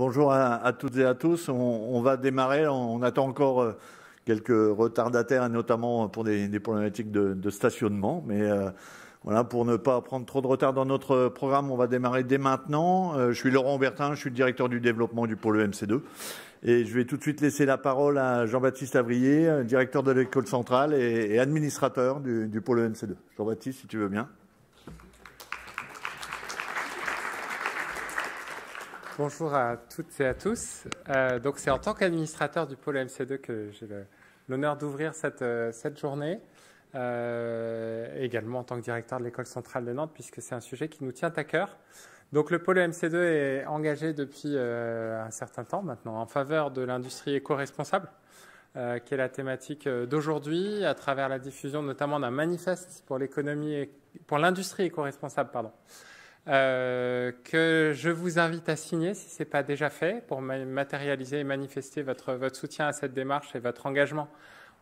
Bonjour à, toutes et à tous. On, va démarrer. On, attend encore euh, quelques retardataires, notamment pour des, problématiques de, stationnement. Mais euh, voilà, pour ne pas prendre trop de retard dans notre programme, on va démarrer dès maintenant. Euh, je suis Laurent Bertin, je suis le directeur du développement du pôle MC2. Et je vais tout de suite laisser la parole à Jean-Baptiste Avrier, directeur de l'école centrale et, administrateur du, du pôle MC2. Jean-Baptiste, si tu veux bien. Bonjour à toutes et à tous. Euh, donc c'est en tant qu'administrateur du pôle MC2 que j'ai l'honneur d'ouvrir cette, euh, journée, euh, également en tant que directeur de l'école centrale de Nantes, puisque c'est un sujet qui nous tient à cœur. Donc le pôle MC2 est engagé depuis un certain temps maintenant en faveur de l'industrie éco-responsable, qui est la thématique d'aujourd'hui, à travers la diffusion notamment d'un manifeste pour l'économie, pour l'industrie éco-responsable, pardon. Euh, que je vous invite à signer si ce n'est pas déjà fait pour matérialiser et manifester votre, votre, soutien à cette démarche et votre engagement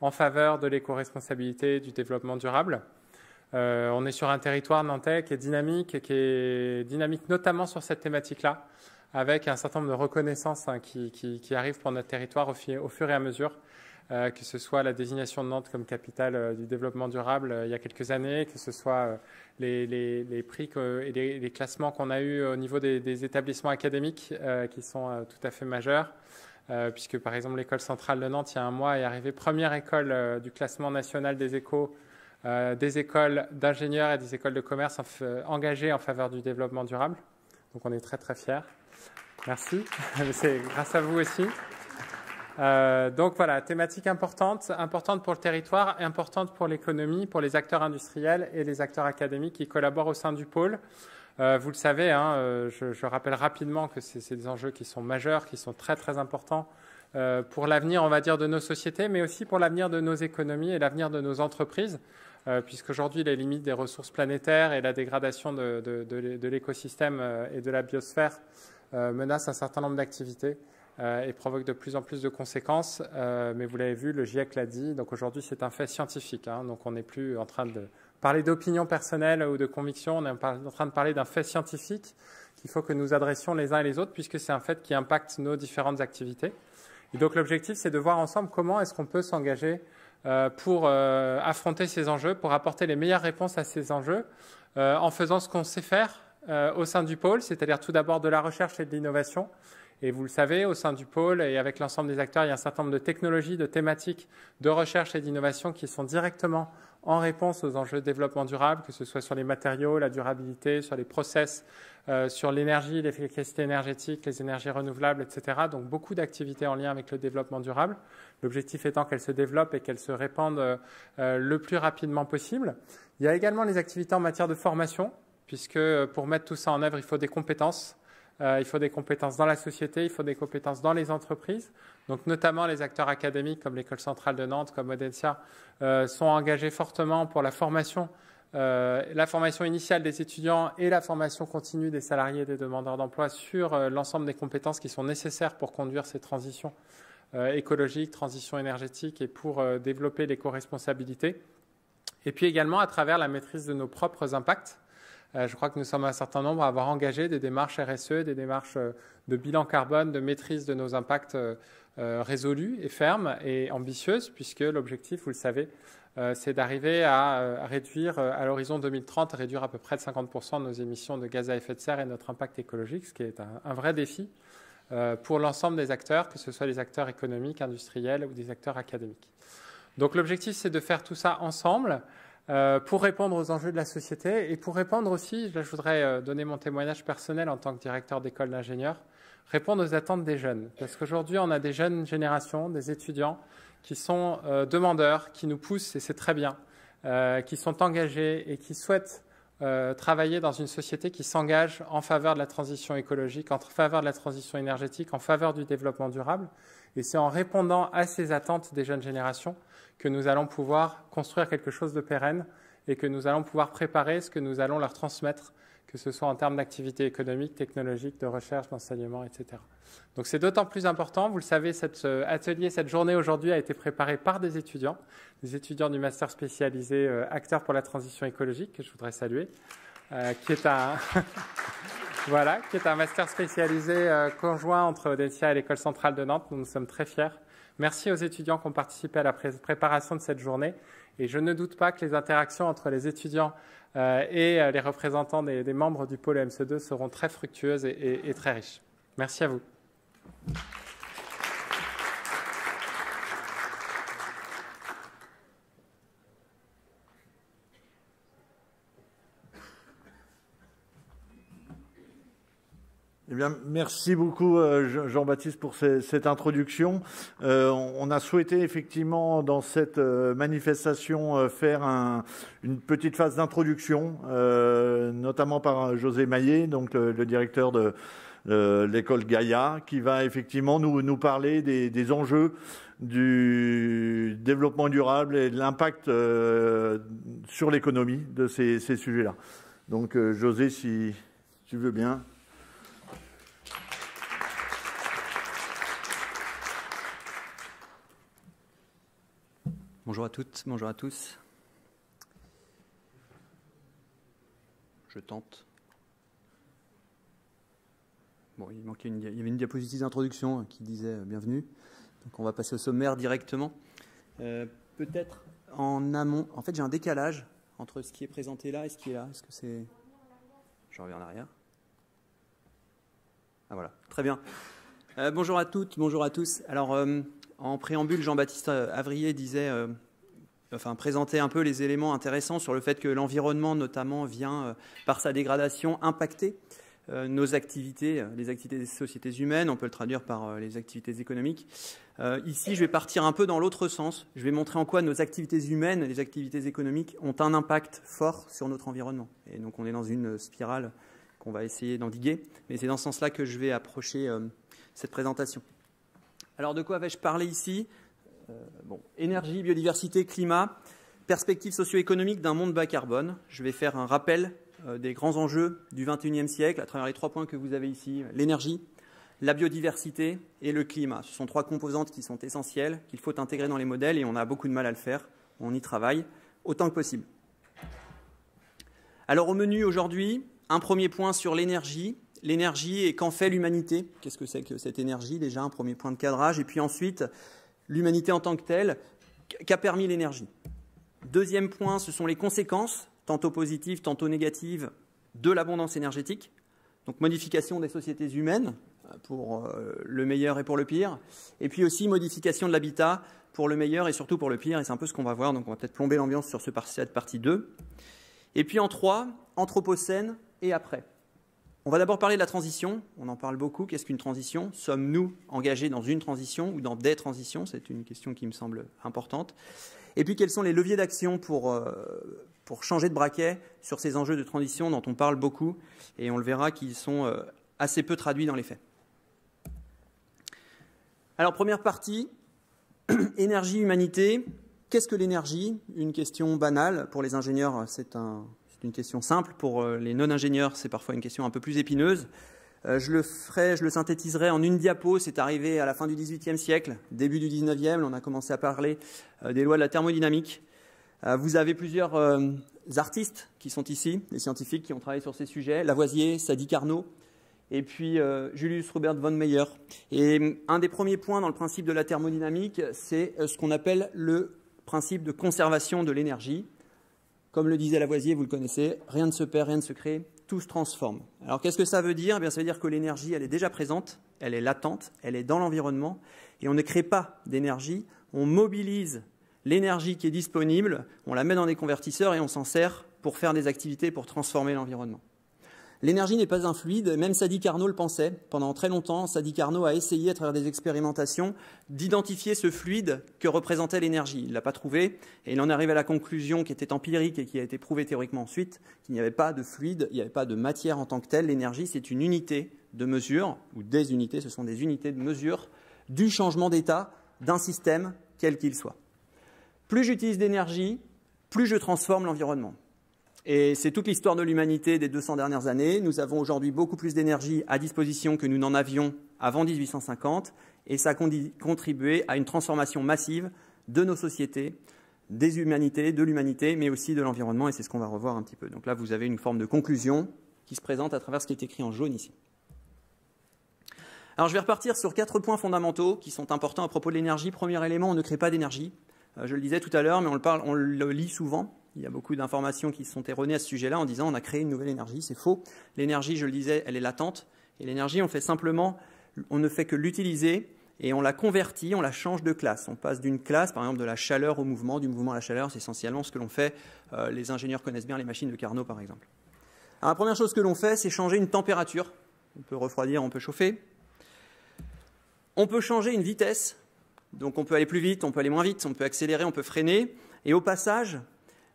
en faveur de l'éco-responsabilité et du développement durable. Euh, on est sur un territoire nantais qui est dynamique et qui est dynamique notamment sur cette thématique-là, avec un certain nombre de reconnaissances hein, qui, qui, qui, arrivent pour notre territoire au, au fur et à mesure. Euh, que ce soit la désignation de Nantes comme capitale euh, du développement durable euh, il y a quelques années, que ce soit les, prix et les, classements qu'on a eus au niveau des, établissements académiques qui sont tout à fait majeurs. puisque par exemple l'école centrale de Nantes, il y a un mois, est arrivée première école du classement national des échos, des écoles d'ingénieurs et des écoles de commerce engagées en faveur du développement durable. Donc on est très très fiers. Merci. C'est grâce à vous aussi. Euh, donc voilà, thématique importante, importante pour le territoire, importante pour l'économie, pour les acteurs industriels et les acteurs académiques qui collaborent au sein du pôle. Euh, vous le savez, hein, euh, je, je, rappelle rapidement que c'est des enjeux qui sont majeurs, qui sont très très importants euh, pour l'avenir, on va dire, de nos sociétés, mais aussi pour l'avenir de nos économies et l'avenir de nos entreprises, euh, puisqu'aujourd'hui les limites des ressources planétaires et la dégradation de, de, de, de l'écosystème et de la biosphère menacent un certain nombre d'activités. Euh, et provoque de plus en plus de conséquences. Euh, mais vous l'avez vu, le GIEC l'a dit. Donc aujourd'hui, c'est un fait scientifique. Hein. donc on n'est plus en train de parler d'opinion personnelle ou de conviction. On est en train de parler d'un fait scientifique qu'il faut que nous adressions les uns et les autres, puisque c'est un fait qui impacte nos différentes activités. Et donc l'objectif, c'est de voir ensemble comment est-ce qu'on peut s'engager euh, pour affronter ces enjeux, pour apporter les meilleures réponses à ces enjeux, en faisant ce qu'on sait faire au sein du pôle, c'est-à-dire tout d'abord de la recherche et de l'innovation, et vous le savez, au sein du pôle et avec l'ensemble des acteurs, il y a un certain nombre de technologies, de thématiques de recherche et d'innovation qui sont directement en réponse aux enjeux de développement durable, que ce soit sur les matériaux, la durabilité, sur les process, euh, sur l'énergie, l'efficacité énergétique, les énergies renouvelables, etc. Donc beaucoup d'activités en lien avec le développement durable. L'objectif étant qu'elles se développent et qu'elles se répandent euh, euh, le plus rapidement possible. Il y a également les activités en matière de formation, puisque pour mettre tout ça en œuvre, il faut des compétences. Euh, il faut des compétences dans la société, il faut des compétences dans les entreprises. Donc, notamment les acteurs académiques comme l'École centrale de Nantes, comme Audencia, euh, sont engagés fortement pour la formation, euh, la formation initiale des étudiants et la formation continue des salariés et des demandeurs d'emploi sur l'ensemble des compétences qui sont nécessaires pour conduire ces transitions écologiques, transitions énergétiques et pour développer l'éco-responsabilité. Et puis également à travers la maîtrise de nos propres impacts. Euh, je crois que nous sommes un certain nombre à avoir engagé des démarches RSE, des démarches euh, de bilan carbone, de maîtrise de nos impacts euh, résolus et fermes et ambitieuses, puisque l'objectif, vous le savez, c'est d'arriver à, réduire à l'horizon 2030, réduire à peu près de 50% nos émissions de gaz à effet de serre et notre impact écologique, ce qui est un vrai défi pour l'ensemble des acteurs, que ce soit les acteurs économiques, industriels ou des acteurs académiques. Donc l'objectif, c'est de faire tout ça ensemble. Euh, pour répondre aux enjeux de la société et pour répondre aussi, là je voudrais euh, donner mon témoignage personnel en tant que directeur d'école d'ingénieur, répondre aux attentes des jeunes. Parce qu'aujourd'hui, on a des jeunes générations, des étudiants qui sont euh, demandeurs, qui nous poussent, et c'est très bien, qui sont engagés et qui souhaitent travailler dans une société qui s'engage en faveur de la transition écologique, en faveur de la transition énergétique, en faveur du développement durable. Et c'est en répondant à ces attentes des jeunes générations que nous allons pouvoir construire quelque chose de pérenne et que nous allons pouvoir préparer ce que nous allons leur transmettre, que ce soit en termes d'activité économique, technologique, de recherche, d'enseignement, etc. Donc c'est d'autant plus important, vous le savez, cet euh, atelier, cette journée aujourd'hui a été préparée par des étudiants, des étudiants du master spécialisé euh, acteurs pour la transition écologique, que je voudrais saluer, euh, qui est un... Voilà, qui est un master spécialisé euh, conjoint entre Audencia et l'École centrale de Nantes. Nous, nous sommes très fiers. Merci aux étudiants qui ont participé à la préparation de cette journée. Et je ne doute pas que les interactions entre les étudiants euh, et euh, les représentants des, membres du pôle MC2 seront très fructueuses et très riches. Merci à vous. Eh bien, merci beaucoup euh, Jean-Baptiste pour cette introduction. Euh, on a souhaité effectivement dans cette euh, manifestation faire une petite phase d'introduction, notamment par José Maillet, donc le, directeur de l'école Gaïa, qui va effectivement nous, parler des, enjeux du développement durable et de l'impact sur l'économie de ces, ces sujets-là. Donc José, si tu veux bien. Bonjour à toutes, bonjour à tous. Je tente. Bon, il manquait une, il y avait une diapositive d'introduction qui disait euh, bienvenue. Donc on va passer au sommaire directement. Euh, peut-être en amont. En fait, j'ai un décalage entre ce qui est présenté là et ce qui est là. Est-ce que c'est. Je reviens en arrière. Ah voilà, très bien. Euh, bonjour à toutes, bonjour à tous. Alors, en préambule, Jean-Baptiste Avrier disait, euh, enfin, présentait un peu les éléments intéressants sur le fait que l'environnement, notamment, vient, euh, par sa dégradation, impacter euh, nos activités, les activités des sociétés humaines, on peut le traduire par les activités économiques. ici, je vais partir un peu dans l'autre sens. Je vais montrer en quoi nos activités humaines, les activités économiques, ont un impact fort sur notre environnement. Et donc, on est dans une spirale qu'on va essayer d'endiguer. Mais c'est dans ce sens-là que je vais approcher cette présentation. Alors de quoi vais-je parler ici? Euh, bon, Énergie, biodiversité, climat, perspective socio-économique d'un monde bas carbone. Je vais faire un rappel euh, des grands enjeux du XXIe siècle à travers les trois points que vous avez ici l'énergie, la biodiversité et le climat. Ce sont trois composantes qui sont essentielles, qu'il faut intégrer dans les modèles et on a beaucoup de mal à le faire. On y travaille autant que possible. Alors au menu aujourd'hui, un premier point sur l'énergie, l'énergie et qu'en fait l'humanité. Qu'est-ce que c'est que cette énergie Déjà, un premier point de cadrage. Et puis ensuite, l'humanité en tant que telle, qu'a permis l'énergie Deuxième point, ce sont les conséquences, tantôt positives, tantôt négatives, de l'abondance énergétique. Donc modification des sociétés humaines pour euh, le meilleur et pour le pire. Et puis aussi modification de l'habitat pour le meilleur et surtout pour le pire. Et c'est un peu ce qu'on va voir. Donc on va peut-être plomber l'ambiance sur ce cette partie 2. Et puis en 3, Anthropocène et après. On va d'abord parler de la transition. On en parle beaucoup. Qu'est-ce qu'une transition? Sommes-nous engagés dans une transition ou dans des transitions? C'est une question qui me semble importante. Et puis, quels sont les leviers d'action pour, euh, pour changer de braquet sur ces enjeux de transition dont on parle beaucoup Et on le verra qu'ils sont euh, assez peu traduits dans les faits? Alors, première partie, énergie, humanité. Qu'est-ce que l'énergie? Une question banale. Pour les ingénieurs, c'est un, c'est une question simple. Pour euh, les non-ingénieurs, c'est parfois une question un peu plus épineuse. Euh, je le ferai, je le synthétiserai en une diapo. C'est arrivé à la fin du XVIIIe siècle, début du XIXe. On a commencé à parler euh, des lois de la thermodynamique. Vous avez plusieurs artistes qui sont ici, des scientifiques qui ont travaillé sur ces sujets. Lavoisier, Sadi Carnot, et puis Julius Robert von Meyer. Et un des premiers points dans le principe de la thermodynamique, c'est ce qu'on appelle le principe de conservation de l'énergie. Comme le disait Lavoisier, vous le connaissez, rien ne se perd, rien ne se crée, tout se transforme. Alors qu'est-ce que ça veut dire? Eh bien, Ça veut dire que l'énergie, elle est déjà présente, elle est latente, elle est dans l'environnement, et on ne crée pas d'énergie, on mobilise l'énergie qui est disponible, on la met dans des convertisseurs et on s'en sert pour faire des activités pour transformer l'environnement. L'énergie n'est pas un fluide, même Sadi Carnot le pensait. Pendant très longtemps, Sadi Carnot a essayé, à travers des expérimentations, d'identifier ce fluide que représentait l'énergie. Il ne l'a pas trouvé, et il en arrive à la conclusion qui était empirique et qui a été prouvée théoriquement ensuite, qu'il n'y avait pas de fluide, il n'y avait pas de matière en tant que telle. L'énergie, c'est une unité de mesure, ou des unités, ce sont des unités de mesure du changement d'état d'un système, quel qu'il soit. Plus j'utilise d'énergie, plus je transforme l'environnement. Et c'est toute l'histoire de l'humanité des 200 dernières années. Nous avons aujourd'hui beaucoup plus d'énergie à disposition que nous n'en avions avant 1850, et ça a contribué à une transformation massive de nos sociétés, des humanités, de l'humanité, mais aussi de l'environnement, et c'est ce qu'on va revoir un petit peu. Donc là, vous avez une forme de conclusion qui se présente à travers ce qui est écrit en jaune ici. Alors je vais repartir sur quatre points fondamentaux qui sont importants à propos de l'énergie. Premier élément, on ne crée pas d'énergie. Euh, je le disais tout à l'heure, mais on le, parle, on le lit souvent. Il y a beaucoup d'informations qui sont erronées à ce sujet-là en disant on a créé une nouvelle énergie. C'est faux. L'énergie, je le disais, elle est latente. Et l'énergie, on fait simplement, on ne fait que l'utiliser et on la convertit, on la change de classe. On passe d'une classe, par exemple, de la chaleur au mouvement, du mouvement à la chaleur. C'est essentiellement ce que l'on fait. Euh, les ingénieurs connaissent bien les machines de Carnot, par exemple. Alors, la première chose que l'on fait, c'est changer une température. On peut refroidir, on peut chauffer. On peut changer une vitesse. Donc on peut aller plus vite, on peut aller moins vite, on peut accélérer, on peut freiner. Et au passage,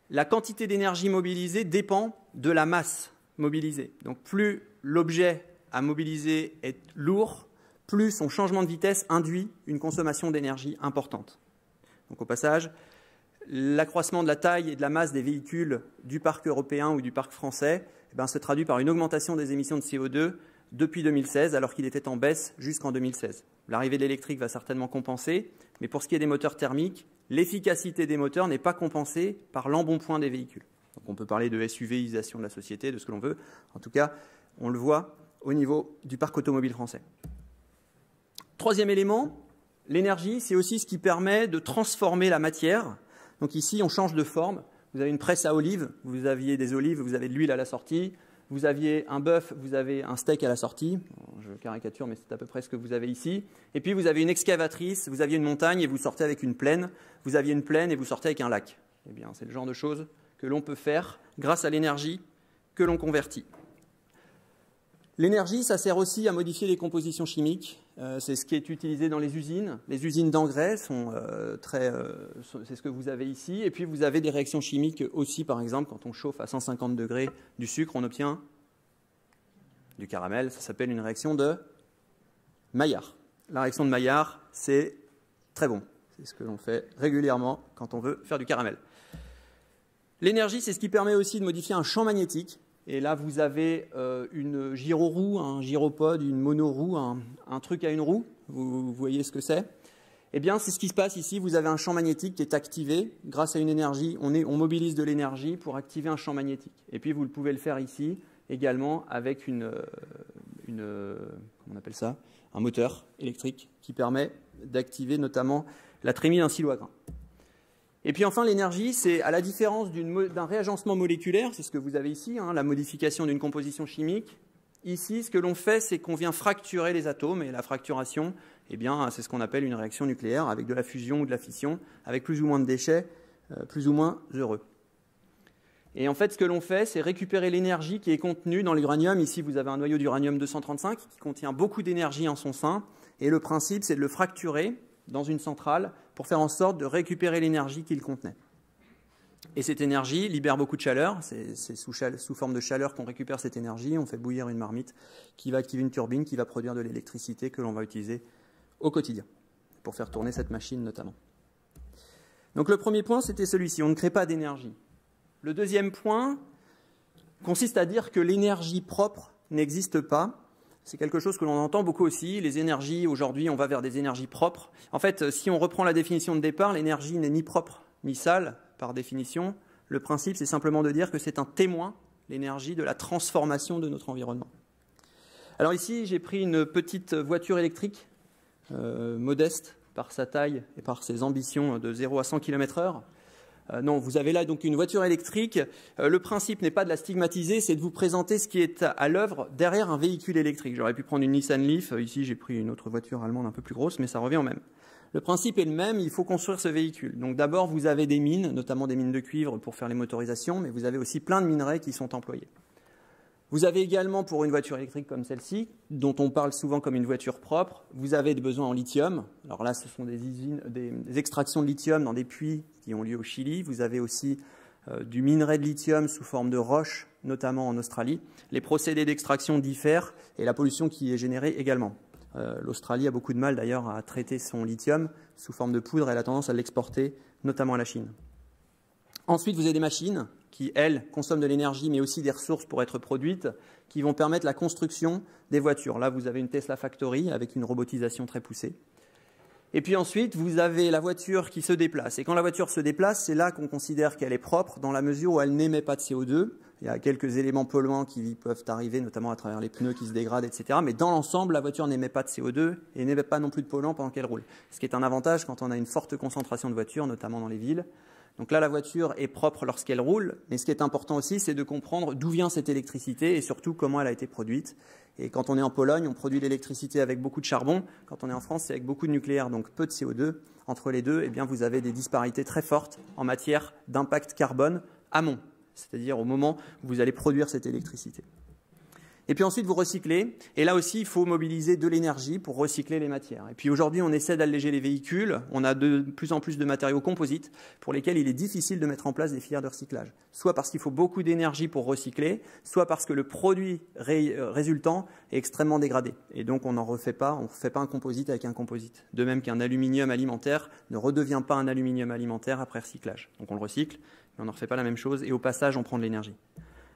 la quantité d'énergie mobilisée dépend de la masse mobilisée. Donc plus l'objet à mobiliser est lourd, plus son changement de vitesse induit une consommation d'énergie importante. Donc au passage, l'accroissement de la taille et de la masse des véhicules du parc européen ou du parc français eh ben, se traduit par une augmentation des émissions de CO2 depuis 2016, alors qu'il était en baisse jusqu'en 2016. L'arrivée de l'électrique va certainement compenser, mais pour ce qui est des moteurs thermiques, l'efficacité des moteurs n'est pas compensée par l'embonpoint des véhicules. Donc on peut parler de SUVisation de la société, de ce que l'on veut. En tout cas, on le voit au niveau du parc automobile français. Troisième élément, l'énergie, c'est aussi ce qui permet de transformer la matière. Donc ici, on change de forme. Vous avez une presse à olives, vous aviez des olives, vous avez de l'huile à la sortie. Vous aviez un bœuf, vous avez un steak à la sortie. Je caricature, mais c'est à peu près ce que vous avez ici. Et puis vous avez une excavatrice, vous aviez une montagne et vous sortez avec une plaine. Vous aviez une plaine et vous sortez avec un lac. Eh bien, c'est le genre de choses que l'on peut faire grâce à l'énergie que l'on convertit. L'énergie, ça sert aussi à modifier les compositions chimiques. Euh, c'est ce qui est utilisé dans les usines. Les usines d'engrais sont euh, très, euh, c'est ce que vous avez ici. Et puis vous avez des réactions chimiques aussi, par exemple, quand on chauffe à 150 degrés du sucre, on obtient du caramel. Ça s'appelle une réaction de Maillard. La réaction de Maillard, c'est très bon. C'est ce que l'on fait régulièrement quand on veut faire du caramel. L'énergie, c'est ce qui permet aussi de modifier un champ magnétique. Et là, vous avez euh, une gyroroue, un gyropode, une monoroue, un, truc à une roue. Vous, voyez ce que c'est Eh bien, c'est ce qui se passe ici. Vous avez un champ magnétique qui est activé grâce à une énergie. On, mobilise de l'énergie pour activer un champ magnétique. Et puis, vous pouvez le faire ici également avec euh, ça? Un moteur électrique qui permet d'activer notamment la trémie d'un silo à. Et puis enfin, l'énergie, c'est à la différence d'un réagencement moléculaire, c'est ce que vous avez ici, hein, la modification d'une composition chimique. Ici, ce que l'on fait, c'est qu'on vient fracturer les atomes, et la fracturation, eh bien, c'est ce qu'on appelle une réaction nucléaire, avec de la fusion ou de la fission, avec plus ou moins de déchets, euh, plus ou moins heureux. Et en fait, ce que l'on fait, c'est récupérer l'énergie qui est contenue dans l'uranium. Ici, vous avez un noyau d'uranium 235 qui contient beaucoup d'énergie en son sein. Et le principe, c'est de le fracturer dans une centrale pour faire en sorte de récupérer l'énergie qu'il contenait. Et cette énergie libère beaucoup de chaleur, c'est sous, forme de chaleur qu'on récupère cette énergie, on fait bouillir une marmite qui va activer une turbine qui va produire de l'électricité que l'on va utiliser au quotidien, pour faire tourner cette machine notamment. Donc le premier point, c'était celui-ci, on ne crée pas d'énergie. Le deuxième point consiste à dire que l'énergie propre n'existe pas, c'est quelque chose que l'on entend beaucoup aussi. Les énergies, aujourd'hui, on va vers des énergies propres. En fait, si on reprend la définition de départ, l'énergie n'est ni propre ni sale, par définition. Le principe, c'est simplement de dire que c'est un témoin, l'énergie, de la transformation de notre environnement. Alors ici, j'ai pris une petite voiture électrique, euh, modeste par sa taille et par ses ambitions de 0 à 100 km/h. Euh, non, vous avez là donc une voiture électrique. Euh, le principe n'est pas de la stigmatiser, c'est de vous présenter ce qui est à l'œuvre derrière un véhicule électrique. J'aurais pu prendre une Nissan Leaf. Euh, ici, j'ai pris une autre voiture allemande un peu plus grosse, mais ça revient au même. Le principe est le même, il faut construire ce véhicule. Donc d'abord, vous avez des mines, notamment des mines de cuivre pour faire les motorisations, mais vous avez aussi plein de minerais qui sont employés. Vous avez également, pour une voiture électrique comme celle-ci, dont on parle souvent comme une voiture propre, vous avez des besoins en lithium. Alors là, ce sont des, des, extractions de lithium dans des puits qui ont lieu au Chili. Vous avez aussi euh, du minerai de lithium sous forme de roche, notamment en Australie. Les procédés d'extraction diffèrent et la pollution qui est générée également. Euh, L'Australie a beaucoup de mal d'ailleurs à traiter son lithium sous forme de poudre. Elle a tendance à l'exporter, notamment à la Chine. Ensuite, vous avez des machines qui, elles, consomment de l'énergie, mais aussi des ressources pour être produites, qui vont permettre la construction des voitures. Là, vous avez une Tesla Factory avec une robotisation très poussée. Et puis ensuite, vous avez la voiture qui se déplace. Et quand la voiture se déplace, c'est là qu'on considère qu'elle est propre, dans la mesure où elle n'émet pas de CO2. Il y a quelques éléments polluants qui peuvent arriver, notamment à travers les pneus qui se dégradent, etc. Mais dans l'ensemble, la voiture n'émet pas de CO2 et n'émet pas non plus de polluants pendant qu'elle roule. Ce qui est un avantage quand on a une forte concentration de voitures, notamment dans les villes. Donc là, la voiture est propre lorsqu'elle roule, mais ce qui est important aussi, c'est de comprendre d'où vient cette électricité et surtout comment elle a été produite. Et quand on est en Pologne, on produit l'électricité avec beaucoup de charbon. Quand on est en France, c'est avec beaucoup de nucléaire, donc peu de CO2. Entre les deux, eh vous avez des disparités très fortes en matière d'impact carbone amont, c'est-à-dire au moment où vous allez produire cette électricité. Et puis ensuite, vous recyclez. Et là aussi, il faut mobiliser de l'énergie pour recycler les matières. Et puis aujourd'hui, on essaie d'alléger les véhicules. On a de plus en plus de matériaux composites pour lesquels il est difficile de mettre en place des filières de recyclage. Soit parce qu'il faut beaucoup d'énergie pour recycler, soit parce que le produit euh, résultant est extrêmement dégradé. Et donc, on n'en refait pas. On ne refait pas un composite avec un composite. De même qu'un aluminium alimentaire ne redevient pas un aluminium alimentaire après recyclage. Donc, on le recycle, mais on n'en refait pas la même chose. Et au passage, on prend de l'énergie.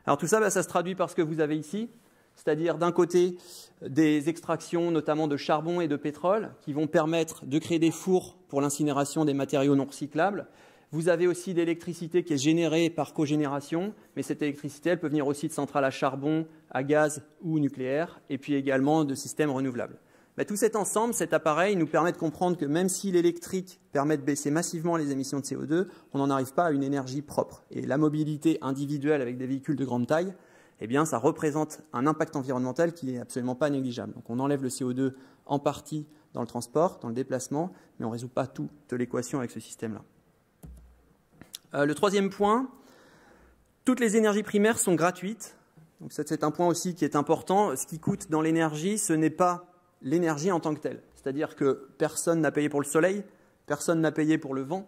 Alors tout ça, bah, ça se traduit par ce que vous avez ici c'est-à-dire d'un côté des extractions notamment de charbon et de pétrole qui vont permettre de créer des fours pour l'incinération des matériaux non recyclables. Vous avez aussi de l'électricité qui est générée par cogénération, mais cette électricité, elle peut venir aussi de centrales à charbon, à gaz ou nucléaire, et puis également de systèmes renouvelables. tout cet ensemble, cet appareil, nous permet de comprendre que même si l'électrique permet de baisser massivement les émissions de CO2, on n'en arrive pas à une énergie propre. Et la mobilité individuelle avec des véhicules de grande taille, eh bien, ça représente un impact environnemental qui n'est absolument pas négligeable. Donc, on enlève le CO2 en partie dans le transport, dans le déplacement, mais on ne résout pas toute l'équation avec ce système-là. Euh, le troisième point, toutes les énergies primaires sont gratuites. Donc, c'est un point aussi qui est important. Ce qui coûte dans l'énergie, ce n'est pas l'énergie en tant que telle. C'est-à-dire que personne n'a payé pour le soleil, personne n'a payé pour le vent,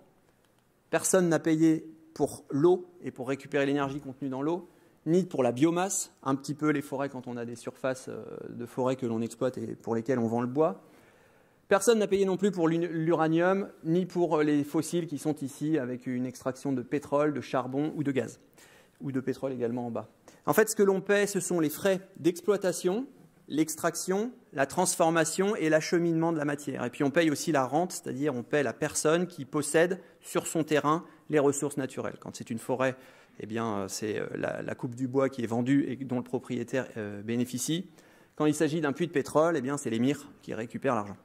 personne n'a payé pour l'eau et pour récupérer l'énergie contenue dans l'eau, ni pour la biomasse, un petit peu les forêts quand on a des surfaces euh, de forêt que l'on exploite et pour lesquelles on vend le bois. Personne n'a payé non plus pour l'uranium, ni pour les fossiles qui sont ici avec une extraction de pétrole, de charbon ou de gaz, ou de pétrole également en bas. En fait, ce que l'on paie, ce sont les frais d'exploitation, l'extraction, la transformation et l'acheminement de la matière. Et puis on paye aussi la rente, c'est-à-dire on paie la personne qui possède sur son terrain les ressources naturelles. Quand c'est une forêt eh bien, euh, c'est euh, la, coupe du bois qui est vendue et dont le propriétaire euh, bénéficie. Quand il s'agit d'un puits de pétrole, eh bien, c'est l'émir qui récupère l'argent.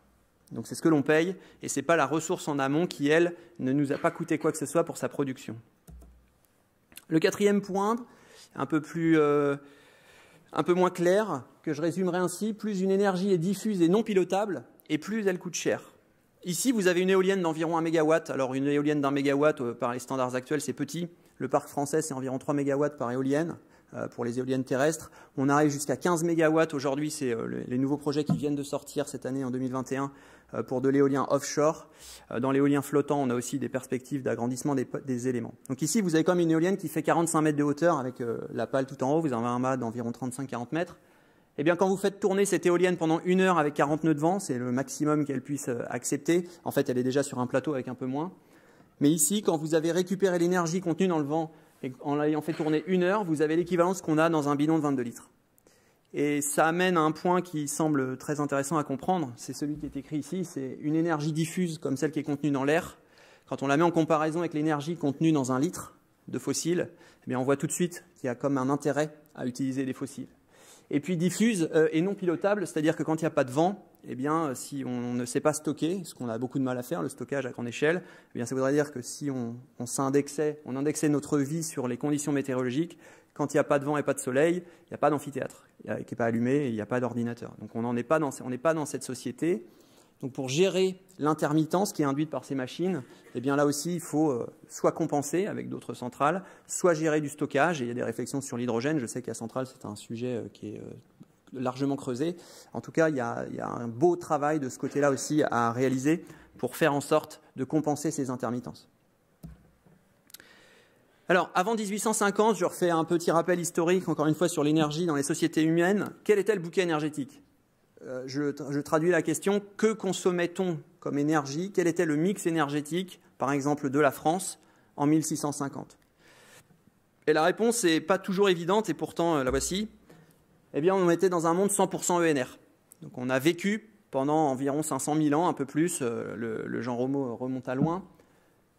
Donc c'est ce que l'on paye, et ce n'est pas la ressource en amont qui, elle, ne nous a pas coûté quoi que ce soit pour sa production. Le quatrième point, un peu, moins clair, que je résumerai ainsi, plus une énergie est diffuse et non pilotable, et plus elle coûte cher. Ici, vous avez une éolienne d'environ 1 MW. Alors une éolienne d'un mégawatt, par les standards actuels, c'est petit. Le parc français, c'est environ 3 MW par éolienne euh, pour les éoliennes terrestres. On arrive jusqu'à 15 MW. Aujourd'hui, c'est euh, les nouveaux projets qui viennent de sortir cette année en 2021 euh, pour de l'éolien offshore. Dans l'éolien flottant, on a aussi des perspectives d'agrandissement des, éléments. Donc ici, vous avez comme une éolienne qui fait 45 mètres de hauteur avec la pale tout en haut. Vous avez un mât d'environ 35-40 mètres. Eh bien, quand vous faites tourner cette éolienne pendant une heure avec 40 nœuds de vent, c'est le maximum qu'elle puisse accepter. En fait, elle est déjà sur un plateau avec un peu moins. Mais ici, quand vous avez récupéré l'énergie contenue dans le vent et en l'ayant fait tourner une heure, vous avez l'équivalence qu'on a dans un bidon de 22 litres. Et ça amène à un point qui semble très intéressant à comprendre, c'est celui qui est écrit ici, c'est une énergie diffuse comme celle qui est contenue dans l'air. Quand on la met en comparaison avec l'énergie contenue dans un litre de fossiles, eh bien on voit tout de suite qu'il y a comme un intérêt à utiliser des fossiles. Et puis diffuse euh, et non pilotable, c'est-à-dire que quand il n'y a pas de vent, eh bien, si on ne sait pas stocker, ce qu'on a beaucoup de mal à faire, le stockage à grande échelle, eh bien, ça voudrait dire que si on, s'indexait, on indexait notre vie sur les conditions météorologiques, quand il n'y a pas de vent et pas de soleil, il n'y a pas d'amphithéâtre qui n'est pas allumé et il n'y a pas d'ordinateur. Donc on n'est pas, pas dans cette société. Donc pour gérer l'intermittence qui est induite par ces machines, eh bien là aussi il faut euh, soit compenser avec d'autres centrales, soit gérer du stockage. Et il y a des réflexions sur l'hydrogène. Je sais qu'à Centrale c'est un sujet euh, qui est euh, largement creusé. En tout cas, il y, a, un beau travail de ce côté-là aussi à réaliser pour faire en sorte de compenser ces intermittences. Alors, avant 1850, je refais un petit rappel historique, encore une fois, sur l'énergie dans les sociétés humaines. Quel était le bouquet énergétique? Euh, je, je, traduis la question, que consommait-on comme énergie? Quel était le mix énergétique, par exemple, de la France en 1650 Et la réponse n'est pas toujours évidente, et pourtant, euh, la voici eh bien, on était dans un monde 100% ENR. Donc, on a vécu pendant environ 500 000 ans, un peu plus, euh, le, le Romo remonte à loin,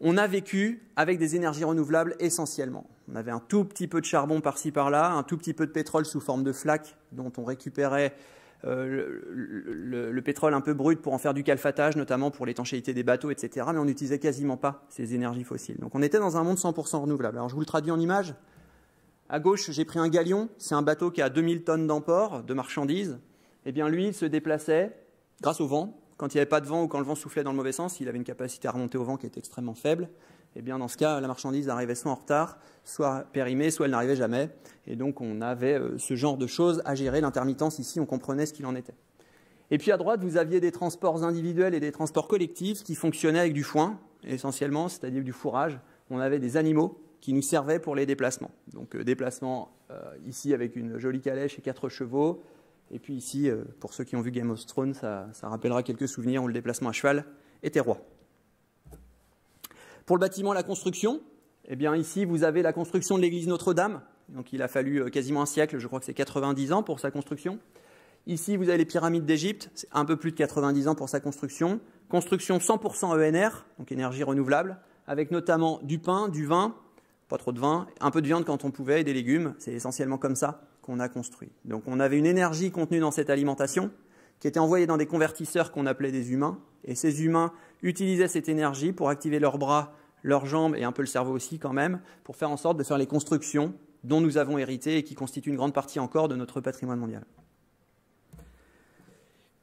on a vécu avec des énergies renouvelables essentiellement. On avait un tout petit peu de charbon par-ci par-là, un tout petit peu de pétrole sous forme de flaques dont on récupérait euh, le, le, pétrole un peu brut pour en faire du calfatage, notamment pour l'étanchéité des bateaux, etc. Mais on n'utilisait quasiment pas ces énergies fossiles. Donc on était dans un monde 100% renouvelable. Alors je vous le traduis en image. À gauche, j'ai pris un galion. C'est un bateau qui a 2000 tonnes d'emport de marchandises. Eh bien, lui, il se déplaçait grâce au vent. Quand il n'y avait pas de vent ou quand le vent soufflait dans le mauvais sens, il avait une capacité à remonter au vent qui était extrêmement faible. Eh bien, dans ce cas, la marchandise arrivait soit en retard, soit périmée, soit elle n'arrivait jamais. Et donc, on avait euh, ce genre de choses à gérer. L'intermittence, ici, on comprenait ce qu'il en était. Et puis, à droite, vous aviez des transports individuels et des transports collectifs qui fonctionnaient avec du foin, essentiellement, c'est-à-dire du fourrage. On avait des animaux qui nous servaient pour les déplacements. Donc, euh, déplacement euh, ici avec une jolie calèche et quatre chevaux. Et puis ici, euh, pour ceux qui ont vu Game of Thrones, ça, rappellera quelques souvenirs où le déplacement à cheval était roi. Pour le bâtiment, la construction, eh bien ici, vous avez la construction de l'église Notre-Dame. Donc il a fallu quasiment un siècle, je crois que c'est 90 ans pour sa construction. Ici, vous avez les pyramides d'Égypte, c'est un peu plus de 90 ans pour sa construction. Construction 100% ENR, donc énergie renouvelable, avec notamment du pain, du vin, pas trop de vin, un peu de viande quand on pouvait et des légumes. C'est essentiellement comme ça qu'on a construit. Donc on avait une énergie contenue dans cette alimentation qui était envoyée dans des convertisseurs qu'on appelait des humains. Et ces humains utilisaient cette énergie pour activer leurs bras, leurs jambes et un peu le cerveau aussi quand même, pour faire en sorte de faire les constructions dont nous avons hérité et qui constituent une grande partie encore de notre patrimoine mondial.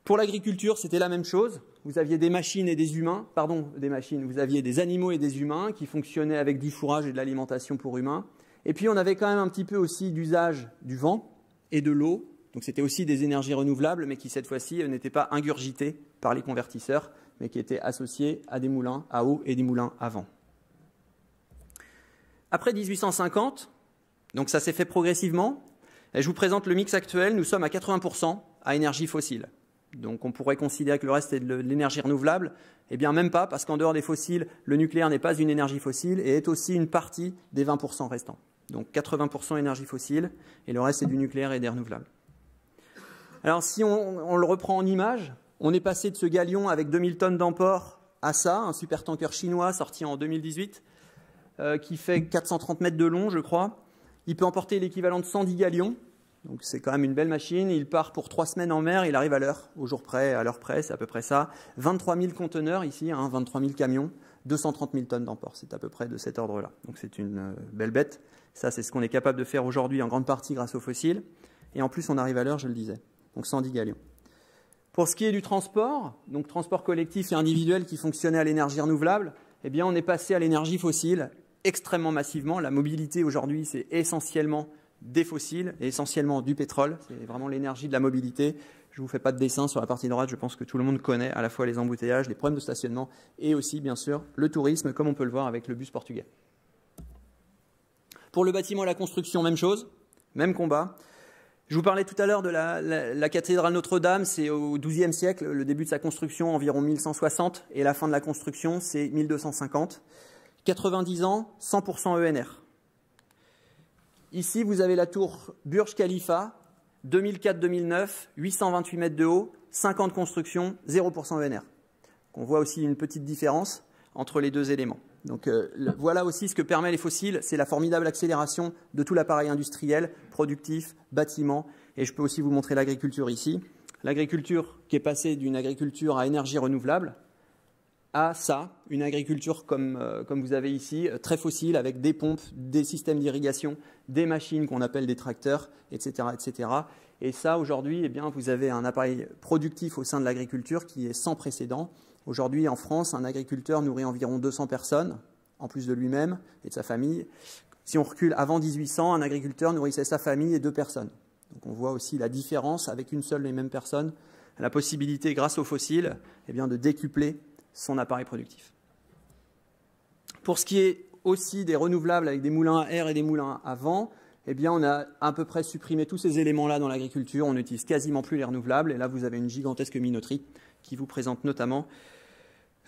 Pour l'agriculture, c'était la même chose. Vous aviez des machines et des humains, pardon, des machines, vous aviez des animaux et des humains qui fonctionnaient avec du fourrage et de l'alimentation pour humains. Et puis on avait quand même un petit peu aussi d'usage du vent et de l'eau. Donc c'était aussi des énergies renouvelables, mais qui cette fois-ci n'étaient pas ingurgitées par les convertisseurs, mais qui étaient associées à des moulins à eau et des moulins à vent. Après 1850, donc ça s'est fait progressivement, et je vous présente le mix actuel, nous sommes à 80% à énergie fossile. Donc on pourrait considérer que le reste est de l'énergie renouvelable. Eh bien même pas, parce qu'en dehors des fossiles, le nucléaire n'est pas une énergie fossile et est aussi une partie des 20% restants. Donc 80% énergie fossile et le reste c'est du nucléaire et des renouvelables. Alors si on, le reprend en image, on est passé de ce galion avec 2000 tonnes d'emport à ça, un super tanker chinois sorti en 2018, euh, qui fait 430 mètres de long, je crois. Il peut emporter l'équivalent de 110 galions, donc c'est quand même une belle machine. Il part pour trois semaines en mer, il arrive à l'heure, au jour près, à l'heure près, c'est à peu près ça. 23 000 conteneurs ici, hein, 23 000 camions, 230 000 tonnes d'emport. C'est à peu près de cet ordre-là. Donc c'est une euh, belle bête. Ça, c'est ce qu'on est capable de faire aujourd'hui en grande partie grâce aux fossiles. Et en plus, on arrive à l'heure, je le disais. Donc 110 galions. Pour ce qui est du transport, donc transport collectif et individuel qui fonctionnait à l'énergie renouvelable, eh bien, on est passé à l'énergie fossile extrêmement massivement. La mobilité aujourd'hui, c'est essentiellement des fossiles et essentiellement du pétrole. C'est vraiment l'énergie de la mobilité. Je ne vous fais pas de dessin sur la partie droite, je pense que tout le monde connaît à la fois les embouteillages, les problèmes de stationnement et aussi, bien sûr, le tourisme, comme on peut le voir avec le bus portugais. Pour le bâtiment et la construction, même chose, même combat. Je vous parlais tout à l'heure de la, la, cathédrale Notre-Dame, c'est au XIIe siècle, le début de sa construction environ 1160 et la fin de la construction c'est 1250. 90 ans, 100% ENR. Ici, vous avez la tour Burj Khalifa, 2004-2009, 828 mètres de haut, 50 constructions, 0% ENR. On voit aussi une petite différence entre les deux éléments. Donc euh, voilà aussi ce que permet les fossiles, c'est la formidable accélération de tout l'appareil industriel, productif, bâtiment, et je peux aussi vous montrer l'agriculture ici. L'agriculture qui est passée d'une agriculture à énergie renouvelable, à ça, une agriculture comme, euh, comme vous avez ici, euh, très fossile, avec des pompes, des systèmes d'irrigation, des machines qu'on appelle des tracteurs, etc. etc. Et ça, aujourd'hui, eh bien, vous avez un appareil productif au sein de l'agriculture qui est sans précédent. Aujourd'hui, en France, un agriculteur nourrit environ 200 personnes, en plus de lui-même et de sa famille. Si on recule avant 1800, un agriculteur nourrissait sa famille et deux personnes. Donc on voit aussi la différence avec une seule et même personne, la possibilité, grâce aux fossiles, eh bien, de décupler son appareil productif. Pour ce qui est aussi des renouvelables avec des moulins à air et des moulins à vent, eh bien, on a à peu près supprimé tous ces éléments-là dans l'agriculture. On n'utilise quasiment plus les renouvelables. Et là, vous avez une gigantesque minoterie qui vous présente notamment,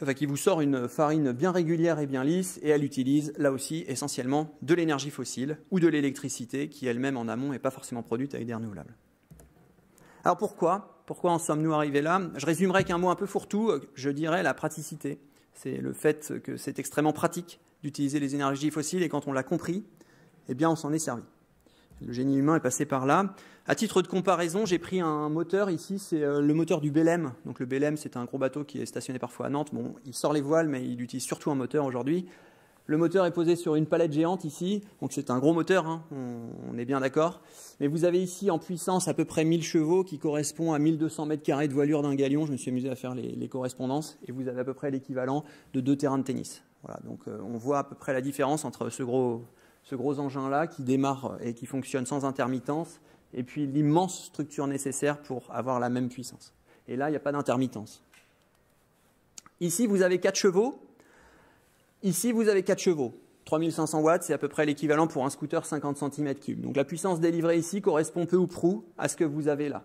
enfin, qui vous sort une farine bien régulière et bien lisse. Et elle utilise, là aussi, essentiellement de l'énergie fossile ou de l'électricité qui elle-même en amont n'est pas forcément produite avec des renouvelables. Alors pourquoi Pourquoi en sommes-nous arrivés là? Je résumerai qu'un mot un peu fourre-tout, je dirais la praticité. C'est le fait que c'est extrêmement pratique d'utiliser les énergies fossiles et quand on l'a compris, eh bien on s'en est servi. Le génie humain est passé par là. À titre de comparaison, j'ai pris un moteur ici, c'est euh, le moteur du Belém. Donc le Belém, c'est un gros bateau qui est stationné parfois à Nantes. Bon, il sort les voiles, mais il utilise surtout un moteur aujourd'hui. Le moteur est posé sur une palette géante ici, donc c'est un gros moteur, hein, on, est bien d'accord. Mais vous avez ici en puissance à peu près 1000 chevaux qui correspond à 1200 mètres carrés de voilure d'un galion. Je me suis amusé à faire les, correspondances et vous avez à peu près l'équivalent de deux terrains de tennis. Voilà, donc euh, on voit à peu près la différence entre ce gros, ce gros engin-là qui démarre et qui fonctionne sans intermittence et puis l'immense structure nécessaire pour avoir la même puissance. Et là, il n'y a pas d'intermittence. Ici, vous avez 4 chevaux Ici, vous avez 4 chevaux. 3500 watts, c'est à peu près l'équivalent pour un scooter 50 cm3. Donc la puissance délivrée ici correspond peu ou prou à ce que vous avez là.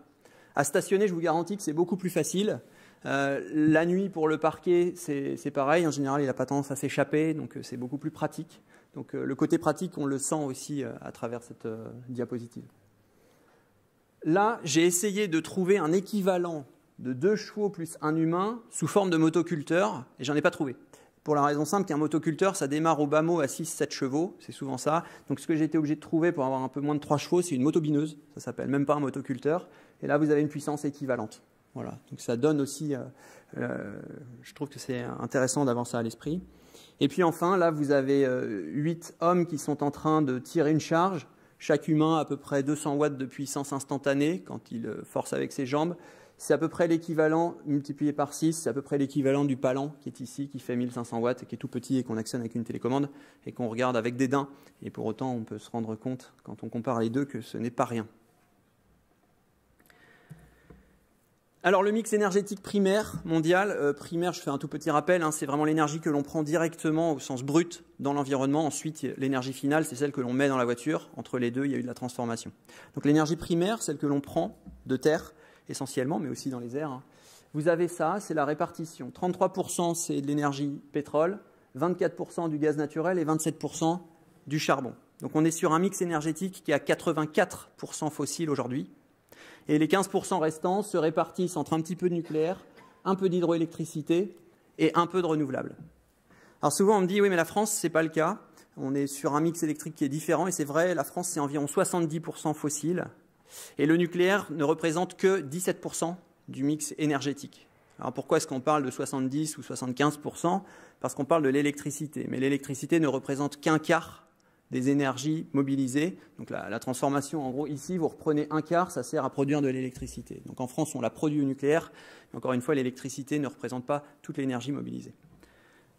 À stationner, je vous garantis que c'est beaucoup plus facile. Euh, la nuit, pour le parquet, c'est pareil. En général, il n'a pas tendance à s'échapper, donc euh, c'est beaucoup plus pratique. Donc euh, le côté pratique, on le sent aussi à travers cette diapositive. Là, j'ai essayé de trouver un équivalent de deux chevaux plus un humain sous forme de motoculteur, et j'en ai pas trouvé pour la raison simple qu'un motoculteur, ça démarre au bas mot à 6-7 chevaux, c'est souvent ça. Donc ce que j'ai été obligé de trouver pour avoir un peu moins de 3 chevaux, c'est une motobineuse, ça s'appelle même pas un motoculteur, et là vous avez une puissance équivalente. Voilà, donc ça donne aussi, euh, euh, je trouve que c'est intéressant d'avoir ça à l'esprit. Et puis enfin, là vous avez 8 euh, hommes qui sont en train de tirer une charge, chaque humain à peu près 200 watts de puissance instantanée quand il force avec ses jambes. C'est à peu près l'équivalent, multiplié par 6, c'est à peu près l'équivalent du palan qui est ici, qui fait 1500 watts qui est tout petit et qu'on actionne avec une télécommande et qu'on regarde avec dédain. Et pour autant, on peut se rendre compte, quand on compare les deux, que ce n'est pas rien. Alors le mix énergétique primaire mondial, euh, primaire, je fais un tout petit rappel, hein, c'est vraiment l'énergie que l'on prend directement au sens brut dans l'environnement. Ensuite, l'énergie finale, c'est celle que l'on met dans la voiture. Entre les deux, il y a eu de la transformation. Donc l'énergie primaire, celle que l'on prend de terre, essentiellement, mais aussi dans les airs. Hein. Vous avez ça, c'est la répartition. 33% c'est de l'énergie pétrole, 24% du gaz naturel et 27% du charbon. Donc on est sur un mix énergétique qui est à 84% fossile aujourd'hui. Et les 15% restants se répartissent entre un petit peu de nucléaire, un peu d'hydroélectricité et un peu de renouvelable. Alors souvent on me dit oui mais la France c'est pas le cas. On est sur un mix électrique qui est différent et c'est vrai, la France c'est environ 70% fossile et le nucléaire ne représente que 17% du mix énergétique. Alors pourquoi est-ce qu'on parle de 70 ou 75% Parce qu'on parle de l'électricité. Mais l'électricité ne représente qu'un quart des énergies mobilisées. Donc la, transformation, en gros, ici, vous reprenez un quart, ça sert à produire de l'électricité. Donc en France, on la produit au nucléaire. Mais encore une fois, l'électricité ne représente pas toute l'énergie mobilisée.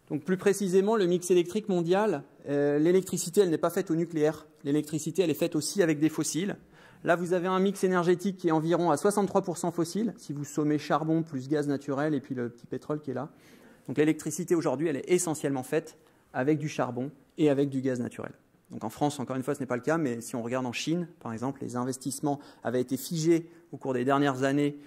Donc plus précisément, le mix électrique mondial, euh, l'électricité, elle n'est pas faite au nucléaire. L'électricité, elle est faite aussi avec des fossiles. Là, vous avez un mix énergétique qui est environ à 63% fossile, si vous sommez charbon plus gaz naturel et puis le petit pétrole qui est là. Donc l'électricité aujourd'hui, elle est essentiellement faite avec du charbon et avec du gaz naturel. Donc en France, encore une fois, ce n'est pas le cas, mais si on regarde en Chine, par exemple, les investissements avaient été figés au cours des dernières années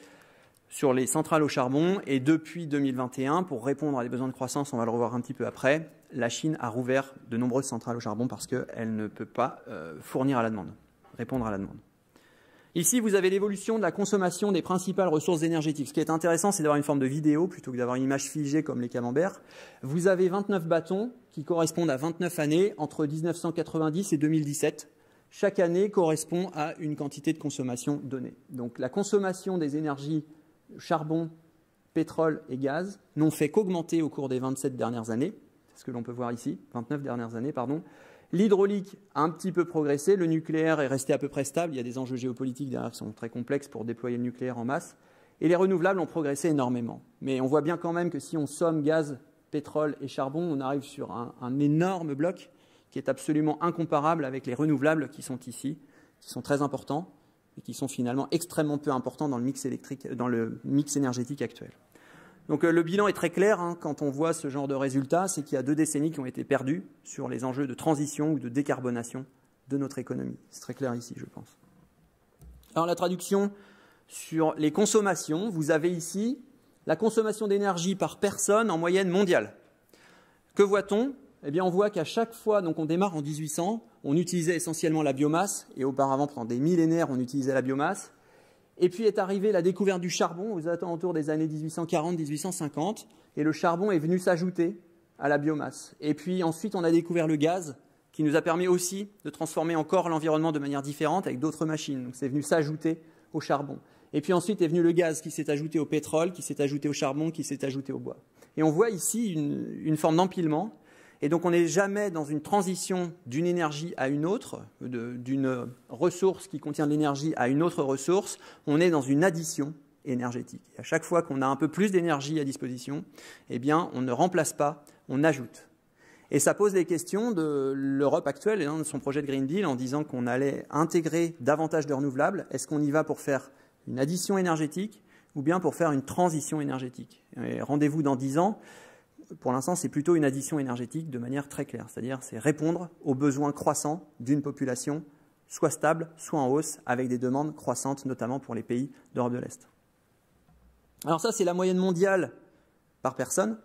sur les centrales au charbon, et depuis 2021, pour répondre à des besoins de croissance, on va le revoir un petit peu après, la Chine a rouvert de nombreuses centrales au charbon parce qu'elle ne peut pas euh, fournir à la demande, répondre à la demande. Ici, vous avez l'évolution de la consommation des principales ressources énergétiques. Ce qui est intéressant, c'est d'avoir une forme de vidéo plutôt que d'avoir une image figée comme les camemberts. Vous avez 29 bâtons qui correspondent à 29 années entre 1990 et 2017. Chaque année correspond à une quantité de consommation donnée. Donc la consommation des énergies charbon, pétrole et gaz n'ont fait qu'augmenter au cours des 27 dernières années. C'est ce que l'on peut voir ici, 29 dernières années, pardon. L'hydraulique a un petit peu progressé, le nucléaire est resté à peu près stable, il y a des enjeux géopolitiques derrière qui sont très complexes pour déployer le nucléaire en masse, et les renouvelables ont progressé énormément. Mais on voit bien quand même que si on somme gaz, pétrole et charbon, on arrive sur un, énorme bloc qui est absolument incomparable avec les renouvelables qui sont ici, qui sont très importants et qui sont finalement extrêmement peu importants dans le mix, électrique, dans le mix énergétique actuel. Donc euh, le bilan est très clair hein, quand on voit ce genre de résultats, c'est qu'il y a deux décennies qui ont été perdues sur les enjeux de transition ou de décarbonation de notre économie. C'est très clair ici, je pense. Alors la traduction sur les consommations, vous avez ici la consommation d'énergie par personne en moyenne mondiale. Que voit-on? Eh bien, on voit qu'à chaque fois, donc on démarre en 1800, on utilisait essentiellement la biomasse, et auparavant, pendant des millénaires, on utilisait la biomasse. Et puis est arrivée la découverte du charbon aux alentours des années 1840-1850, et le charbon est venu s'ajouter à la biomasse. Et puis ensuite, on a découvert le gaz, qui nous a permis aussi de transformer encore l'environnement de manière différente avec d'autres machines. Donc c'est venu s'ajouter au charbon. Et puis ensuite est venu le gaz qui s'est ajouté au pétrole, qui s'est ajouté au charbon, qui s'est ajouté au bois. Et on voit ici une, une forme d'empilement. Et donc on n'est jamais dans une transition d'une énergie à une autre, d'une ressource qui contient de l'énergie à une autre ressource. On est dans une addition énergétique. Et à chaque fois qu'on a un peu plus d'énergie à disposition, eh bien on ne remplace pas, on ajoute. Et ça pose les questions de l'Europe actuelle et de son projet de Green Deal en disant qu'on allait intégrer davantage de renouvelables. Est-ce qu'on y va pour faire une addition énergétique ou bien pour faire une transition énergétique? Rendez-vous dans dix ans. Pour l'instant, c'est plutôt une addition énergétique de manière très claire, c'est-à-dire c'est répondre aux besoins croissants d'une population, soit stable, soit en hausse, avec des demandes croissantes, notamment pour les pays d'Europe de l'Est. Alors ça, c'est la moyenne mondiale par personne.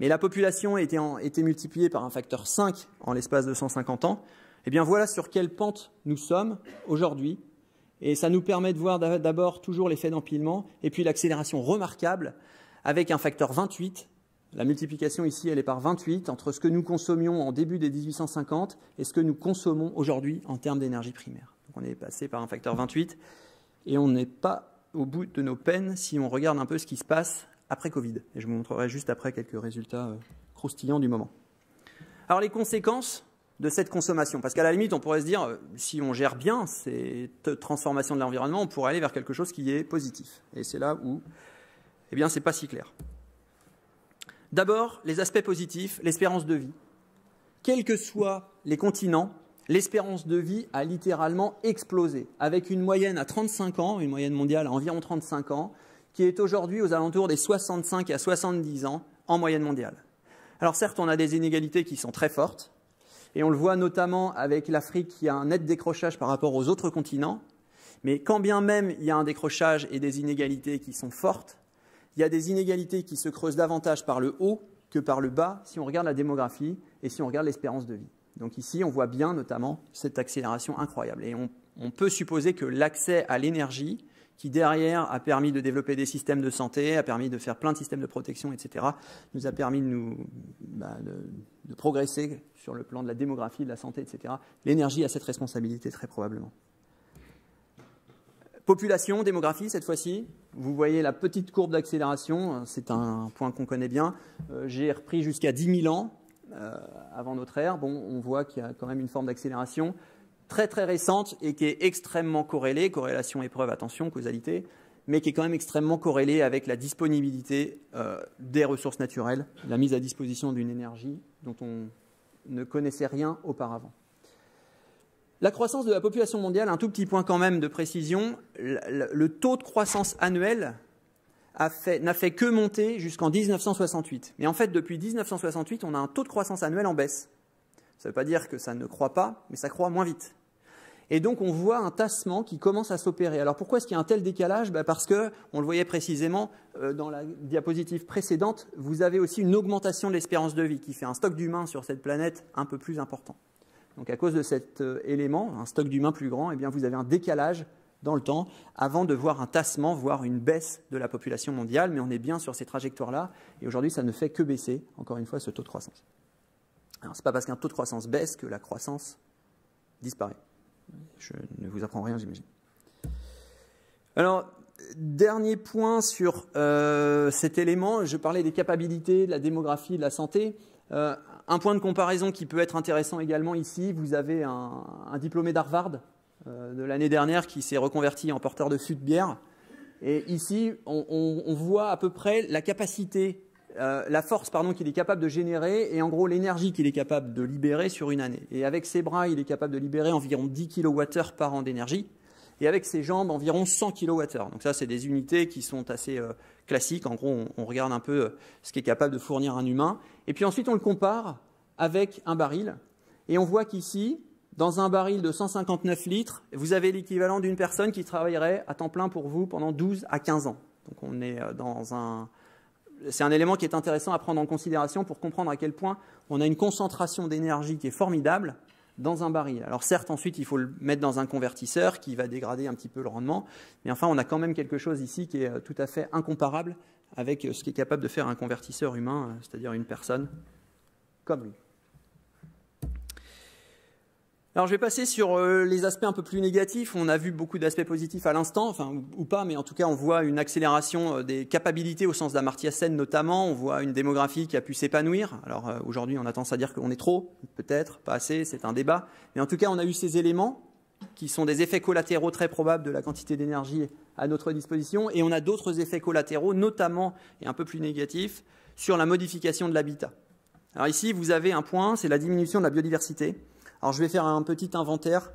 Mais la population a été, multipliée par un facteur 5 en l'espace de 150 ans. Eh bien voilà sur quelle pente nous sommes aujourd'hui. Et ça nous permet de voir d'abord toujours l'effet d'empilement et puis l'accélération remarquable avec un facteur 28. La multiplication ici, elle est par 28 entre ce que nous consommions en début des 1850 et ce que nous consommons aujourd'hui en termes d'énergie primaire. Donc on est passé par un facteur 28 et on n'est pas au bout de nos peines si on regarde un peu ce qui se passe après Covid. Et je vous montrerai juste après quelques résultats euh, croustillants du moment. Alors les conséquences de cette consommation, parce qu'à la limite, on pourrait se dire, euh, si on gère bien cette transformation de l'environnement, on pourrait aller vers quelque chose qui est positif. Et c'est là où, eh bien, c'est pas si clair. D'abord, les aspects positifs, l'espérance de vie. Quels que soient les continents, l'espérance de vie a littéralement explosé, avec une moyenne à 35 ans, une moyenne mondiale à environ 35 ans, qui est aujourd'hui aux alentours des 65 à 70 ans en moyenne mondiale. Alors certes, on a des inégalités qui sont très fortes, et on le voit notamment avec l'Afrique qui a un net décrochage par rapport aux autres continents, mais quand bien même il y a un décrochage et des inégalités qui sont fortes, il y a des inégalités qui se creusent davantage par le haut que par le bas si on regarde la démographie et si on regarde l'espérance de vie. Donc ici, on voit bien notamment cette accélération incroyable. Et on, peut supposer que l'accès à l'énergie qui derrière a permis de développer des systèmes de santé, a permis de faire plein de systèmes de protection, etc., nous a permis bah, de, progresser sur le plan de la démographie, de la santé, etc. L'énergie a cette responsabilité très probablement. Population, démographie cette fois-ci. Vous voyez la petite courbe d'accélération, c'est un point qu'on connaît bien. Euh, j'ai repris jusqu'à 10 000 ans euh, avant notre ère. Bon, on voit qu'il y a quand même une forme d'accélération très très récente et qui est extrêmement corrélée, corrélation épreuve, attention, causalité, mais qui est quand même extrêmement corrélée avec la disponibilité euh, des ressources naturelles, la mise à disposition d'une énergie dont on ne connaissait rien auparavant. La croissance de la population mondiale, un tout petit point quand même de précision, le, taux de croissance annuel n'a fait que monter jusqu'en 1968. Mais en fait, depuis 1968, on a un taux de croissance annuel en baisse. Ça ne veut pas dire que ça ne croît pas, mais ça croît moins vite. Et donc on voit un tassement qui commence à s'opérer. Alors pourquoi est-ce qu'il y a un tel décalage? Ben, Parce que, on le voyait précisément euh, dans la diapositive précédente, vous avez aussi une augmentation de l'espérance de vie qui fait un stock d'humains sur cette planète un peu plus important. Donc à cause de cet euh, élément, un stock d'humains plus grand, eh bien, vous avez un décalage dans le temps avant de voir un tassement, voire une baisse de la population mondiale, mais on est bien sur ces trajectoires-là, et aujourd'hui ça ne fait que baisser, encore une fois, ce taux de croissance. Alors ce n'est pas parce qu'un taux de croissance baisse que la croissance disparaît. Je ne vous apprends rien, j'imagine. Alors, dernier point sur euh, cet élément, je parlais des capacités, de la démographie, de la santé. Euh, un point de comparaison qui peut être intéressant également ici, vous avez un, diplômé d'Harvard euh, de l'année dernière qui s'est reconverti en porteur de fût de bière. Et ici, on, voit à peu près la capacité, la force pardon, qu'il est capable de générer et en gros l'énergie qu'il est capable de libérer sur une année. Et avec ses bras, il est capable de libérer environ 10 kWh par an d'énergie et avec ses jambes environ 100 kWh. Donc ça, c'est des unités qui sont assez classique. En gros, on, regarde un peu euh, ce qui est capable de fournir un humain. Et puis ensuite, on le compare avec un baril. Et on voit qu'ici, dans un baril de 159 litres, vous avez l'équivalent d'une personne qui travaillerait à temps plein pour vous pendant 12 à 15 ans. Donc on est euh, dans un... C'est un élément qui est intéressant à prendre en considération pour comprendre à quel point on a une concentration d'énergie qui est formidable dans un baril. Alors certes, ensuite, il faut le mettre dans un convertisseur qui va dégrader un petit peu le rendement, mais enfin, on a quand même quelque chose ici qui est euh, tout à fait incomparable avec ce qui est capable de faire un convertisseur humain, euh, c'est-à-dire une personne comme lui. Alors je vais passer sur euh, les aspects un peu plus négatifs. On a vu beaucoup d'aspects positifs à l'instant, enfin ou pas, mais en tout cas on voit une accélération euh, des capacités au sens d'Amartya Sen notamment. On voit une démographie qui a pu s'épanouir. Alors euh, aujourd'hui on a tendance à dire qu'on est trop, peut-être, pas assez, c'est un débat. Mais en tout cas on a eu ces éléments qui sont des effets collatéraux très probables de la quantité d'énergie à notre disposition, et on a d'autres effets collatéraux, notamment et un peu plus négatifs, sur la modification de l'habitat. Alors ici vous avez un point, c'est la diminution de la biodiversité. Alors je vais faire un petit inventaire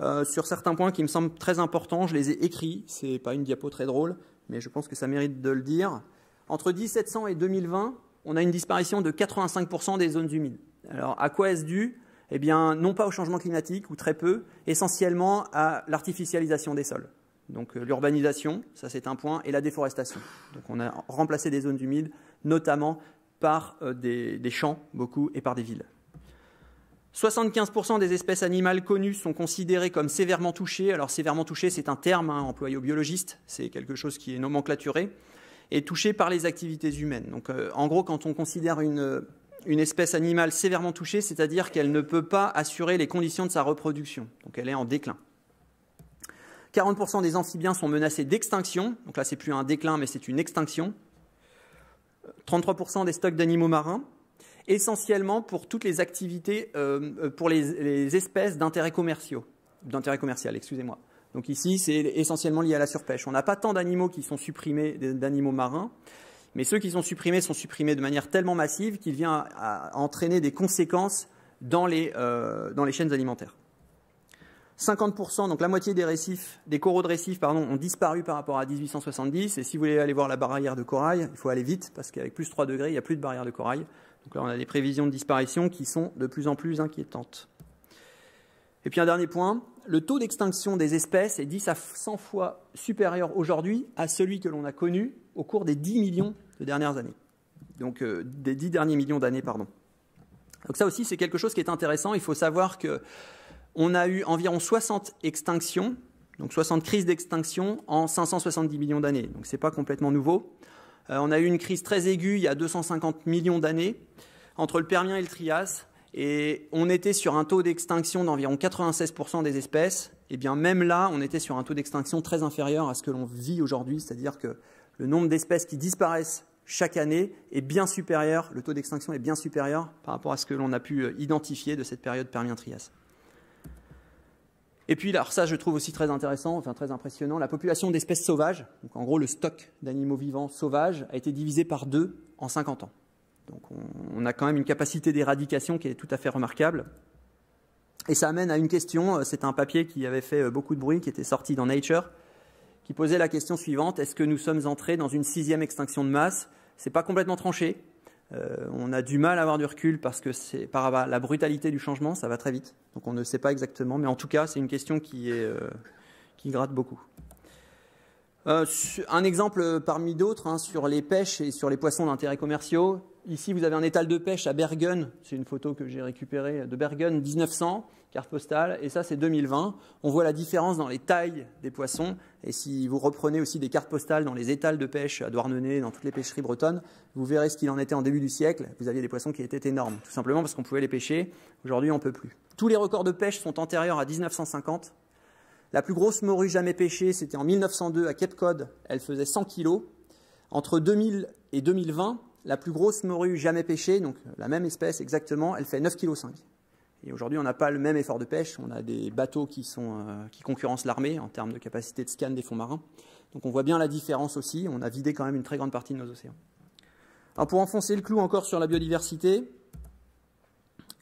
euh, sur certains points qui me semblent très importants. Je les ai écrits. C'est pas une diapo très drôle, mais je pense que ça mérite de le dire. Entre 1700 et 2020, on a une disparition de 85% des zones humides. Alors à quoi est-ce dû? Eh bien, non pas au changement climatique ou très peu, essentiellement à l'artificialisation des sols. Donc euh, l'urbanisation, ça c'est un point, et la déforestation. Donc on a remplacé des zones humides, notamment par euh, des, des champs, beaucoup, et par des villes. 75% des espèces animales connues sont considérées comme sévèrement touchées. Alors sévèrement touchées, c'est un terme hein, employé aux biologistes, c'est quelque chose qui est nomenclaturé, et touchées par les activités humaines. Donc euh, en gros, quand on considère une, une espèce animale sévèrement touchée, c'est-à-dire qu'elle ne peut pas assurer les conditions de sa reproduction, donc elle est en déclin. 40% des amphibiens sont menacés d'extinction, donc là c'est plus un déclin mais c'est une extinction. 33% des stocks d'animaux marins, essentiellement pour toutes les activités, euh, euh, pour les, espèces d'intérêt commerciaux, d'intérêt commercial, excusez-moi. Donc ici, c'est essentiellement lié à la surpêche. On n'a pas tant d'animaux qui sont supprimés, d'animaux marins, mais ceux qui sont supprimés sont supprimés de manière tellement massive qu'il vient à, entraîner des conséquences dans les, euh, chaînes alimentaires. 50%, donc la moitié des récifs, des coraux de récifs, pardon, ont disparu par rapport à 1870. Et si vous voulez aller voir la barrière de corail, il faut aller vite parce qu'avec plus 3 degrés, il n'y a plus de barrière de corail. Donc là, on a des prévisions de disparition qui sont de plus en plus inquiétantes. Et puis un dernier point, le taux d'extinction des espèces est 10 à 100 fois supérieur aujourd'hui à celui que l'on a connu au cours des 10 millions de dernières années. Donc euh, des 10 derniers millions d'années, pardon. Donc ça aussi, c'est quelque chose qui est intéressant. Il faut savoir qu'on a eu environ 60 extinctions, donc 60 crises d'extinction en 570 millions d'années. Donc ce n'est pas complètement nouveau. Euh, on a eu une crise très aiguë il y a 250 millions d'années entre le Permien et le Trias, et on était sur un taux d'extinction d'environ 96% des espèces. Et bien même là, on était sur un taux d'extinction très inférieur à ce que l'on vit aujourd'hui, c'est-à-dire que le nombre d'espèces qui disparaissent chaque année est bien supérieur, le taux d'extinction est bien supérieur par rapport à ce que l'on a pu euh, identifier de cette période Permien-Trias. Et puis, alors ça, je trouve aussi très intéressant, enfin très impressionnant, la population d'espèces sauvages, donc en gros le stock d'animaux vivants sauvages, a été divisé par deux en 50 ans. Donc on, a quand même une capacité d'éradication qui est tout à fait remarquable. Et ça amène à une question, c'est un papier qui avait fait euh, beaucoup de bruit, qui était sorti dans Nature, qui posait la question suivante, est-ce que nous sommes entrés dans une sixième extinction de masse? C'est pas complètement tranché, euh, on a du mal à avoir du recul parce que c'est par la brutalité du changement, ça va très vite. Donc on ne sait pas exactement, mais en tout cas, c'est une question qui, est, euh, qui gratte beaucoup. Euh, un exemple parmi d'autres hein, sur les pêches et sur les poissons d'intérêt commerciaux. Ici, vous avez un étal de pêche à Bergen. C'est une photo que j'ai récupérée de Bergen 1900, carte postale. Et ça, c'est 2020. On voit la différence dans les tailles des poissons. Et si vous reprenez aussi des cartes postales dans les étals de pêche à Douarnenez, dans toutes les pêcheries bretonnes, vous verrez ce qu'il en était en début du siècle. Vous aviez des poissons qui étaient énormes, tout simplement parce qu'on pouvait les pêcher. Aujourd'hui, on ne peut plus. Tous les records de pêche sont antérieurs à 1950. La plus grosse morue jamais pêchée, c'était en 1902 à Cape Cod. Elle faisait 100 kilos. Entre 2000 et 2020, la plus grosse morue jamais pêchée, donc la même espèce exactement, elle fait 9,5 kg. Et aujourd'hui, on n'a pas le même effort de pêche. On a des bateaux qui, sont, euh, qui concurrencent l'armée en termes de capacité de scan des fonds marins. Donc on voit bien la différence aussi. On a vidé quand même une très grande partie de nos océans. Alors pour enfoncer le clou encore sur la biodiversité,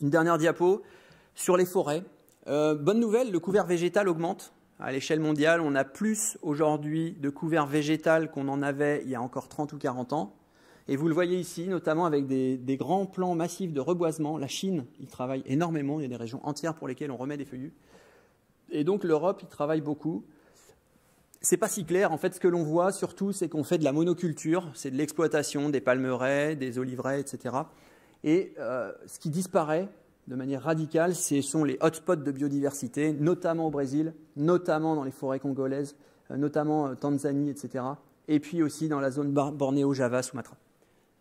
une dernière diapo sur les forêts. Euh, bonne nouvelle, le couvert végétal augmente. À l'échelle mondiale, on a plus aujourd'hui de couvert végétal qu'on en avait il y a encore 30 ou 40 ans. Et vous le voyez ici, notamment avec des, grands plans massifs de reboisement. La Chine, il travaille énormément. Il y a des régions entières pour lesquelles on remet des feuillus. Et donc l'Europe, il travaille beaucoup. C'est pas si clair. En fait, ce que l'on voit surtout, c'est qu'on fait de la monoculture, c'est de l'exploitation des palmeraies, des oliveraies, etc. Et euh, ce qui disparaît, de manière radicale, ce sont les hotspots de biodiversité, notamment au Brésil, notamment dans les forêts congolaises, euh, notamment en Tanzanie, etc. Et puis aussi dans la zone Bornéo, Java, Sumatra.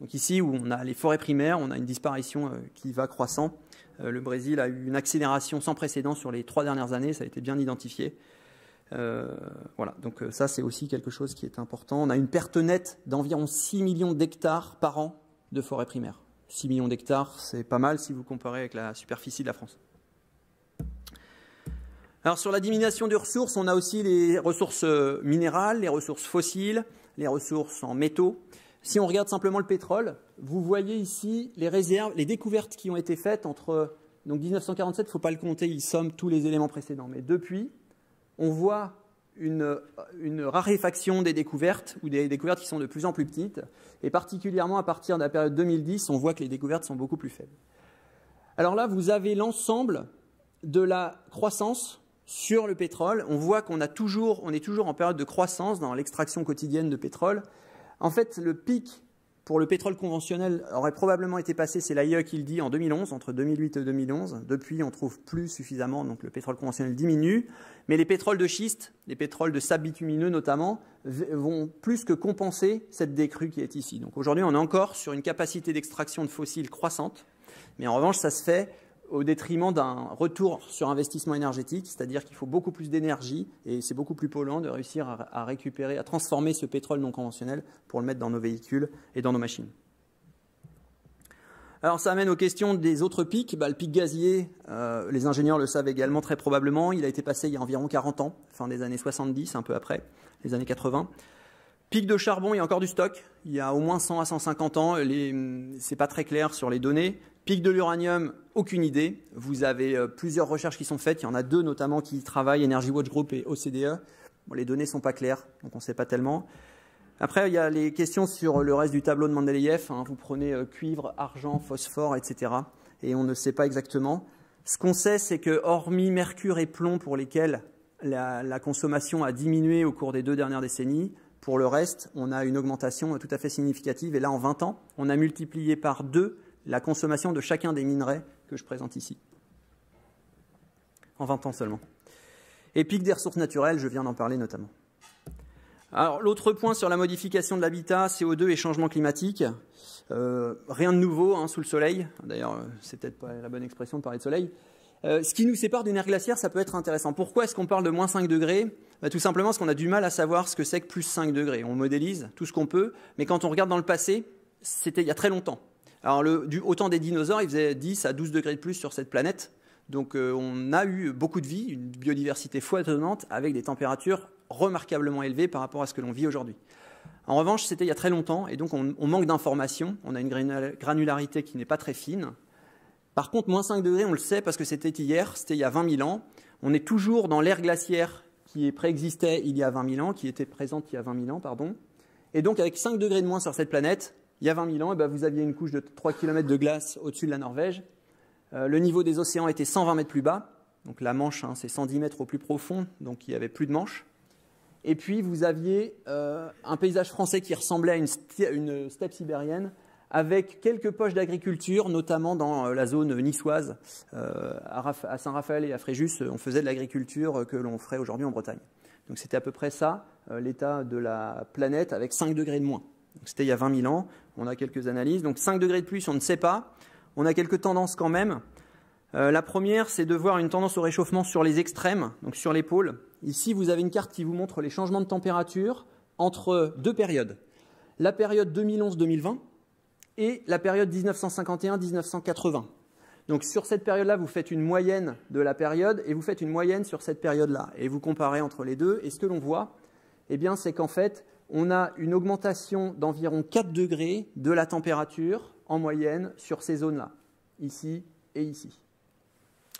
Donc ici, où on a les forêts primaires, on a une disparition euh, qui va croissant. Euh, le Brésil a eu une accélération sans précédent sur les trois dernières années, ça a été bien identifié. voilà, donc ça c'est aussi quelque chose qui est important. On a une perte nette d'environ 6 millions d'hectares par an de forêts primaires. 6 millions d'hectares, c'est pas mal si vous comparez avec la superficie de la France. Alors sur la diminution des ressources, on a aussi les ressources minérales, les ressources fossiles, les ressources en métaux. Si on regarde simplement le pétrole, vous voyez ici les réserves, les découvertes qui ont été faites entre donc 1947, il ne faut pas le compter, il somme tous les éléments précédents, mais depuis, on voit une, raréfaction des découvertes ou des découvertes qui sont de plus en plus petites, et particulièrement à partir de la période 2010, on voit que les découvertes sont beaucoup plus faibles. Alors là, vous avez l'ensemble de la croissance sur le pétrole, on voit qu'on est toujours en période de croissance dans l'extraction quotidienne de pétrole. En fait, le pic pour le pétrole conventionnel aurait probablement été passé, c'est l'AIE qui le dit, en 2011, entre 2008 et 2011. Depuis, on ne trouve plus suffisamment, donc le pétrole conventionnel diminue. Mais les pétroles de schiste, les pétroles de sable bitumineux notamment, vont plus que compenser cette décrue qui est ici. Donc aujourd'hui, on est encore sur une capacité d'extraction de fossiles croissante. Mais en revanche, ça se fait au détriment d'un retour sur investissement énergétique, c'est-à-dire qu'il faut beaucoup plus d'énergie et c'est beaucoup plus polluant de réussir à, récupérer, à transformer ce pétrole non conventionnel pour le mettre dans nos véhicules et dans nos machines. Alors ça amène aux questions des autres pics. Bah, le pic gazier, euh, les ingénieurs le savent également très probablement, il a été passé il y a environ 40 ans, fin des années 70, un peu après, les années 80. Pic de charbon, il y a encore du stock. Il y a au moins 100 à 150 ans. Ce n'est pas très clair sur les données. Pic de l'uranium, aucune idée. Vous avez euh, plusieurs recherches qui sont faites. Il y en a deux notamment qui travaillent, Energy Watch Group et OCDE. les données ne sont pas claires, donc on ne sait pas tellement. Après, il y a les questions sur le reste du tableau de Mendeleïev. Hein. Vous prenez euh, cuivre, argent, phosphore, etc. Et on ne sait pas exactement. Ce qu'on sait, c'est que hormis mercure et plomb pour lesquels la, consommation a diminué au cours des deux dernières décennies, pour le reste, on a une augmentation tout à fait significative. Et là, en 20 ans, on a multiplié par deux la consommation de chacun des minerais que je présente ici. En 20 ans seulement. Et pic des ressources naturelles, je viens d'en parler notamment. Alors l'autre point sur la modification de l'habitat, CO2 et changement climatique, euh, rien de nouveau hein, sous le soleil. D'ailleurs, euh, c'est peut-être pas la bonne expression de parler de soleil. Euh, ce qui nous sépare d'une ère glaciaire, ça peut être intéressant. Pourquoi est-ce qu'on parle de moins 5 degrés? Bah, Tout simplement parce qu'on a du mal à savoir ce que c'est que plus 5 degrés. On modélise tout ce qu'on peut, mais quand on regarde dans le passé, c'était il y a très longtemps. Alors, le, du, autant des dinosaures, il faisait 10 à 12 degrés de plus sur cette planète. Donc, euh, on a eu beaucoup de vie, une biodiversité foisonnante, avec des températures remarquablement élevées par rapport à ce que l'on vit aujourd'hui. En revanche, c'était il y a très longtemps, et donc on, manque d'informations. On a une granularité qui n'est pas très fine. Par contre, moins 5 degrés, on le sait parce que c'était hier, c'était il y a 20 000 ans. On est toujours dans l'ère glaciaire qui préexistait il y a 20 000 ans, qui était présente il y a 20 000 ans, pardon. Et donc, avec 5 degrés de moins sur cette planète, il y a 20 000 ans, eh ben, vous aviez une couche de 3 km de glace au-dessus de la Norvège. Euh, le niveau des océans était 120 mètres plus bas. Donc la Manche, hein, c'est 110 mètres au plus profond, donc il n'y avait plus de Manche. Et puis vous aviez euh, un paysage français qui ressemblait à une, steppe sibérienne, avec quelques poches d'agriculture, notamment dans euh, la zone niçoise, à Saint-Raphaël et à Fréjus, on faisait de l'agriculture que l'on ferait aujourd'hui en Bretagne. Donc c'était à peu près ça, l'état de la planète, avec 5 degrés de moins. C'était il y a 20 000 ans. On a quelques analyses. Donc 5 degrés de plus, on ne sait pas. On a quelques tendances quand même. Euh, la première, c'est de voir une tendance au réchauffement sur les extrêmes, donc sur les pôles. Ici, vous avez une carte qui vous montre les changements de température entre deux périodes. La période 2011-2020 et la période 1951-1980. Donc sur cette période-là, vous faites une moyenne de la période et vous faites une moyenne sur cette période-là. Et vous comparez entre les deux. Et ce que l'on voit, eh c'est qu'en fait, on a une augmentation d'environ 4 degrés de la température en moyenne sur ces zones-là, ici et ici.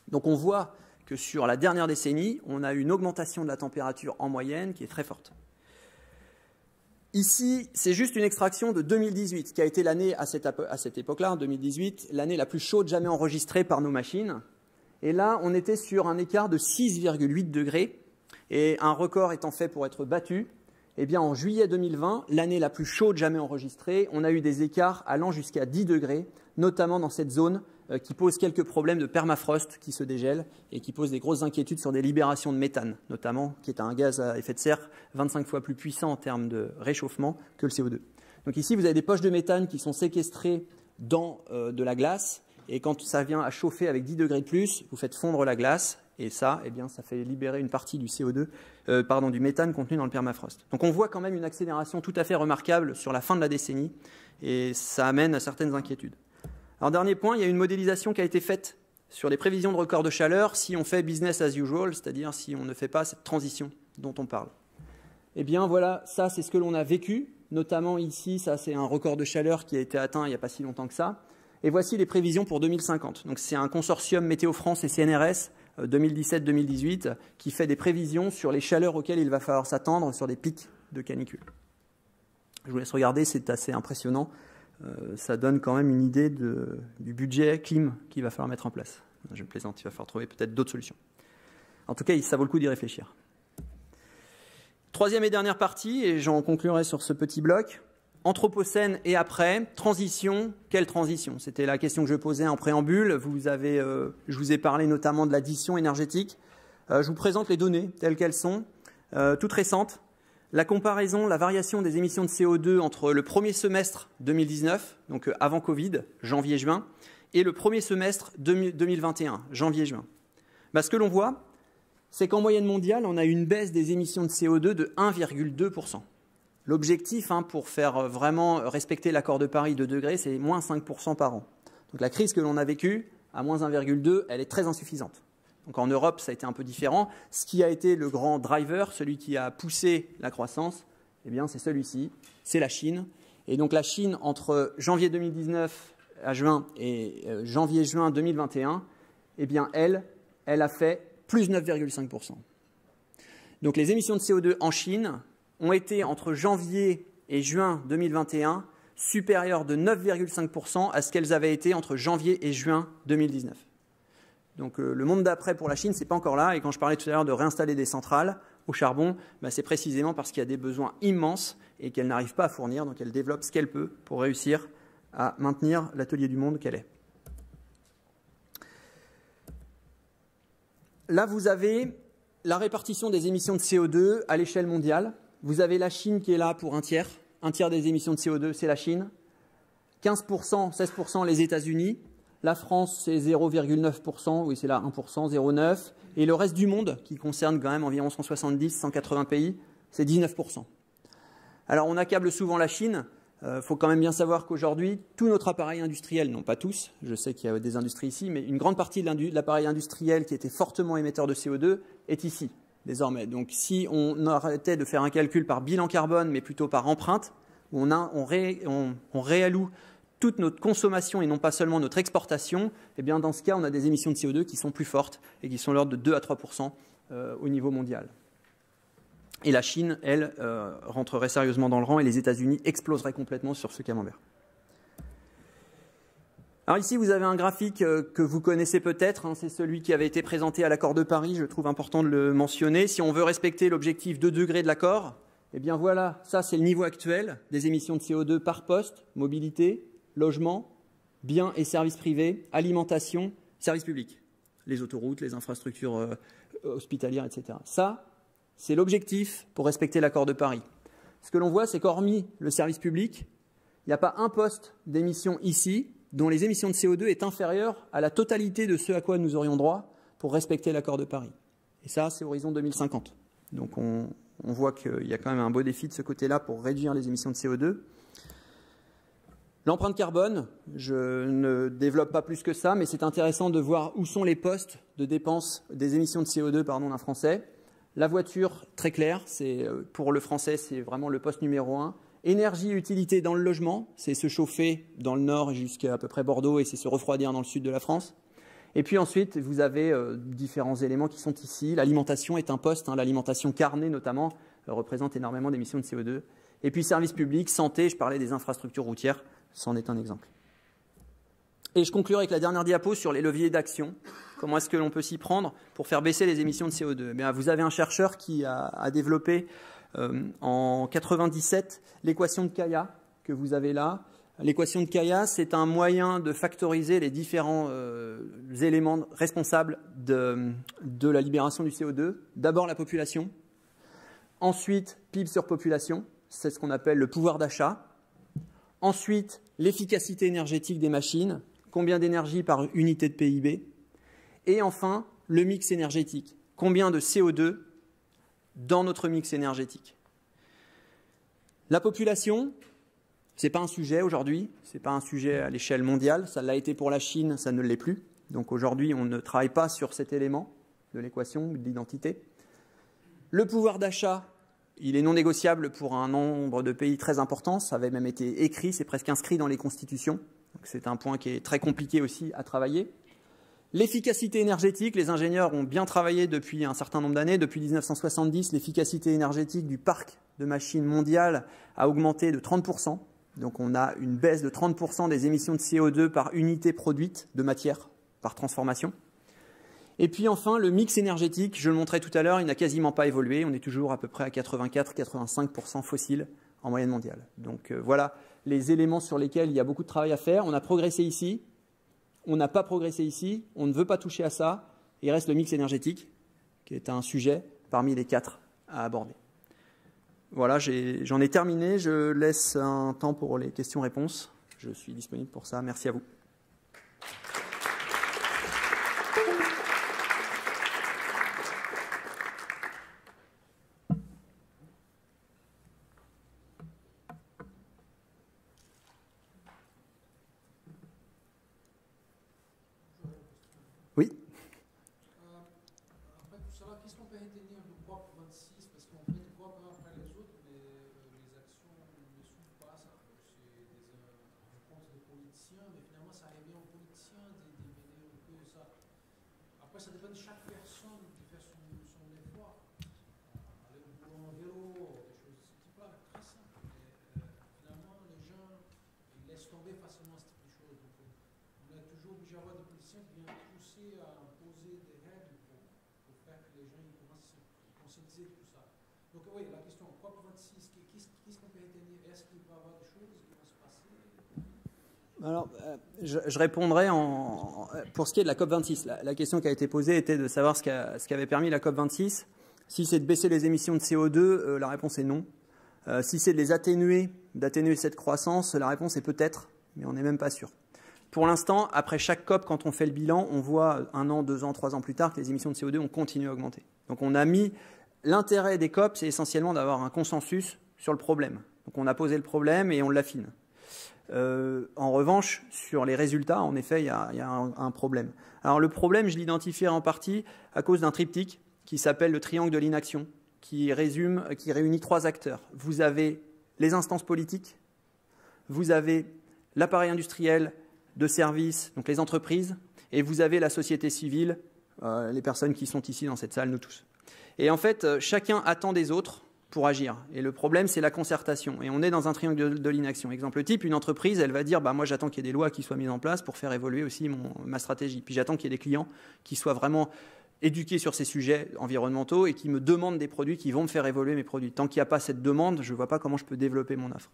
Donc on voit que sur la dernière décennie, on a une augmentation de la température en moyenne qui est très forte. Ici, c'est juste une extraction de 2018, qui a été l'année à cette, à cette époque-là, 2018, l'année la plus chaude jamais enregistrée par nos machines. Et là, on était sur un écart de 6,8 degrés, et un record étant fait pour être battu, eh bien, en juillet 2020, l'année la plus chaude jamais enregistrée, on a eu des écarts allant jusqu'à 10 degrés, notamment dans cette zone euh, qui pose quelques problèmes de permafrost qui se dégèle et qui pose des grosses inquiétudes sur des libérations de méthane, notamment, qui est un gaz à effet de serre 25 fois plus puissant en termes de réchauffement que le CO2. Donc ici, vous avez des poches de méthane qui sont séquestrées dans euh, de la glace, et quand ça vient à chauffer avec 10 degrés de plus, vous faites fondre la glace, et ça, eh bien, ça fait libérer une partie du CO2, euh, du méthane contenu dans le permafrost. Donc on voit quand même une accélération tout à fait remarquable sur la fin de la décennie, et ça amène à certaines inquiétudes. Alors, dernier point, il y a une modélisation qui a été faite sur les prévisions de record de chaleur si on fait business as usual, c'est-à-dire si on ne fait pas cette transition dont on parle. Eh bien, voilà, ça, c'est ce que l'on a vécu, notamment ici, ça, c'est un record de chaleur qui a été atteint il n'y a pas si longtemps que ça. Et voici les prévisions pour 2050. Donc, c'est un consortium Météo France et CNRS 2017-2018 euh, qui fait des prévisions sur les chaleurs auxquelles il va falloir s'attendre sur des pics de canicule. Je vous laisse regarder, c'est assez impressionnant. Euh, ça donne quand même une idée du budget clim qu'il va falloir mettre en place. Je plaisante, il va falloir trouver peut-être d'autres solutions. En tout cas, ça vaut le coup d'y réfléchir. Troisième et dernière partie, et j'en conclurai sur ce petit bloc. Anthropocène et après, transition, quelle transition? C'était la question que je posais en préambule. Vous avez, euh, je vous ai parlé notamment de l'addition énergétique. Euh, je vous présente les données telles qu'elles sont, toutes récentes. La comparaison, la variation des émissions de CO2 entre le premier semestre 2019, donc euh, avant Covid, janvier-juin, et le premier semestre 2021, janvier-juin. Bah, ce que l'on voit, c'est qu'en moyenne mondiale, on a une baisse des émissions de CO2 de 1,2%. L'objectif, hein, pour faire euh, vraiment respecter l'accord de Paris de degrés, c'est moins 5% par an. Donc la crise que l'on a vécue, à moins 1,2, elle est très insuffisante. Donc en Europe, ça a été un peu différent. Ce qui a été le grand driver, celui qui a poussé la croissance, eh bien, c'est celui-ci, c'est la Chine. Et donc la Chine, entre janvier 2019 à juin et euh, janvier-juin 2021, eh bien, elle, elle a fait plus 9,5%. Donc les émissions de CO2 en Chine ont été entre janvier et juin 2021 supérieures de 9,5% à ce qu'elles avaient été entre janvier et juin 2019. Donc euh, le monde d'après pour la Chine, ce n'est pas encore là. Et quand je parlais tout à l'heure de réinstaller des centrales au charbon, bah, c'est précisément parce qu'il y a des besoins immenses et qu'elle n'arrive pas à fournir. Donc elle développe ce qu'elle peut pour réussir à maintenir l'atelier du monde qu'elle est. Là, vous avez la répartition des émissions de CO2 à l'échelle mondiale. Vous avez la Chine qui est là pour un tiers. Un tiers des émissions de CO2, c'est la Chine. 15%, 16% les États-Unis. La France, c'est 0,9%, oui, c'est là 1%, 0,9%. Et le reste du monde, qui concerne quand même environ 170, 180 pays, c'est 19%. Alors, on accable souvent la Chine. Il euh, faut quand même bien savoir qu'aujourd'hui, tout notre appareil industriel, non pas tous, je sais qu'il y a des industries ici, mais une grande partie de l'appareil industriel qui était fortement émetteur de CO2 est ici, désormais. Donc, si on arrêtait de faire un calcul par bilan carbone, mais plutôt par empreinte, on, on réalloue toute notre consommation et non pas seulement notre exportation, eh bien dans ce cas, on a des émissions de CO2 qui sont plus fortes et qui sont l'ordre de 2 à 3 euh, au niveau mondial. Et la Chine, elle, euh, rentrerait sérieusement dans le rang et les États-Unis exploseraient complètement sur ce camembert. Alors ici, vous avez un graphique euh, que vous connaissez peut-être, hein, c'est celui qui avait été présenté à l'accord de Paris, je trouve important de le mentionner. Si on veut respecter l'objectif 2 degrés de l'accord, eh bien voilà, ça c'est le niveau actuel des émissions de CO2 par poste, mobilité, logement, biens et services privés, alimentation, services publics, les autoroutes, les infrastructures euh, hospitalières, etc. Ça, c'est l'objectif pour respecter l'accord de Paris. Ce que l'on voit, c'est qu'hormis le service public, il n'y a pas un poste d'émission ici dont les émissions de CO2 est inférieure à la totalité de ce à quoi nous aurions droit pour respecter l'accord de Paris. Et ça, c'est horizon 2050. Donc on, voit qu'il y a quand même un beau défi de ce côté-là pour réduire les émissions de CO2. L'empreinte carbone, je ne développe pas plus que ça, mais c'est intéressant de voir où sont les postes de dépenses des émissions de CO2 pardon, d'un Français. La voiture, très clair, c'est euh, pour le Français, c'est vraiment le poste numéro un. Énergie et utilité dans le logement, c'est se chauffer dans le nord jusqu'à à peu près Bordeaux et c'est se refroidir dans le sud de la France. Et puis ensuite, vous avez euh, différents éléments qui sont ici. L'alimentation est un poste, hein. l'alimentation carnée notamment euh, représente énormément d'émissions de CO2. Et puis services publics, santé, je parlais des infrastructures routières, c'en est un exemple. Et je conclurai avec la dernière diapo sur les leviers d'action. Comment est-ce que l'on peut s'y prendre pour faire baisser les émissions de CO2 eh Vous avez un chercheur qui a, développé en 97 l'équation de Kaya que vous avez là. L'équation de Kaya, c'est un moyen de factoriser les différents euh, éléments responsables de, la libération du CO2. D'abord la population, ensuite PIB sur population, c'est ce qu'on appelle le pouvoir d'achat. Ensuite, l'efficacité énergétique des machines, combien d'énergie par unité de PIB. Et enfin, le mix énergétique, combien de CO2 dans notre mix énergétique. La population, ce n'est pas un sujet aujourd'hui, ce n'est pas un sujet à l'échelle mondiale, ça l'a été pour la Chine, ça ne l'est plus. Donc aujourd'hui, on ne travaille pas sur cet élément de l'équation de l'identité. Le pouvoir d'achat, il est non négociable pour un nombre de pays très important, ça avait même été écrit, c'est presque inscrit dans les constitutions. C'est un point qui est très compliqué aussi à travailler. L'efficacité énergétique, les ingénieurs ont bien travaillé depuis un certain nombre d'années. Depuis 1970, l'efficacité énergétique du parc de machines mondiales a augmenté de 30%. Donc on a une baisse de 30% des émissions de CO2 par unité produite de matière par transformation. Et puis enfin, le mix énergétique, je le montrais tout à l'heure, il n'a quasiment pas évolué. On est toujours à peu près à 84-85% fossiles en moyenne mondiale. Donc euh, voilà les éléments sur lesquels il y a beaucoup de travail à faire. On a progressé ici, on n'a pas progressé ici, on ne veut pas toucher à ça. Il reste le mix énergétique, qui est un sujet parmi les quatre à aborder. Voilà, j'en ai, terminé. Je laisse un temps pour les questions-réponses. Je suis disponible pour ça. Merci à vous. mais finalement ça revient aux politiciens de, de mener un peu ça. Après, ça dépend de chaque personne qui fait son, effort. Euh, aller au boulot en vélo, des choses de ce type-là, très simple. Euh, finalement, les gens ils laissent tomber facilement ce type de choses. On est toujours obligé d'avoir des politiciens qui viennent pousser à imposer des règles pour, faire que les gens ils commencent à se conscientiser de tout ça. Donc, oui, la question Alors, euh, je, répondrai en, pour ce qui est de la COP26. La, question qui a été posée était de savoir ce qui, ce avait permis la COP26. Si c'est de baisser les émissions de CO2, euh, la réponse est non. Euh, si c'est de les atténuer, d'atténuer cette croissance, la réponse est peut-être, mais on n'est même pas sûr. Pour l'instant, après chaque COP, quand on fait le bilan, on voit un an, deux ans, trois ans plus tard que les émissions de CO2 ont continué à augmenter. Donc on a mis l'intérêt des COP, c'est essentiellement d'avoir un consensus sur le problème. Donc on a posé le problème et on l'affine. Euh, en revanche, sur les résultats, en effet, il y a, un, problème. Alors le problème, je l'identifie en partie à cause d'un triptyque qui s'appelle le triangle de l'inaction, qui, résume, qui réunit trois acteurs. Vous avez les instances politiques, vous avez l'appareil industriel de services, donc les entreprises, et vous avez la société civile, euh, les personnes qui sont ici dans cette salle, nous tous. Et en fait, euh, chacun attend des autres pour agir. Et le problème, c'est la concertation. Et on est dans un triangle de, l'inaction. Exemple type, une entreprise, elle va dire, bah, moi j'attends qu'il y ait des lois qui soient mises en place pour faire évoluer aussi ma stratégie. Puis j'attends qu'il y ait des clients qui soient vraiment éduqués sur ces sujets environnementaux et qui me demandent des produits qui vont me faire évoluer mes produits. Tant qu'il n'y a pas cette demande, je ne vois pas comment je peux développer mon offre.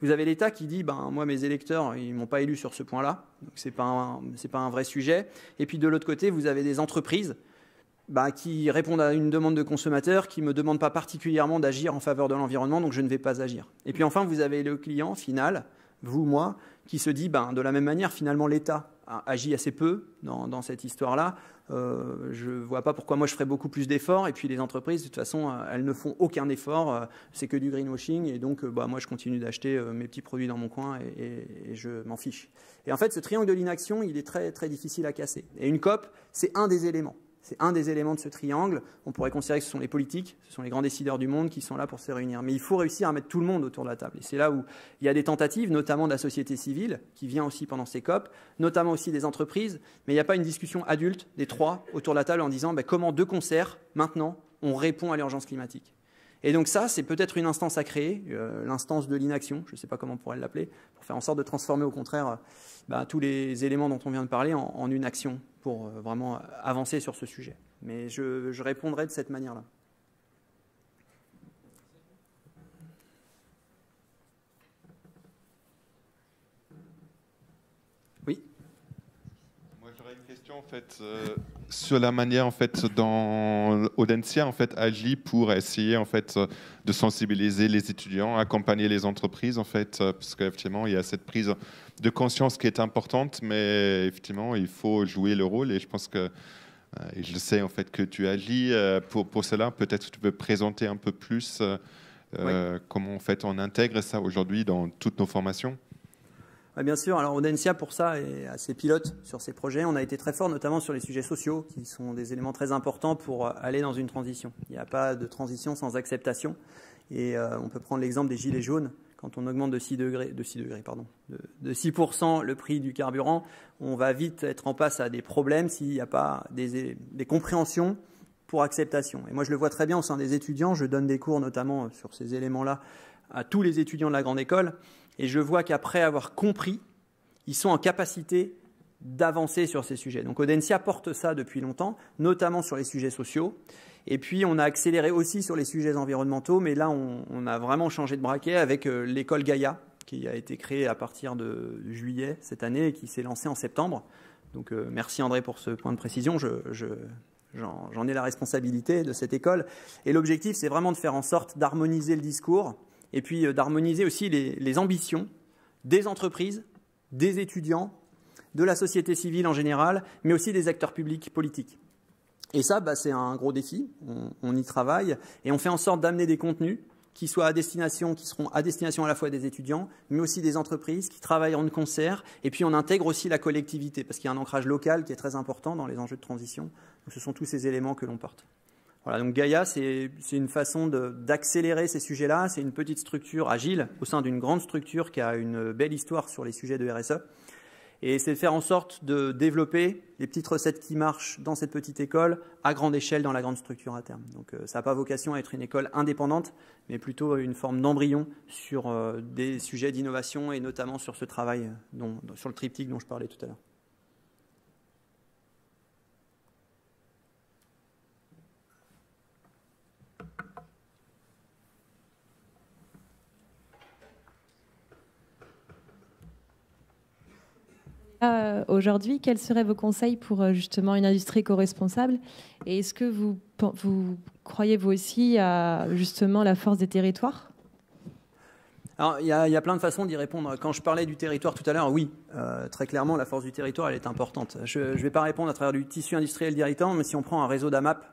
Vous avez l'État qui dit, ben, moi mes électeurs, ils ne m'ont pas élu sur ce point-là, donc ce n'est pas, pas, un vrai sujet. Et puis de l'autre côté, vous avez des entreprises bah, qui répondent à une demande de consommateur, qui ne me demandent pas particulièrement d'agir en faveur de l'environnement, donc je ne vais pas agir. Et puis enfin, vous avez le client final, vous, moi, qui se dit, ben, de la même manière, finalement, l'État agit assez peu dans, cette histoire-là. Euh, je ne vois pas pourquoi moi je ferais beaucoup plus d'efforts. Et puis les entreprises, de toute façon, euh, elles ne font aucun effort. Euh, c'est que du greenwashing. Et donc, bah, moi, je continue d'acheter mes petits produits dans mon coin et, et je m'en fiche. Et en fait, ce triangle de l'inaction, il est très, très difficile à casser. Et une COP, c'est un des éléments. C'est un des éléments de ce triangle. On pourrait considérer que ce sont les politiques, ce sont les grands décideurs du monde qui sont là pour se réunir. Mais il faut réussir à mettre tout le monde autour de la table. Et c'est là où il y a des tentatives, notamment de la société civile, qui vient aussi pendant ces COP, notamment aussi des entreprises. Mais il n'y a pas une discussion adulte des trois autour de la table en disant ben, comment, de concert, maintenant, on répond à l'urgence climatique. Et donc ça, c'est peut-être une instance à créer, euh, l'instance de l'inaction, je ne sais pas comment on pourrait l'appeler, pour faire en sorte de transformer au contraire bah, tous les éléments dont on vient de parler en, une action pour euh, vraiment avancer sur ce sujet. Mais je, répondrai de cette manière-là. Oui Moi, j'aurais une question, en fait, euh, sur la manière, en fait, dont Audencia, en fait, agit pour essayer, en fait, de sensibiliser les étudiants, accompagner les entreprises, en fait, euh, parce qu'effectivement, il y a cette prise de conscience qui est importante, mais effectivement il faut jouer le rôle et je pense que et je sais en fait que tu agis pour, pour cela. Peut-être que tu peux présenter un peu plus comment en fait on intègre ça aujourd'hui dans toutes nos formations. Bien sûr, alors Audencia pour ça est assez pilote sur ces projets. On a été très fort notamment sur les sujets sociaux qui sont des éléments très importants pour aller dans une transition. Il n'y a pas de transition sans acceptation. Et euh, on peut prendre l'exemple des gilets jaunes. Quand on augmente de 6 degrés, de 6 degrés pardon, de, 6% le prix du carburant, on va vite être en passe à des problèmes s'il n'y a pas des, compréhensions pour acceptation. Et moi, je le vois très bien au sein des étudiants. Je donne des cours notamment sur ces éléments-là à tous les étudiants de la grande école. Et je vois qu'après avoir compris, ils sont en capacité d'avancer sur ces sujets. Donc Audencia porte ça depuis longtemps, notamment sur les sujets sociaux. Et puis on a accéléré aussi sur les sujets environnementaux, mais là on, a vraiment changé de braquet avec euh, l'école Gaïa, qui a été créée à partir de juillet cette année et qui s'est lancée en septembre. Donc euh, merci André pour ce point de précision. j'en, ai la responsabilité de cette école. Et l'objectif, c'est vraiment de faire en sorte d'harmoniser le discours et puis euh, d'harmoniser aussi les, ambitions des entreprises, des étudiants, de la société civile en général, mais aussi des acteurs publics politiques. Et ça, bah, c'est un gros défi. On, y travaille et on fait en sorte d'amener des contenus qui soient à destination, qui seront à destination à la fois des étudiants, mais aussi des entreprises qui travaillent en concert. Et puis on intègre aussi la collectivité, parce qu'il y a un ancrage local qui est très important dans les enjeux de transition. Donc, ce sont tous ces éléments que l'on porte. Voilà, donc Gaia, c'est une façon d'accélérer ces sujets-là. C'est une petite structure agile au sein d'une grande structure qui a une belle histoire sur les sujets de RSE. Et c'est de faire en sorte de développer les petites recettes qui marchent dans cette petite école à grande échelle dans la grande structure à terme. Donc euh, ça n'a pas vocation à être une école indépendante, mais plutôt une forme d'embryon sur euh, des sujets d'innovation et notamment sur ce travail, dont, sur le triptyque dont je parlais tout à l'heure. Euh, aujourd'hui, quels seraient vos conseils pour euh, justement une industrie éco-responsable? Et est-ce que vous, vous croyez vous aussi à justement la force des territoires? Alors, il y, a, plein de façons d'y répondre. Quand je parlais du territoire tout à l'heure, oui, euh, très clairement, la force du territoire, elle est importante. Je ne vais pas répondre à travers du tissu industriel directement, mais si on prend un réseau d'AMAP,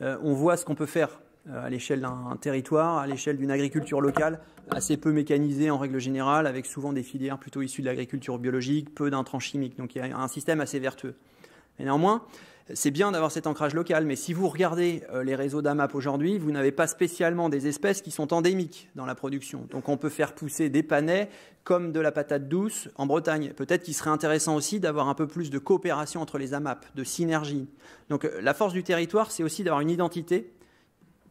on voit ce qu'on peut faire à l'échelle d'un territoire, à l'échelle d'une agriculture locale, assez peu mécanisée en règle générale, avec souvent des filières plutôt issues de l'agriculture biologique, peu d'intrants chimiques. Donc il y a un système assez vertueux. Néanmoins, c'est bien d'avoir cet ancrage local, mais si vous regardez euh, les réseaux d'AMAP aujourd'hui, vous n'avez pas spécialement des espèces qui sont endémiques dans la production. Donc on peut faire pousser des panais comme de la patate douce en Bretagne. Peut-être qu'il serait intéressant aussi d'avoir un peu plus de coopération entre les AMAP, de synergie. Donc euh, la force du territoire, c'est aussi d'avoir une identité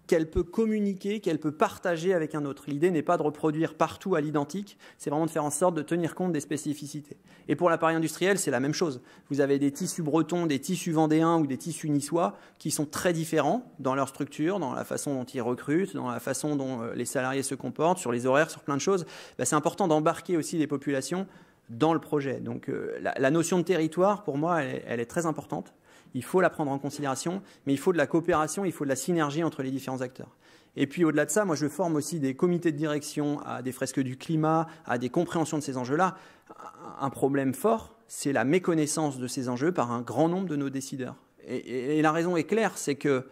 qu'elle peut communiquer, qu'elle peut partager avec un autre. L'idée n'est pas de reproduire partout à l'identique, c'est vraiment de faire en sorte de tenir compte des spécificités. Et pour l'appareil industriel, c'est la même chose. Vous avez des tissus bretons, des tissus vendéens ou des tissus niçois qui sont très différents dans leur structure, dans la façon dont ils recrutent, dans la façon dont euh, les salariés se comportent, sur les horaires, sur plein de choses. Bah, c'est important d'embarquer aussi les populations dans le projet. Donc euh, la, notion de territoire, pour moi, elle est très importante il faut la prendre en considération, mais il faut de la coopération, il faut de la synergie entre les différents acteurs. Et puis au-delà de ça, moi je forme aussi des comités de direction à des fresques du climat, à des compréhensions de ces enjeux-là. Un problème fort, c'est la méconnaissance de ces enjeux par un grand nombre de nos décideurs. Et, la raison est claire, c'est que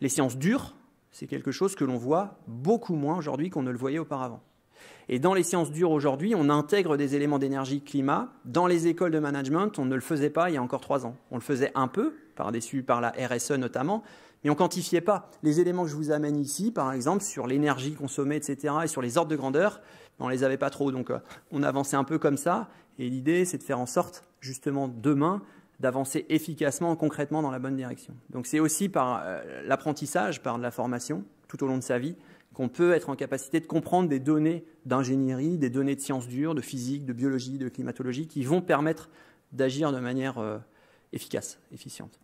les sciences dures, c'est quelque chose que l'on voit beaucoup moins aujourd'hui qu'on ne le voyait auparavant. Et dans les sciences dures aujourd'hui, on intègre des éléments d'énergie climat. Dans les écoles de management, on ne le faisait pas il y a encore trois ans. On le faisait un peu, par-dessus par la RSE notamment, mais on ne quantifiait pas. Les éléments que je vous amène ici, par exemple, sur l'énergie consommée, etc., et sur les ordres de grandeur, on ne les avait pas trop. Donc euh, on avançait un peu comme ça. Et l'idée, c'est de faire en sorte, justement, demain, d'avancer efficacement, concrètement dans la bonne direction. Donc c'est aussi par euh, l'apprentissage, par de la formation, tout au long de sa vie, qu'on peut être en capacité de comprendre des données d'ingénierie, des données de sciences dures, de physique, de biologie, de climatologie, qui vont permettre d'agir de manière euh, efficace, efficiente.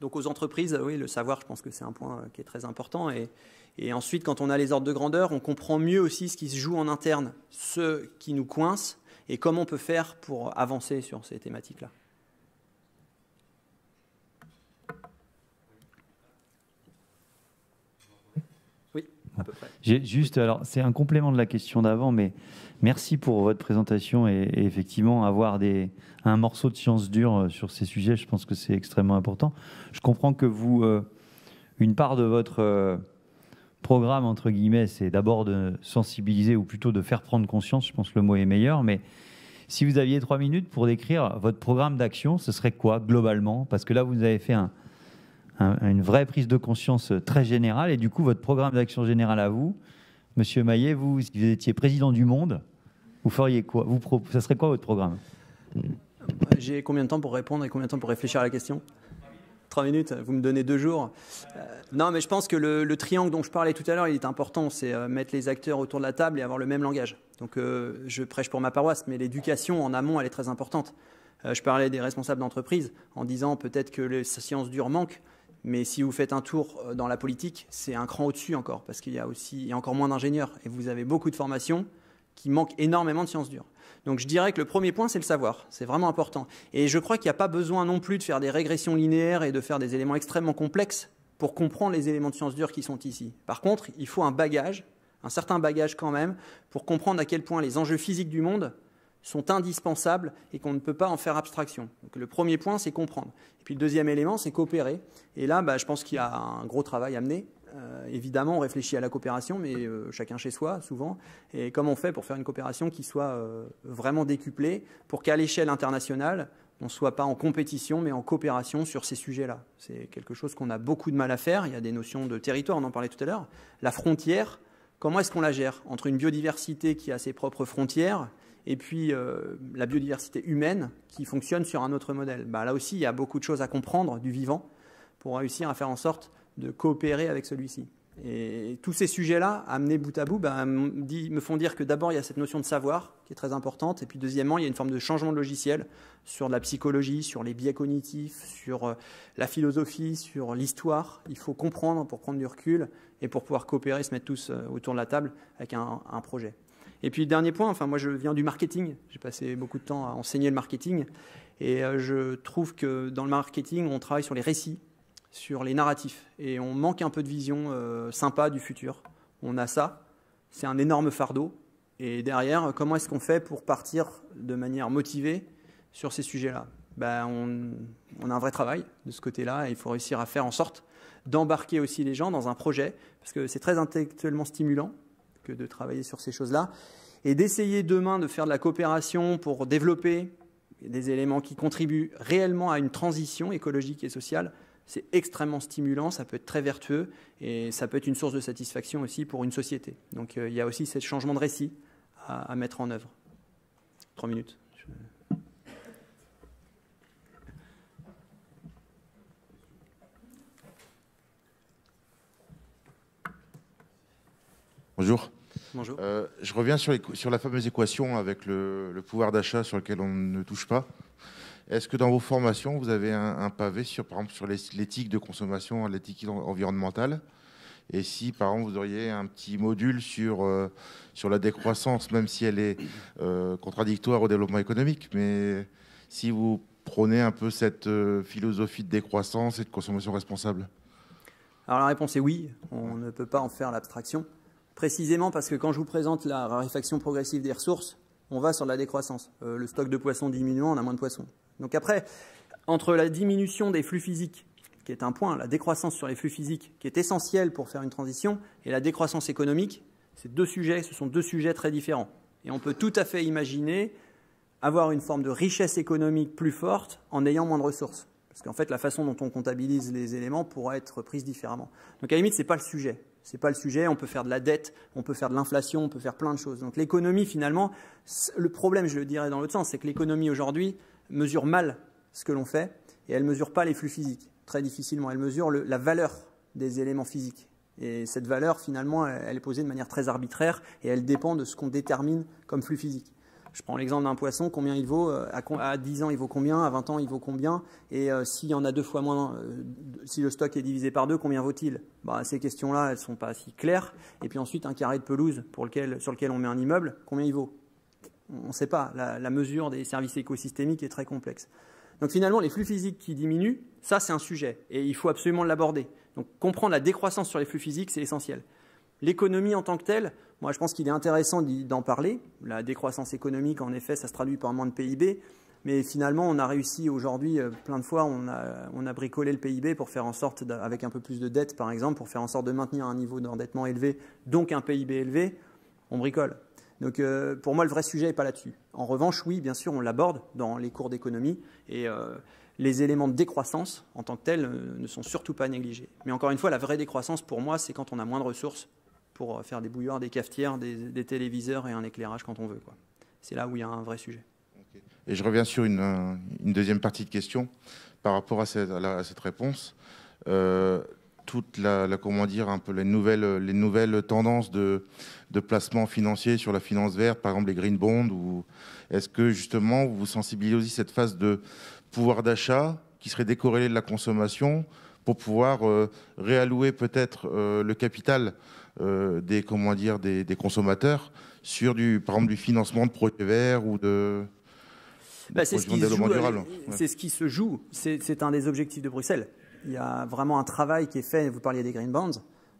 Donc aux entreprises, oui, le savoir, je pense que c'est un point euh, qui est très important. Et, et, ensuite, quand on a les ordres de grandeur, on comprend mieux aussi ce qui se joue en interne, ce qui nous coince, et comment on peut faire pour avancer sur ces thématiques-là. Juste, alors c'est un complément de la question d'avant, mais merci pour votre présentation et, effectivement avoir des, un morceau de science dure euh, sur ces sujets, je pense que c'est extrêmement important. Je comprends que vous, euh, une part de votre euh, programme entre guillemets, c'est d'abord de sensibiliser ou plutôt de faire prendre conscience. Je pense que le mot est meilleur, mais si vous aviez trois minutes pour décrire votre programme d'action, ce serait quoi globalement? Parce que là, vous avez fait un, une vraie prise de conscience très générale. Et du coup, votre programme d'action générale à vous, Monsieur Maillet, vous, si vous étiez président du monde, vous feriez quoi? Vous, Ça serait quoi votre programme? J'ai combien de temps pour répondre et combien de temps pour réfléchir à la question? Trois minutes, vous me donnez deux jours. Euh, non, mais je pense que le, triangle dont je parlais tout à l'heure, il est important. C'est euh, mettre les acteurs autour de la table et avoir le même langage. Donc, euh, je prêche pour ma paroisse, mais l'éducation en amont, elle est très importante. je parlais des responsables d'entreprise en disant peut-être que les sciences dures manquent. Mais si vous faites un tour dans la politique, c'est un cran au-dessus encore, parce qu'il y a aussi encore moins d'ingénieurs et vous avez beaucoup de formations qui manquent énormément de sciences dures. Donc je dirais que le premier point, c'est le savoir. C'est vraiment important. Et je crois qu'il n'y a pas besoin non plus de faire des régressions linéaires et de faire des éléments extrêmement complexes pour comprendre les éléments de sciences dures qui sont ici. Par contre, il faut un bagage, un certain bagage quand même, pour comprendre à quel point les enjeux physiques du monde sont indispensables et qu'on ne peut pas en faire abstraction. Donc le premier point, c'est comprendre. Et puis le deuxième élément, c'est coopérer. Et là, bah, je pense qu'il y a un gros travail à mener. Euh, évidemment, on réfléchit à la coopération, mais euh, chacun chez soi, souvent. Et comment on fait pour faire une coopération qui soit euh, vraiment décuplée, pour qu'à l'échelle internationale, on ne soit pas en compétition, mais en coopération sur ces sujets-là. C'est quelque chose qu'on a beaucoup de mal à faire. Il y a des notions de territoire, on en parlait tout à l'heure. La frontière, comment est-ce qu'on la gère? Entre une biodiversité qui a ses propres frontières et puis la biodiversité humaine qui fonctionne sur un autre modèle. Bah, là aussi, il y a beaucoup de choses à comprendre du vivant pour réussir à faire en sorte de coopérer avec celui-ci. Et tous ces sujets-là, amenés bout à bout, ben, me font dire que d'abord, il y a cette notion de savoir qui est très importante, et puis deuxièmement, il y a une forme de changement de logiciel sur la psychologie, sur les biais cognitifs, sur euh, la philosophie, sur l'histoire. Il faut comprendre pour prendre du recul et pour pouvoir coopérer, se mettre tous euh, autour de la table avec un projet. Et puis, dernier point, enfin, moi, je viens du marketing. J'ai passé beaucoup de temps à enseigner le marketing. Et euh, je trouve que dans le marketing, on travaille sur les récits sur les narratifs. Et on manque un peu de vision euh, sympa du futur. On a ça, c'est un énorme fardeau. Et derrière, comment est-ce qu'on fait pour partir de manière motivée sur ces sujets-là? Ben, on, a un vrai travail de ce côté-là et il faut réussir à faire en sorte d'embarquer aussi les gens dans un projet, parce que c'est très intellectuellement stimulant de travailler sur ces choses-là, et d'essayer demain de faire de la coopération pour développer des éléments qui contribuent réellement à une transition écologique et sociale c'est extrêmement stimulant, ça peut être très vertueux et ça peut être une source de satisfaction aussi pour une société. Donc euh, il y a aussi ce changement de récit à, mettre en œuvre. Trois minutes. Bonjour. Bonjour. Euh, je reviens sur, sur, la fameuse équation avec le pouvoir d'achat sur lequel on ne touche pas. Est-ce que dans vos formations, vous avez un, pavé sur, par exemple, sur l'éthique de consommation, l'éthique environnementale? Et si, par exemple, vous auriez un petit module sur, euh, sur la décroissance, même si elle est euh, contradictoire au développement économique, mais si vous prenez un peu cette euh, philosophie de décroissance et de consommation responsable? Alors la réponse est oui, on ne peut pas en faire l'abstraction. Précisément parce que quand je vous présente la raréfaction progressive des ressources, on va sur la décroissance. le stock de poissons diminuant, on a moins de poissons. Donc après, entre la diminution des flux physiques, qui est un point, la décroissance sur les flux physiques, qui est essentielle pour faire une transition, et la décroissance économique, ces deux sujets, ce sont deux sujets très différents. Et on peut tout à fait imaginer avoir une forme de richesse économique plus forte en ayant moins de ressources. Parce qu'en fait, la façon dont on comptabilise les éléments pourra être prise différemment. Donc à la limite, ce n'est pas le sujet. Ce n'est pas le sujet. On peut faire de la dette, on peut faire de l'inflation, on peut faire plein de choses. Donc l'économie, finalement, le problème, je le dirais dans l'autre sens, c'est que l'économie aujourd'hui, mesure mal ce que l'on fait et elle ne mesure pas les flux physiques, très difficilement. Elle mesure la valeur des éléments physiques. Et cette valeur, finalement, elle est posée de manière très arbitraire et elle dépend de ce qu'on détermine comme flux physique. Je prends l'exemple d'un poisson, combien il vaut, euh, à 10 ans il vaut combien, à 20 ans il vaut combien, et euh, s'il y en a deux fois moins, euh, si le stock est divisé par deux, combien vaut-il? Bah, Ces questions-là, elles ne sont pas si claires. Et puis ensuite, un carré de pelouse sur lequel on met un immeuble, combien il vaut? On ne sait pas. La, mesure des services écosystémiques est très complexe. Donc finalement, les flux physiques qui diminuent, ça c'est un sujet et il faut absolument l'aborder. Donc comprendre la décroissance sur les flux physiques, c'est essentiel. L'économie en tant que telle, moi je pense qu'il est intéressant d'en parler. La décroissance économique, en effet, ça se traduit par moins de PIB. Mais finalement, on a réussi aujourd'hui, euh, plein de fois, on a, bricolé le PIB pour faire en sorte, avec un peu plus de dette par exemple, pour faire en sorte de maintenir un niveau d'endettement élevé, donc un PIB élevé, on bricole. Donc euh, pour moi, le vrai sujet n'est pas là-dessus. En revanche, oui, bien sûr, on l'aborde dans les cours d'économie et euh, les éléments de décroissance en tant que tels ne sont surtout pas négligés. Mais encore une fois, la vraie décroissance pour moi, c'est quand on a moins de ressources pour faire des bouilloires, des cafetières, des, téléviseurs et un éclairage quand on veut. C'est là où il y a un vrai sujet. Et je reviens sur une, deuxième partie de question par rapport à cette, réponse. Euh, toute la, comment dire, un peu les nouvelles, les nouvelles tendances de, placement financier sur la finance verte, par exemple les green bonds, ou est-ce que justement vous sensibilisez aussi cette phase de pouvoir d'achat qui serait décorrélée de la consommation pour pouvoir euh, réallouer peut-être euh, le capital des, comment dire, des, des, consommateurs sur du, par exemple du financement de projets verts ou de bah, c'est ce, euh, ce, qui se joue. C'est un des objectifs de Bruxelles. Il y a vraiment un travail qui est fait. Vous parliez des green bonds.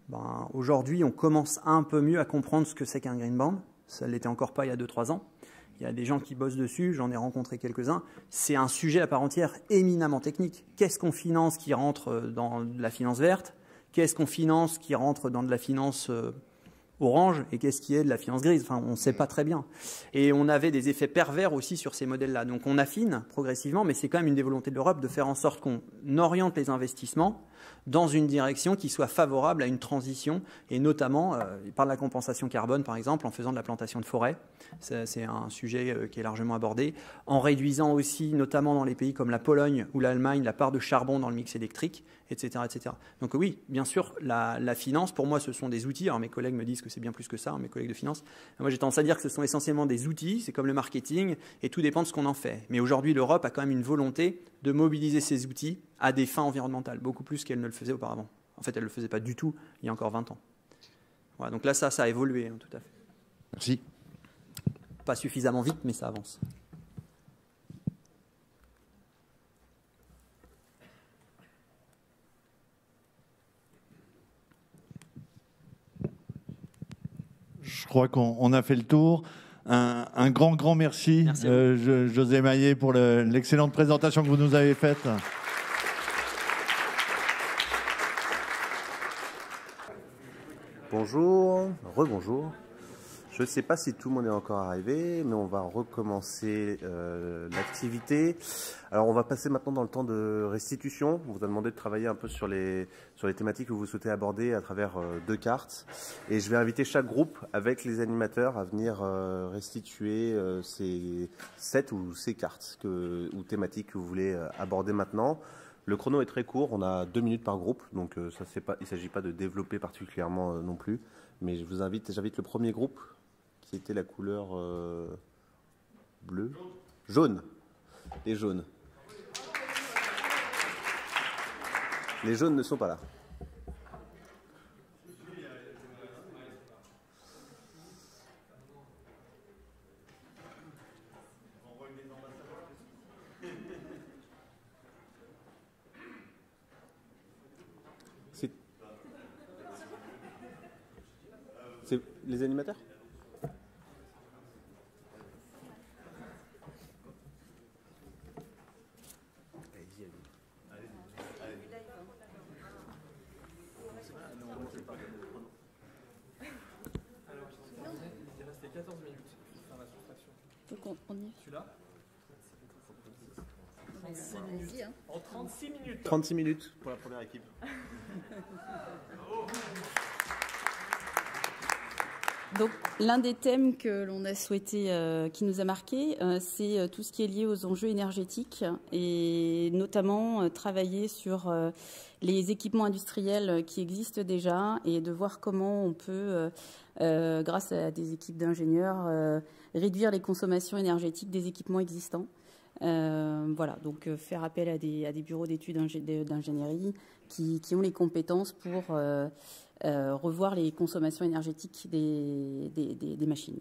Ben, Aujourd'hui, on commence un peu mieux à comprendre ce que c'est qu'un green bond. Ça ne l'était encore pas il y a 2-3 ans. Il y a des gens qui bossent dessus, j'en ai rencontré quelques-uns. C'est un sujet à part entière éminemment technique. Qu'est-ce qu'on finance qui rentre dans la finance verte? Qu'est-ce qu'on finance qui rentre dans de la finance euh, orange et qu'est-ce qui est de la finance grise. Enfin, on ne sait pas très bien. Et on avait des effets pervers aussi sur ces modèles-là. Donc on affine progressivement, mais c'est quand même une des volontés de l'Europe de faire en sorte qu'on oriente les investissements dans une direction qui soit favorable à une transition, et notamment euh, par la compensation carbone, par exemple, en faisant de la plantation de forêt. C'est un sujet euh, qui est largement abordé. En réduisant aussi, notamment dans les pays comme la Pologne ou l'Allemagne, la part de charbon dans le mix électrique, etc. etc. Donc oui, bien sûr, la, finance, pour moi, ce sont des outils. Alors mes collègues me disent que c'est bien plus que ça, mes collègues de finance. Moi, j'ai tendance à dire que ce sont essentiellement des outils, c'est comme le marketing, et tout dépend de ce qu'on en fait. Mais aujourd'hui, l'Europe a quand même une volonté de mobiliser ces outils à des fins environnementales, beaucoup plus qu'elle ne le faisait auparavant. En fait, elle ne le faisait pas du tout il y a encore 20 ans. Voilà, donc là, ça, ça a évolué, hein, tout à fait. Merci. Pas suffisamment vite, mais ça avance. Je crois qu'on a fait le tour. Un, grand, grand merci, euh, José Maillet, pour l'excellente présentation que vous nous avez faite. Bonjour, rebonjour. Je ne sais pas si tout le monde est encore arrivé, mais on va recommencer euh, l'activité. Alors on va passer maintenant dans le temps de restitution. On vous a demandé de travailler un peu sur les, sur les thématiques que vous souhaitez aborder à travers euh, deux cartes. Et je vais inviter chaque groupe avec les animateurs à venir euh, restituer ces sept ou ces cartes ou thématiques que vous voulez aborder maintenant. Le chrono est très court, on a deux minutes par groupe, donc ça, pas, il ne s'agit pas de développer particulièrement non plus. Mais je vous invite, j'invite le premier groupe c'était la couleur euh, bleue Jaune. Les jaunes. Les jaunes ne sont pas là. C'est les animateurs? Celui-là 36 minutes. 36 minutes pour la première équipe. Donc, l'un des thèmes que l'on a souhaité, euh, qui nous a marqué, euh, c'est euh, tout ce qui est lié aux enjeux énergétiques et notamment travailler sur les équipements industriels qui existent déjà et de voir comment on peut, grâce à des équipes d'ingénieurs, réduire les consommations énergétiques des équipements existants. voilà, donc faire appel à des, bureaux d'études d'ingénierie qui, ont les compétences pour revoir les consommations énergétiques des, des, machines.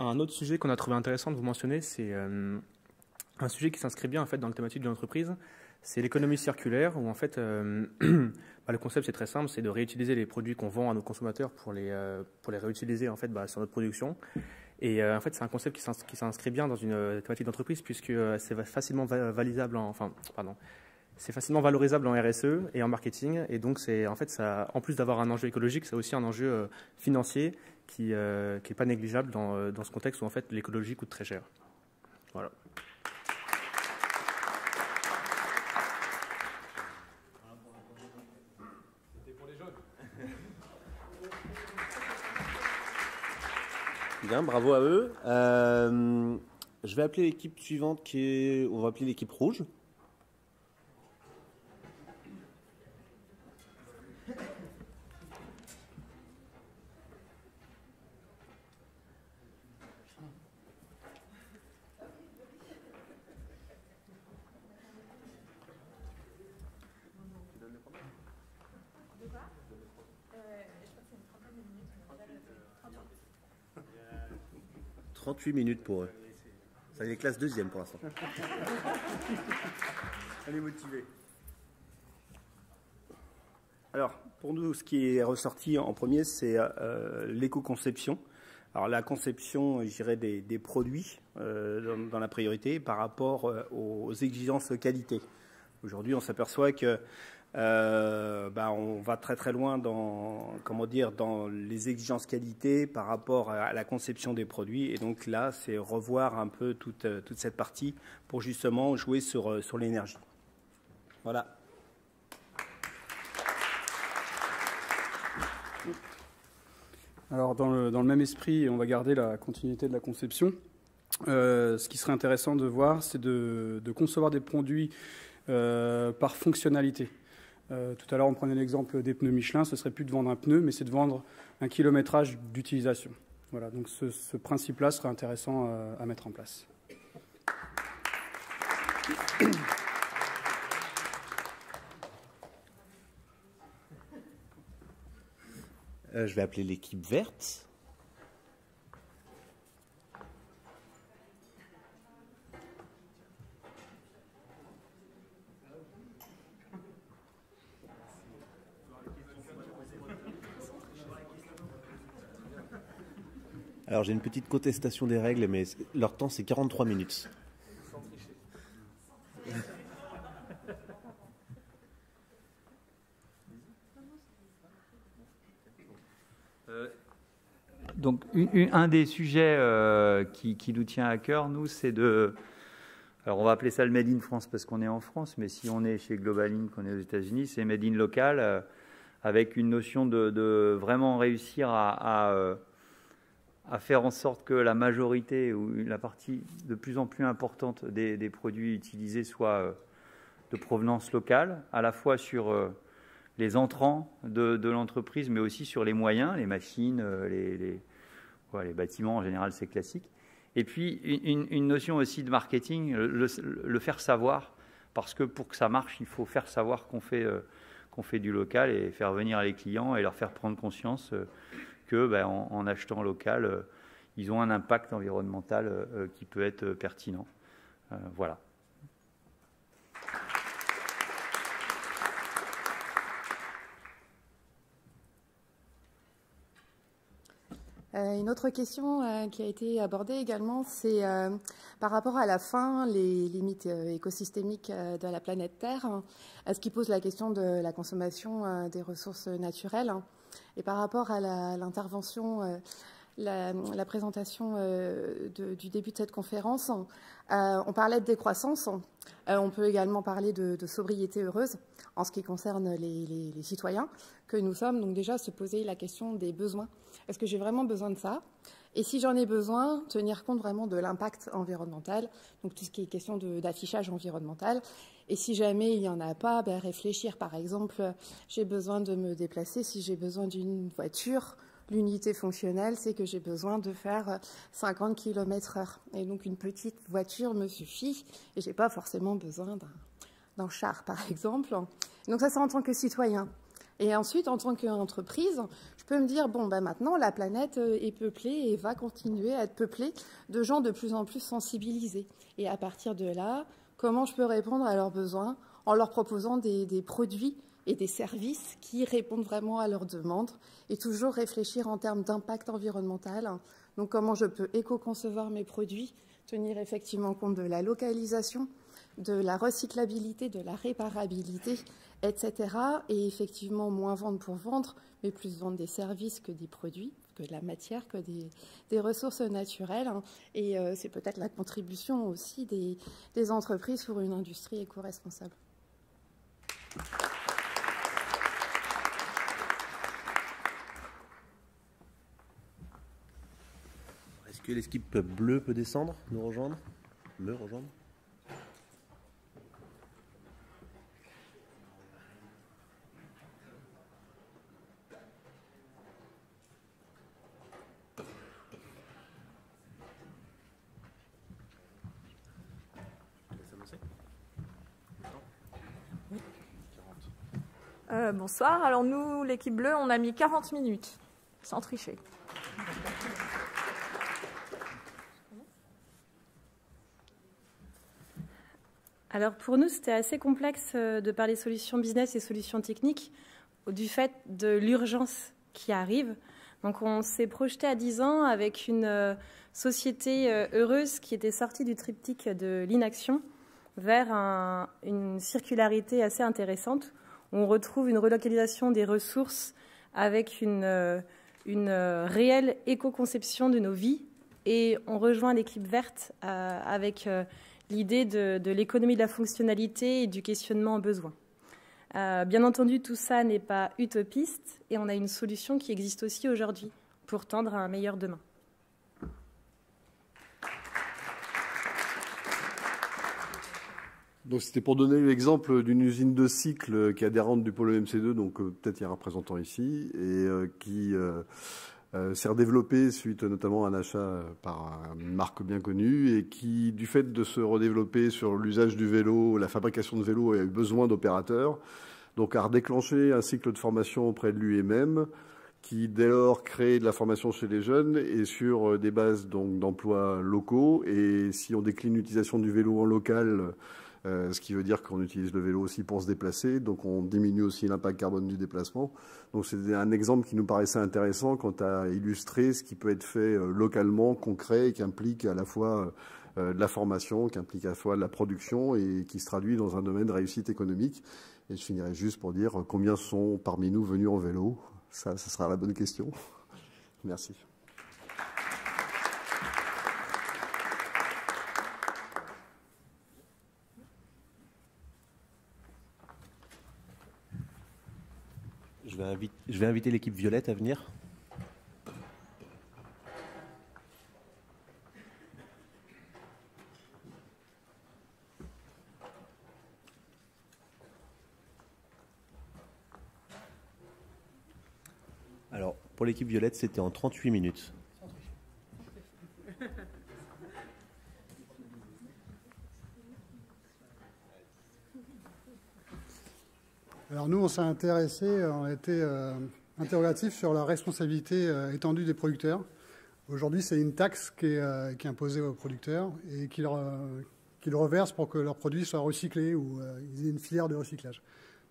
Un autre sujet qu'on a trouvé intéressant de vous mentionner, c'est euh, un sujet qui s'inscrit bien en fait dans la thématique de l'entreprise, c'est l'économie circulaire, où en fait, bah, le concept c'est très simple, c'est de réutiliser les produits qu'on vend à nos consommateurs pour les, pour les réutiliser en fait bah, sur notre production. Et en fait, c'est un concept qui s'inscrit bien dans une thématique d'entreprise puisque pardon, c'est facilement valorisable en RSE et en marketing. Et donc, c'est en fait, en plus d'avoir un enjeu écologique, c'est aussi un enjeu euh, financier qui n'est euh, pas négligeable dans, euh, dans, ce contexte où en fait l'écologie coûte très cher. Voilà. Bravo à eux. je vais appeler l'équipe suivante qui est, on va appeler l'équipe rouge. Minutes pour eux. Ça est classe deuxième pour l'instant. Elle est motivée. Alors, pour nous, ce qui est ressorti en premier, c'est euh, l'éco-conception. Alors, la conception, je dirais, des, produits euh, dans, la priorité par rapport euh, aux exigences qualité. Aujourd'hui, on s'aperçoit que euh, bah, on va très très loin dans, comment dire, dans les exigences qualité par rapport à la conception des produits. Et donc là, c'est revoir un peu toute, euh, toute, cette partie pour justement jouer sur, euh, sur l'énergie. Voilà. Alors dans le, dans le, même esprit, on va garder la continuité de la conception. ce qui serait intéressant de voir, c'est de, de, concevoir des produits par fonctionnalité. Euh, tout à l'heure, on prenait l'exemple des pneus Michelin. Ce serait plus de vendre un pneu, mais c'est de vendre un kilométrage d'utilisation. Voilà, donc ce, principe-là serait intéressant euh, à, mettre en place. Euh, je vais appeler l'équipe verte. Alors j'ai une petite contestation des règles, mais leur temps c'est 43 minutes. Euh, donc un des sujets euh, qui, nous tient à cœur, nous, c'est de... Alors on va appeler ça le Made in France parce qu'on est en France, mais si on est chez Globaline, qu'on est aux États-Unis, c'est Made in local, euh, avec une notion de, vraiment réussir à faire en sorte que la majorité ou la partie de plus en plus importante des, produits utilisés soit euh, de provenance locale, à la fois sur euh, les entrants de, l'entreprise, mais aussi sur les moyens, les machines, euh, les, bâtiments en général, c'est classique. Et puis une, notion aussi de marketing, le, faire savoir, parce que pour que ça marche, il faut faire savoir qu'on fait, qu'on fait du local et faire venir les clients et leur faire prendre conscience que ben, en, achetant local, euh, ils ont un impact environnemental euh, euh, qui peut être pertinent. voilà. une autre question qui a été abordée également, c'est par rapport à la fin, les limites écosystémiques de la planète Terre, ce qui pose la question de la consommation des ressources naturelles. Et par rapport à l'intervention, euh, la, présentation euh, du début de cette conférence, euh, on parlait de décroissance. on peut également parler de, sobriété heureuse en ce qui concerne les, citoyens que nous sommes. Donc déjà, se poser la question des besoins. Est-ce que j'ai vraiment besoin de ça? Et si j'en ai besoin, tenir compte vraiment de l'impact environnemental, donc tout ce qui est question d'affichage environnemental. Et si jamais il n'y en a pas, ben réfléchir. Par exemple, j'ai besoin de me déplacer. Si j'ai besoin d'une voiture, l'unité fonctionnelle, c'est que j'ai besoin de faire 50 km heure. Et donc une petite voiture me suffit et j'ai pas forcément besoin d'un char, par exemple. Donc ça, c'est en tant que citoyen. Et ensuite, en tant qu'entreprise, je peux me dire, bon, ben maintenant, la planète euh, est peuplée et va continuer à être peuplée de gens de plus en plus sensibilisés. Et à partir de là, comment je peux répondre à leurs besoins en leur proposant des, produits et des services qui répondent vraiment à leurs demandes et toujours réfléchir en termes d'impact environnemental. Donc comment je peux éco-concevoir mes produits, tenir effectivement compte de la localisation, de la recyclabilité, de la réparabilité, etc. Et effectivement moins vendre pour vendre, mais plus vendre des services que des produits, que de la matière, que des, ressources naturelles. Et euh, c'est peut-être la contribution aussi des, des entreprises pour une industrie éco-responsable. Est-ce que l'équipe bleue peut descendre, nous rejoindre? Me rejoindre? Euh, bonsoir. Alors nous, l'équipe bleue, on a mis 40 minutes, sans tricher. Alors pour nous, c'était assez complexe euh, de parler solutions business et solutions techniques du fait de l'urgence qui arrive. Donc on s'est projeté à 10 ans avec une euh, société heureuse qui était sortie du triptyque de l'inaction vers un, une circularité assez intéressante. On retrouve une relocalisation des ressources avec une, une réelle éco-conception de nos vies et on rejoint l'équipe verte euh, avec euh, l'idée de, l'économie de la fonctionnalité et du questionnement en besoin. Euh, bien entendu, tout ça n'est pas utopiste et on a une solution qui existe aussi aujourd'hui pour tendre à un meilleur demain. Donc c'était pour donner l'exemple d'une usine de cycle qui est adhérente du pôle MC2, donc euh, peut-être il y a un représentant ici, et euh, qui euh, euh, s'est redéveloppée suite notamment à un achat par une marque bien connue, et qui, du fait de se redévelopper sur l'usage du vélo, la fabrication de vélos, a eu besoin d'opérateurs, donc a redéclenché un cycle de formation auprès de l'UMM, qui dès lors crée de la formation chez les jeunes et sur des bases donc d'emplois locaux. Et si on décline l'utilisation du vélo en local, euh, ce qui veut dire qu'on utilise le vélo aussi pour se déplacer, donc on diminue aussi l'impact carbone du déplacement. Donc c'est un exemple qui nous paraissait intéressant quant à illustrer ce qui peut être fait euh, localement, concret, et qui implique à la fois euh, de la formation, qui implique à la fois de la production et qui se traduit dans un domaine de réussite économique. Et je finirai juste pour dire combien sont parmi nous venus en vélo. Ça, ça sera la bonne question. Merci. Je vais, inviter, l'équipe violette à venir. Alors, pour l'équipe violette, c'était en 38 minutes. Alors nous, on s'est intéressé, on a été euh, interrogatif sur la responsabilité euh, étendue des producteurs. Aujourd'hui, c'est une taxe qui est, euh, imposée aux producteurs et qu'ils qu reversent pour que leurs produits soient recyclés ou ils aient une filière de recyclage.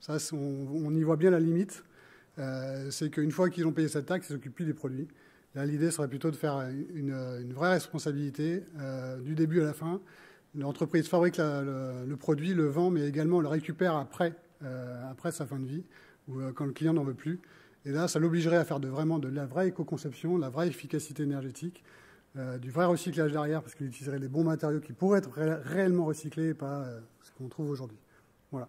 Ça, on, y voit bien la limite. c'est qu'une fois qu'ils ont payé cette taxe, ils s'occupent plus des produits. Là, l'idée serait plutôt de faire une, vraie responsabilité du début à la fin. L'entreprise fabrique le, produit, le vend, mais également le récupère après euh, après sa fin de vie, ou euh, quand le client n'en veut plus. Et là, ça l'obligerait à faire de vraiment de la vraie éco-conception, la vraie efficacité énergétique, euh, du vrai recyclage derrière, parce qu'il utiliserait les bons matériaux qui pourraient être ré réellement recyclés et pas euh, ce qu'on trouve aujourd'hui. Voilà.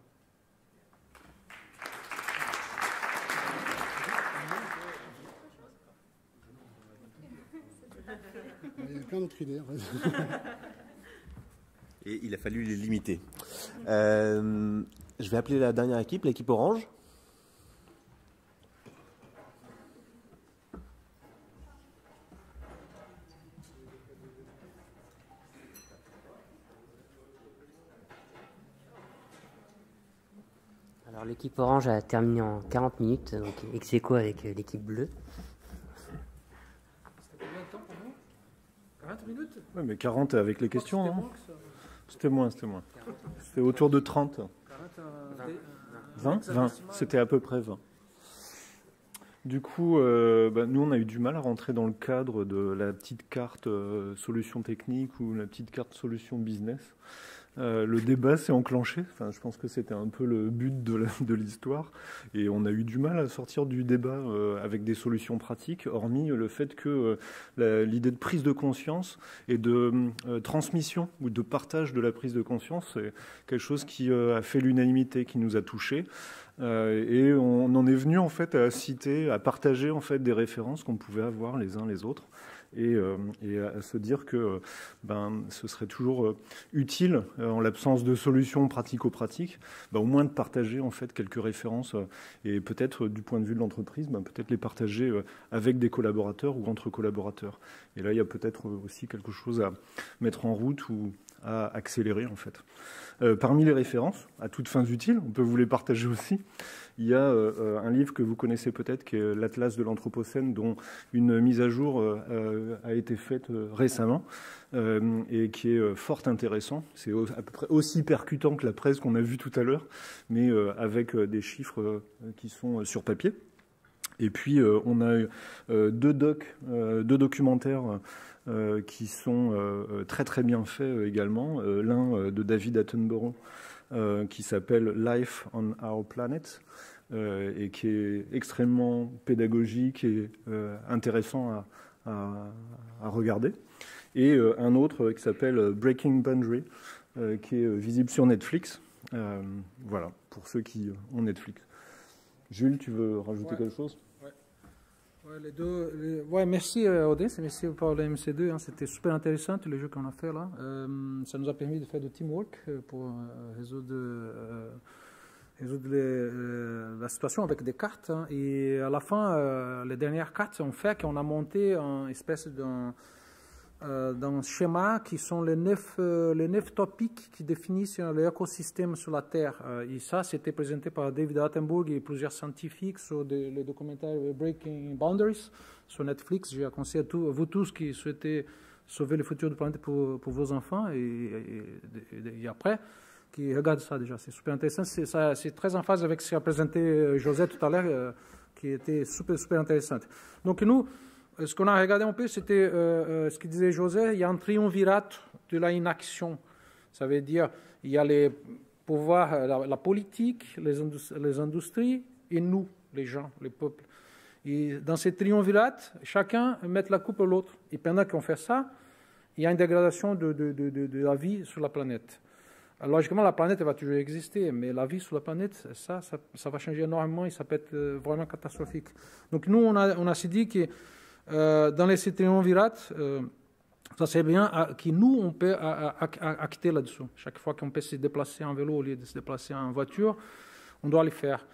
Il y a plein d'autres idées. En fait. Et il a fallu les limiter. Euh, je vais appeler la dernière équipe, l'équipe orange. Alors l'équipe orange a terminé en 40 minutes, donc ex aequo avec l'équipe bleue. C'était combien de temps pour nous 40 minutes? Oui, mais 40 avec les questions, non C'était moins, c'était moins. C'était autour de 30. 40. 20 20, c'était à peu près 20. Du coup, euh, bah, nous, on a eu du mal à rentrer dans le cadre de la petite carte euh, solution technique ou la petite carte solution business. Euh, le débat s'est enclenché. Enfin, je pense que c'était un peu le but de l'histoire. Et on a eu du mal à sortir du débat euh, avec des solutions pratiques, hormis le fait que euh, l'idée de prise de conscience et de transmission ou de partage de la prise de conscience, c'est quelque chose qui a fait l'unanimité, qui nous a touchés. Et on en est venu en fait à citer, à partager en fait des références qu'on pouvait avoir les uns les autres et, euh, à se dire que euh, ben, ce serait toujours euh, utile, en l'absence de solutions pratico-pratiques, ben, au moins de partager en fait quelques références et peut-être du point de vue de l'entreprise, ben, peut-être les partager avec des collaborateurs ou entre collaborateurs. Et là, il y a peut-être aussi quelque chose à mettre en route ou à accélérer en fait. Parmi les références, à toutes fins utiles, on peut vous les partager aussi. Il y a euh, euh, un livre que vous connaissez peut-être, qui est l'Atlas de l'Anthropocène, dont une mise à jour euh, a été faite récemment et qui est fort intéressant. C'est à peu près aussi percutant que la presse qu'on a vue tout à l'heure, mais avec des chiffres qui sont sur papier. Et puis, on a deux deux documentaires qui sont très très bien faits également. L'un de David Attenborough euh, qui s'appelle Life on Our Planet euh, et qui est extrêmement pédagogique et euh, intéressant à, à- à regarder. Et un autre qui s'appelle Breaking Boundary qui est visible sur Netflix. Voilà, pour ceux qui ont Netflix. Jules, tu veux rajouter Ouais. quelque chose? Ouais, les deux, les- ouais, merci euh, Odès, merci pour le MC2. hein, C'était super intéressant le jeu qu'on a fait là. Euh, ça nous a permis de faire du teamwork euh, pour euh, résoudre, euh, les, euh, la situation avec des cartes. hein. Et à la fin, euh, les dernières cartes ont fait qu'on a monté une espèce d'un euh, d'un schéma qui sont les neuf, euh, les neuf topics qui définissent euh, l'écosystème sur la Terre. Et ça, c'était présenté par David Attenborough et plusieurs scientifiques sur le documentaire Breaking Boundaries sur Netflix. Je conseille à tous- vous tous qui souhaitez sauver le futur la planète pour, vos enfants et, et- après, qui regardent ça déjà. C'est super intéressant. C'est très en phase avec ce qu'a présenté José tout à l'heure, qui était super, super intéressant. Donc nous, ce qu'on a regardé un peu, c'était euh, euh, ce que disait José, il y a un triumvirat de la inaction. Ça veut dire, il y a les pouvoirs, euh, la, politique, les, indus- les industries et nous, les gens, les peuples. Et dans ces triumvirats, chacun met la coupe à l'autre. Et pendant qu'on fait ça, il y a une dégradation de, la vie sur la planète. Logiquement, la planète va toujours exister, mais la vie sur la planète, ça, ça, va changer énormément et ça peut être euh, vraiment catastrophique. Donc nous, on a, on a dit que euh, dans les triumvirats, euh, ça c'est bien euh, que nous, on peut euh, euh, ac- ac- acter là-dessus. Chaque fois qu'on peut se déplacer en vélo au lieu de se déplacer en voiture, on doit le faire.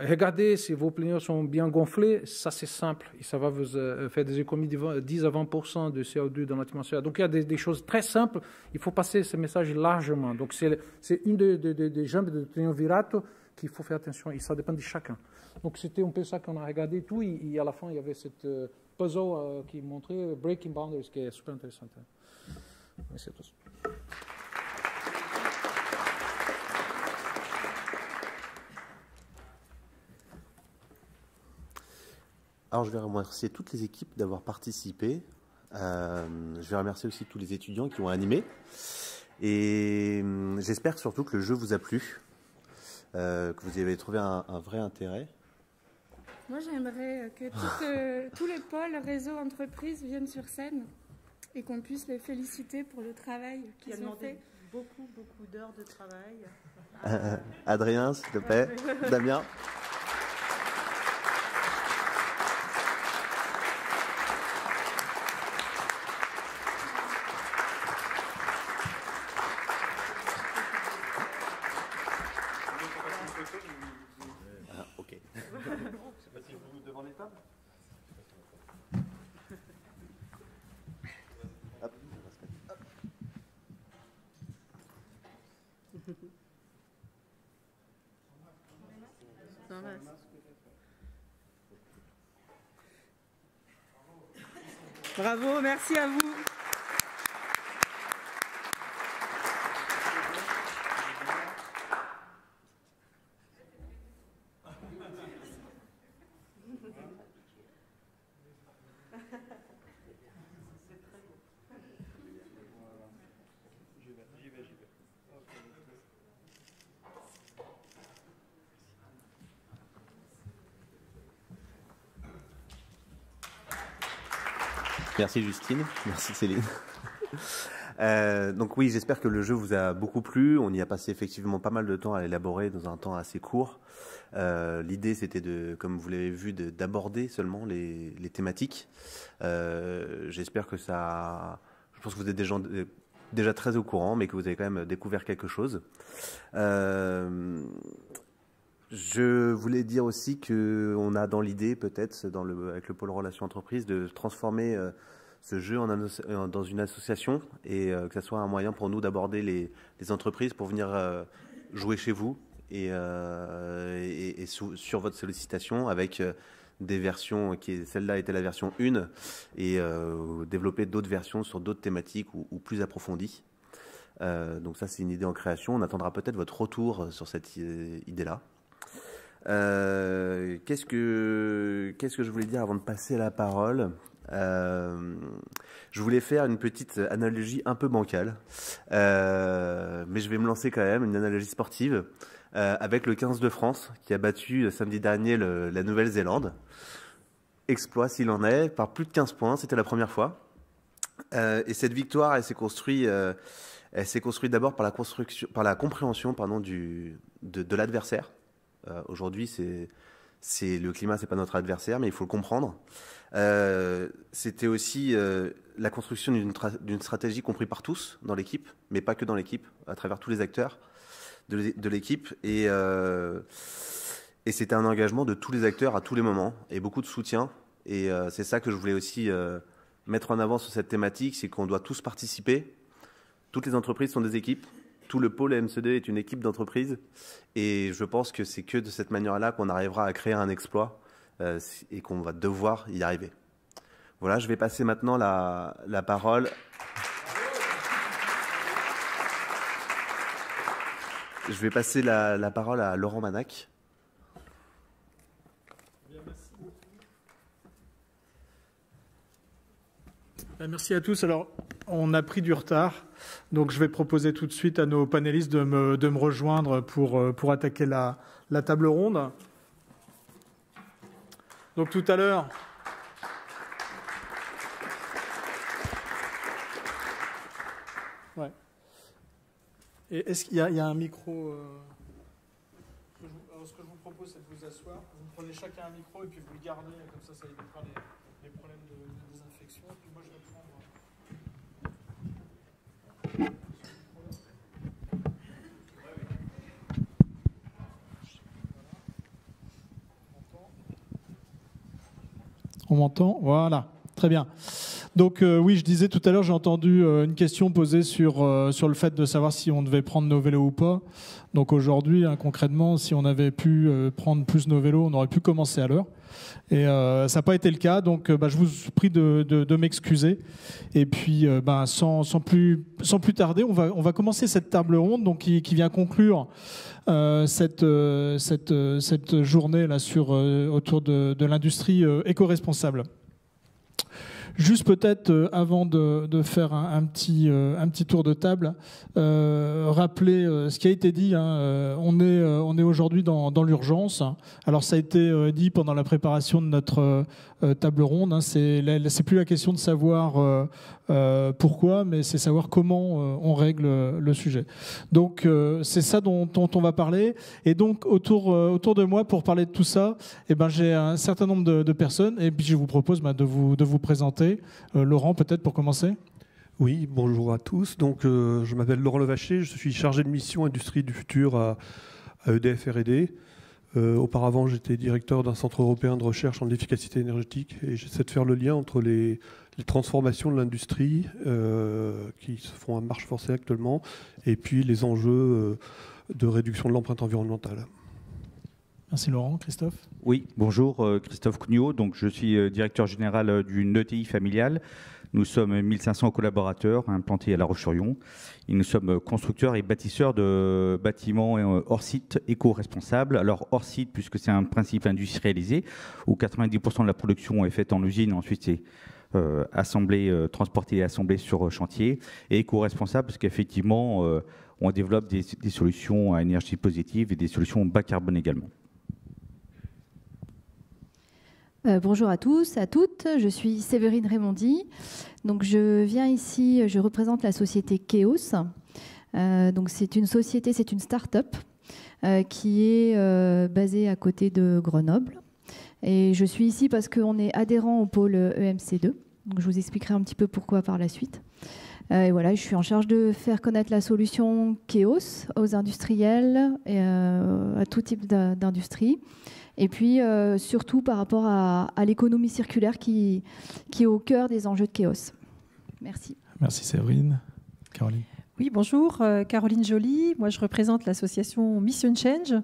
Regardez si vos pneus sont bien gonflés, ça c'est simple et ça va vous euh, faire des économies de 20 10 à 20% de CO2 dans l'atmosphère. Donc il y a des, choses très simples, il faut passer ce message largement. Donc c'est une des, des- des- jambes de triumvirato qu'il faut faire attention et ça dépend de chacun. Donc c'était un peu ça qu'on a regardé tout et, à la fin il y avait cette euh, puzzle euh, qui montrait Breaking Boundaries qui est super intéressante. Merci à tous. Alors, je vais remercier toutes les équipes d'avoir participé. Euh, je vais remercier aussi tous les étudiants qui ont animé. Et hum, j'espère surtout que le jeu vous a plu, euh, que vous y avez trouvé un vrai intérêt. Moi, j'aimerais que euh, tous les pôles réseau entreprises viennent sur scène et qu'on puisse les féliciter pour le travail Qui a qu'ils ont demandé fait. beaucoup, beaucoup d'heures de travail. Euh, Adrien, s'il te plaît. Damien. Ah, ok. C'est pas si vous devant les tables Hop. Bravo, merci à vous. Merci Justine, merci Céline. Euh, donc oui, j'espère que le jeu vous a beaucoup plu. On y a passé effectivement pas mal de temps à l'élaborer dans un temps assez court. Euh, L'idée, c'était de, comme vous l'avez vu, d'aborder seulement les, thématiques. Euh, j'espère que ça. Je pense que vous êtes déjà très au courant, mais que vous avez quand même découvert quelque chose. Je voulais dire aussi qu'on a dans l'idée, peut-être, avec le pôle relations entreprises, de transformer euh, ce jeu en, dans une association et euh, que ce soit un moyen pour nous d'aborder les, entreprises pour venir jouer chez vous et, sur votre sollicitation avec des versions, qui celle-là était la version 1, et euh, développer d'autres versions sur d'autres thématiques ou, plus approfondies. Euh, donc ça, c'est une idée en création. On attendra peut-être votre retour sur cette idée-là. Euh, qu'est-ce que que je voulais dire avant de passer la parole Je voulais faire une petite analogie un peu bancale, mais je vais me lancer quand même une analogie sportive. avec le 15 de France qui a battu samedi dernier la Nouvelle-Zélande exploit s'il en est, par plus de 15 points. C'était la première fois. Euh, et cette victoire, elle s'est construite, euh, elle s'est construite d'abord par la par la compréhension, pardon, du, de, l'adversaire. Euh, aujourd'hui, c'est, le climat, c'est pas notre adversaire, mais il faut le comprendre. c'était aussi la construction d'une, stratégie comprise par tous dans l'équipe, mais pas que dans l'équipe, à travers tous les acteurs de, l'équipe. Et c'était un engagement de tous les acteurs à tous les moments et beaucoup de soutien. Et euh, c'est ça que je voulais aussi euh, mettre en avant sur cette thématique, c'est qu'on doit tous participer. Toutes les entreprises sont des équipes. Tout le pôle MCD est une équipe d'entreprise. Et je pense que c'est que de cette manière-là qu'on arrivera à créer un exploit euh, et qu'on va devoir y arriver. Voilà, je vais passer maintenant la, parole. Je vais passer la, parole à Laurent Manac. Merci à tous. Alors, on a pris du retard, donc je vais proposer tout de suite à nos panélistes de me, rejoindre pour, euh, attaquer la, table ronde. Donc tout à l'heure, est-ce qu'il y, y, a un micro euh... Alors, ce que je vous propose, c'est de vous asseoir. Vous prenez chacun un micro et puis vous le gardez, comme ça, ça évitera les, les problèmes de, de désinfection. Puis moi, je vais On m'entend Voilà, très bien. Donc euh, oui, je disais tout à l'heure, j'ai entendu euh, une question posée sur, euh, sur le fait de savoir si on devait prendre nos vélos ou pas. Donc aujourd'hui, hein, concrètement, si on avait pu prendre plus nos vélos, on aurait pu commencer à l'heure. Et ça n'a pas été le cas, donc bah, je vous prie de, m'excuser. Et puis, bah, sans, plus, tarder, on va, commencer cette table ronde qui, vient conclure cette, journée autour de l'industrie éco-responsable. Juste peut-être, euh, avant de, faire un, petit, euh, un petit tour de table, euh, rappeler ce qui a été dit. Hein, on est, on est aujourd'hui dans, l'urgence. Alors ça a été dit pendant la préparation de notre table ronde. Hein, c'est plus la question de savoir pourquoi, mais c'est savoir comment on règle le sujet. Donc c'est ça dont, on va parler. Et donc autour, autour de moi, pour parler de tout ça, eh ben, j'ai un certain nombre de, personnes. Et puis je vous propose bah, de, vous, de vous présenter euh, Laurent, peut-être pour commencer oui, bonjour à tous. Donc, euh, je m'appelle Laurent Levaché, je suis chargé de mission industrie du futur à, EDF R&D. Euh, auparavant, j'étais directeur d'un centre européen de recherche en efficacité énergétique et j'essaie de faire le lien entre les, transformations de l'industrie qui se font à marche forcée actuellement et puis les enjeux de réduction de l'empreinte environnementale. Merci Laurent. Christophe? Oui, bonjour euh, Christophe Cugnot. Donc, je suis euh, directeur général euh, d'une ETI familiale. Nous sommes 1500 collaborateurs implantés à La Roche-sur-Yon. Et nous sommes constructeurs et bâtisseurs de bâtiments hors site éco-responsables. Alors hors site, puisque c'est un principe industrialisé, où 90% de la production est faite en usine, ensuite c'est assemblé, transporté et assemblé sur chantier. Et éco-responsable, parce qu'effectivement, on développe des, solutions à énergie positive et des solutions bas carbone également. Euh, bonjour à tous, à toutes. Je suis Séverine Raymondi. Donc, je viens ici, je représente la société Keos. Euh, donc, c'est une société, c'est une start-up euh, qui est basée à côté de Grenoble. Et je suis ici parce qu'on est adhérent au pôle EMC2. Donc, je vous expliquerai un petit peu pourquoi par la suite. et voilà, je suis en charge de faire connaître la solution Keos aux industriels et à tout type d'industrie. Et puis, euh, surtout par rapport à, l'économie circulaire qui, qui est au cœur des enjeux de Chaos. Merci. Merci Séverine. Caroline. Oui, bonjour. Euh, Caroline Joly. Moi, je représente l'association Mission Change.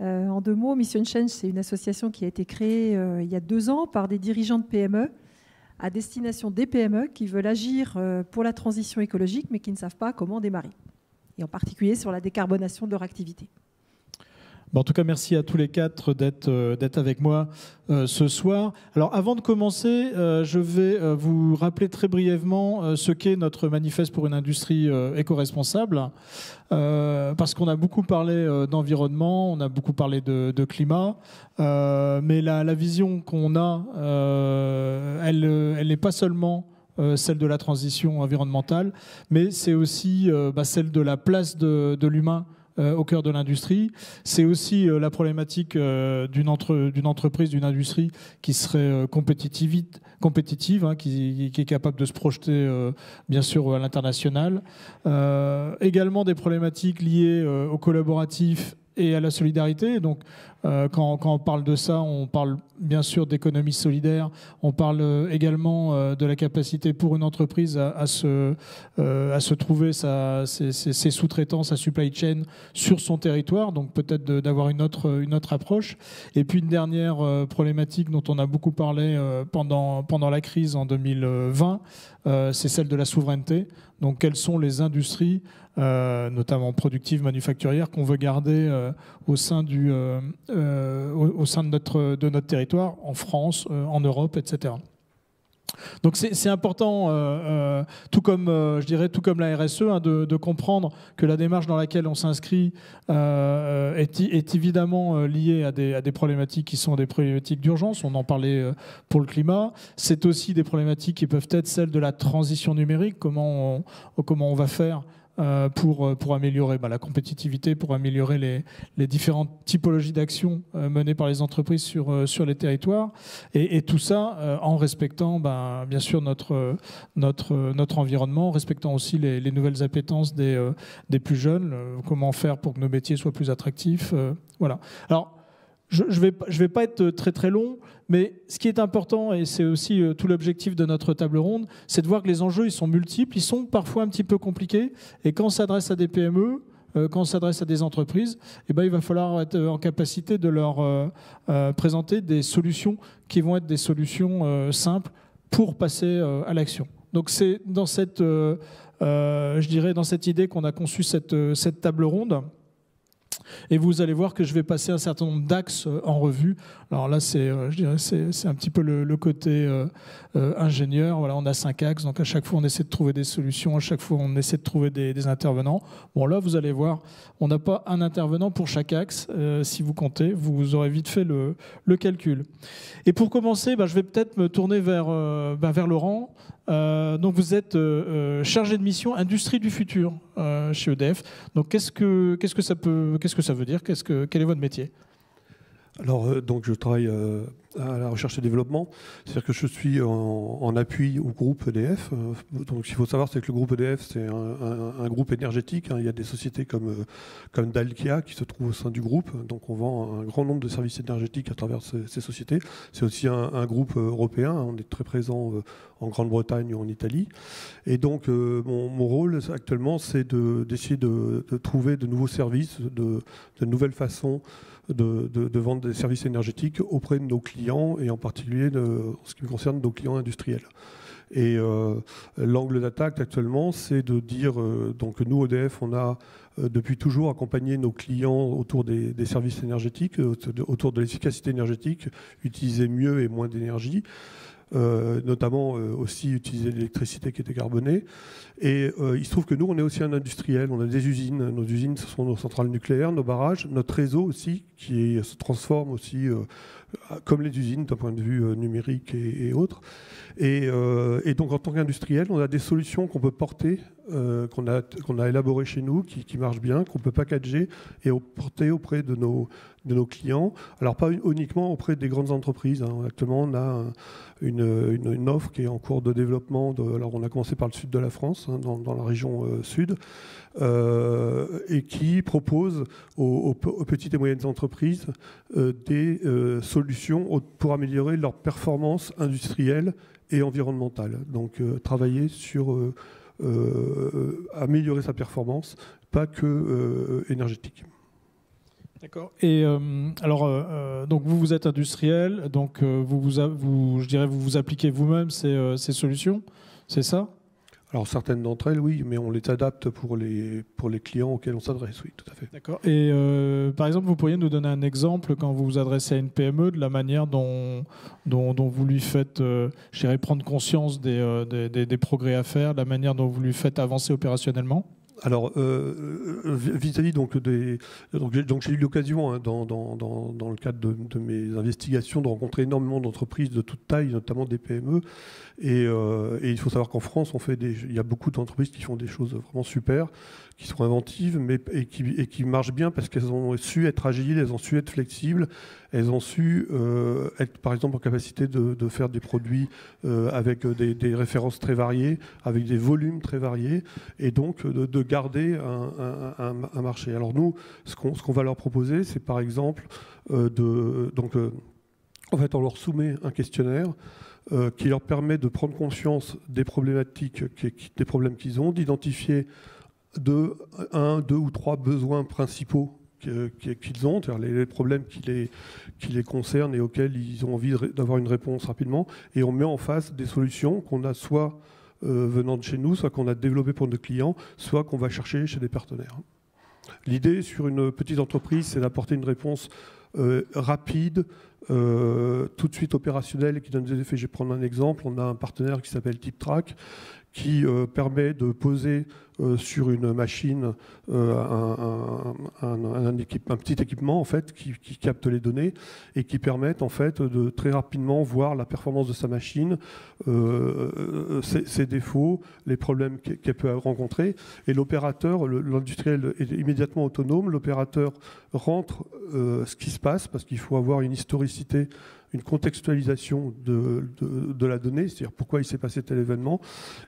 Euh, en deux mots, Mission Change, c'est une association qui a été créée il y a deux ans par des dirigeants de PME à destination des PME qui veulent agir pour la transition écologique mais qui ne savent pas comment démarrer. Et en particulier sur la décarbonation de leur activité en tout cas, merci à tous les quatre d'être euh, avec moi euh, ce soir. Alors, avant de commencer, euh, je vais vous rappeler très brièvement ce qu'est notre manifeste pour une industrie éco-responsable, parce qu'on a beaucoup parlé d'environnement, on a beaucoup parlé de, climat, mais la, vision qu'on a, elle n'est pas seulement celle de la transition environnementale, mais c'est aussi bah, celle de la place de, l'humain au cœur de l'industrie. C'est aussi euh, la problématique euh, d'une entreprise, d'une industrie qui serait compétitive, compétitive hein, qui, est capable de se projeter bien sûr à l'international. également des problématiques liées au collaboratif et à la solidarité. Donc, euh, quand, on parle de ça, on parle bien sûr d'économie solidaire, on parle euh, également euh, de la capacité pour une entreprise à, se, trouver sa, ses, sous-traitants, sa supply chain sur son territoire, donc peut-être d'avoir une autre, une autre approche. Et puis une dernière problématique dont on a beaucoup parlé pendant, pendant la crise en 2020, c'est celle de la souveraineté. Donc quelles sont les industries notamment productives, manufacturières, qu'on veut garder euh, au, sein du, euh, au, sein de notre, de notre territoire, en France, en Europe, etc. Donc c'est important, tout comme je dirais, tout comme la RSE, hein, de, comprendre que la démarche dans laquelle on s'inscrit est, évidemment liée à des, problématiques qui sont des problématiques d'urgence. On en parlait pour le climat. C'est aussi des problématiques qui peuvent être celles de la transition numérique. Comment comment on va faire euh, pour, euh, pour améliorer bah, la compétitivité, pour améliorer les, différentes typologies d'actions euh, menées par les entreprises sur, les territoires. Et, tout ça en respectant bah, bien sûr notre, environnement, en respectant aussi les, les nouvelles appétences des, des plus jeunes, comment faire pour que nos métiers soient plus attractifs. voilà. Alors, je ne vais, je vais pas être très très long, mais ce qui est important, et c'est aussi euh, tout l'objectif de notre table ronde, c'est de voir que les enjeux, ils sont multiples, ils sont parfois un petit peu compliqués, et quand on s'adresse à des PME, euh, quand on s'adresse à des entreprises, eh ben, il va falloir être en capacité de leur euh, présenter des solutions qui vont être des solutions simples pour passer à l'action. Donc c'est dans cette, je dirais, dans cette idée qu'on a conçu cette, cette table ronde. Et vous allez voir que je vais passer un certain nombre d'axes euh, en revue. Alors là, c'est, euh, je dirais, c'est, un petit peu le, côté euh, ingénieur. Voilà, on a cinq axes, donc à chaque fois, on essaie de trouver des solutions, à chaque fois, on essaie de trouver des, intervenants. Bon, là, vous allez voir, on n'a pas un intervenant pour chaque axe. si vous comptez, vous aurez vite fait le, calcul. Et pour commencer, bah, je vais peut-être me tourner vers, bah, Laurent. Euh, donc vous êtes euh, euh, chargé de mission industrie du futur chez EDF. Donc qu'est-ce que qu'est-ce que ça qu'est-ce que ça veut dire? Qu'est-ce que quel est votre métier? Alors donc je travaille à la recherche et développement. C'est-à-dire que je suis en, appui au groupe EDF. Euh, donc, ce qu'il faut savoir, c'est que le groupe EDF, c'est un, groupe énergétique. Hein. Il y a des sociétés comme, euh, comme Dalkia qui se trouvent au sein du groupe. Donc, on vend un grand nombre de services énergétiques à travers ces, sociétés. C'est aussi un, groupe européen. On est très présent euh, en Grande-Bretagne ou en Italie. Et donc, mon, rôle actuellement, c'est d'essayer de, trouver de nouveaux services, de nouvelles façons de, vendre des services énergétiques auprès de nos clients et en particulier en ce qui concerne nos clients industriels. Et euh, l'angle d'attaque actuellement, c'est de dire, euh, donc nous, EDF, on a euh, depuis toujours accompagné nos clients autour des, des services énergétiques, autour de l'efficacité énergétique, utiliser mieux et moins d'énergie. notamment aussi utiliser l'électricité qui est décarbonée. Et il se trouve que nous, on est aussi un industriel, on a des usines. Nos usines, ce sont nos centrales nucléaires, nos barrages, notre réseau aussi, qui se transforme aussi comme les usines d'un point de vue numérique et, autres. Et, et, donc en tant qu'industriel, on a des solutions qu'on peut porter euh, qu'on a, a élaboré chez nous, qui, qui marche bien, qu'on peut packager et porter auprès de nos, de nos clients. Alors pas uniquement auprès des grandes entreprises. Hein. Actuellement, on a une, une, offre qui est en cours de développement. Alors on a commencé par le sud de la France, hein, dans, la région euh, sud, euh, et qui propose aux, petites et moyennes entreprises euh, des euh, solutions pour améliorer leur performance industrielle et environnementale. Donc travailler sur euh, améliorer sa performance, pas que euh, énergétique. D'accord. Et euh, alors, donc vous, vous êtes industriel, donc vous, vous, je dirais, vous vous appliquez vous-même ces solutions, c'est ça? Alors certaines d'entre elles, oui, mais on les adapte pour les, pour les clients auxquels on s'adresse, oui, tout à fait. D'accord. Et euh, par exemple, vous pourriez nous donner un exemple quand vous vous adressez à une PME de la manière dont, vous lui faites, euh, prendre conscience euh, des, progrès à faire, de la manière dont vous lui faites avancer opérationnellement? Alors, vis-à-vis donc des, j'ai eu l'occasion hein, dans, le cadre de, mes investigations de rencontrer énormément d'entreprises de toute taille, notamment des PME, euh, et, il faut savoir qu'en France, il y a beaucoup d'entreprises qui font des choses vraiment super, qui sont inventives, mais et qui, marchent bien parce qu'elles ont su être agiles, elles ont su être flexibles, elles ont su euh, être, par exemple, en capacité de, faire des produits euh, avec des, des, références très variées, avec des volumes très variés, et donc de, de garder un, marché. Alors nous, ce qu'on va leur proposer, c'est par exemple de, donc, en fait, on leur soumet un questionnaire. Euh, qui leur permet de prendre conscience des problématiques, des problèmes qu'ils ont, d'identifier deux, un, deux ou trois besoins principaux qu'ils ont, c'est-à-dire les, problèmes qui les, qui les concernent et auxquels ils ont envie d'avoir une réponse rapidement, et on met en face des solutions qu'on a soit euh, venant de chez nous, soit qu'on a développées pour nos clients, soit qu'on va chercher chez des partenaires. L'idée sur une petite entreprise, c'est d'apporter une réponse euh, rapide, euh, tout de suite opérationnel et qui donne des effets. Je vais prendre un exemple. On a un partenaire qui s'appelle TipTrack qui permet de poser euh, sur une machine euh, un, petit équipement en fait qui, capte les données et qui permet en fait de très rapidement voir la performance de sa machine, ses, défauts, les problèmes qu'elle peut rencontrer. Et l'opérateur, l'industriel est immédiatement autonome. L'opérateur rentre ce qui se passe parce qu'il faut avoir une historicité une contextualisation de, la donnée, c'est-à-dire pourquoi il s'est passé tel événement.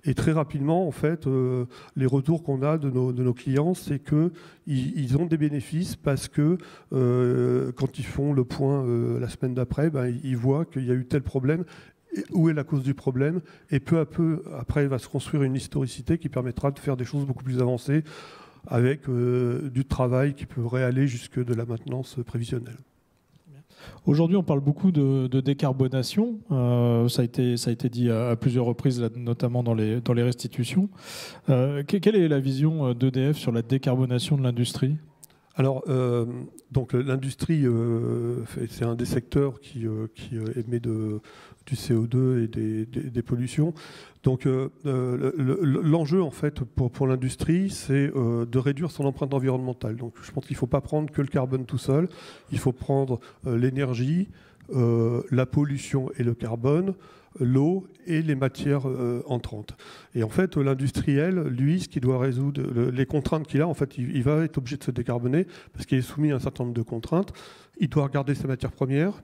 Et très rapidement, en fait, euh, les retours qu'on a de nos, clients, c'est qu'ils ils ont des bénéfices parce que euh, quand ils font le point euh, la semaine d'après, ben, ils voient qu'il y a eu tel problème où est la cause du problème, et peu à peu, après, il va se construire une historicité qui permettra de faire des choses beaucoup plus avancées avec du travail qui pourrait aller jusque de la maintenance prévisionnelle. Aujourd'hui, on parle beaucoup de, décarbonation. Euh, ça, a été, ça a été dit à, plusieurs reprises, notamment dans les, dans les restitutions. Euh, quelle est la vision euh, d'EDF sur la décarbonation de l'industrie? Alors, donc l'industrie, c'est un des secteurs qui, qui émet de, du CO2 et des, pollutions. Donc euh, euh, l'enjeu en fait pour, l'industrie, c'est euh, de réduire son empreinte environnementale. Donc je pense qu'il ne faut pas prendre que le carbone tout seul, il faut prendre l'énergie, la pollution et le carbone, l'eau et les matières entrantes. Et en fait, l'industriel, lui, ce qui doit résoudre les contraintes qu'il a, en fait, il, va être obligé de se décarboner parce qu'il est soumis à un certain nombre de contraintes. Il doit regarder ses matières premières,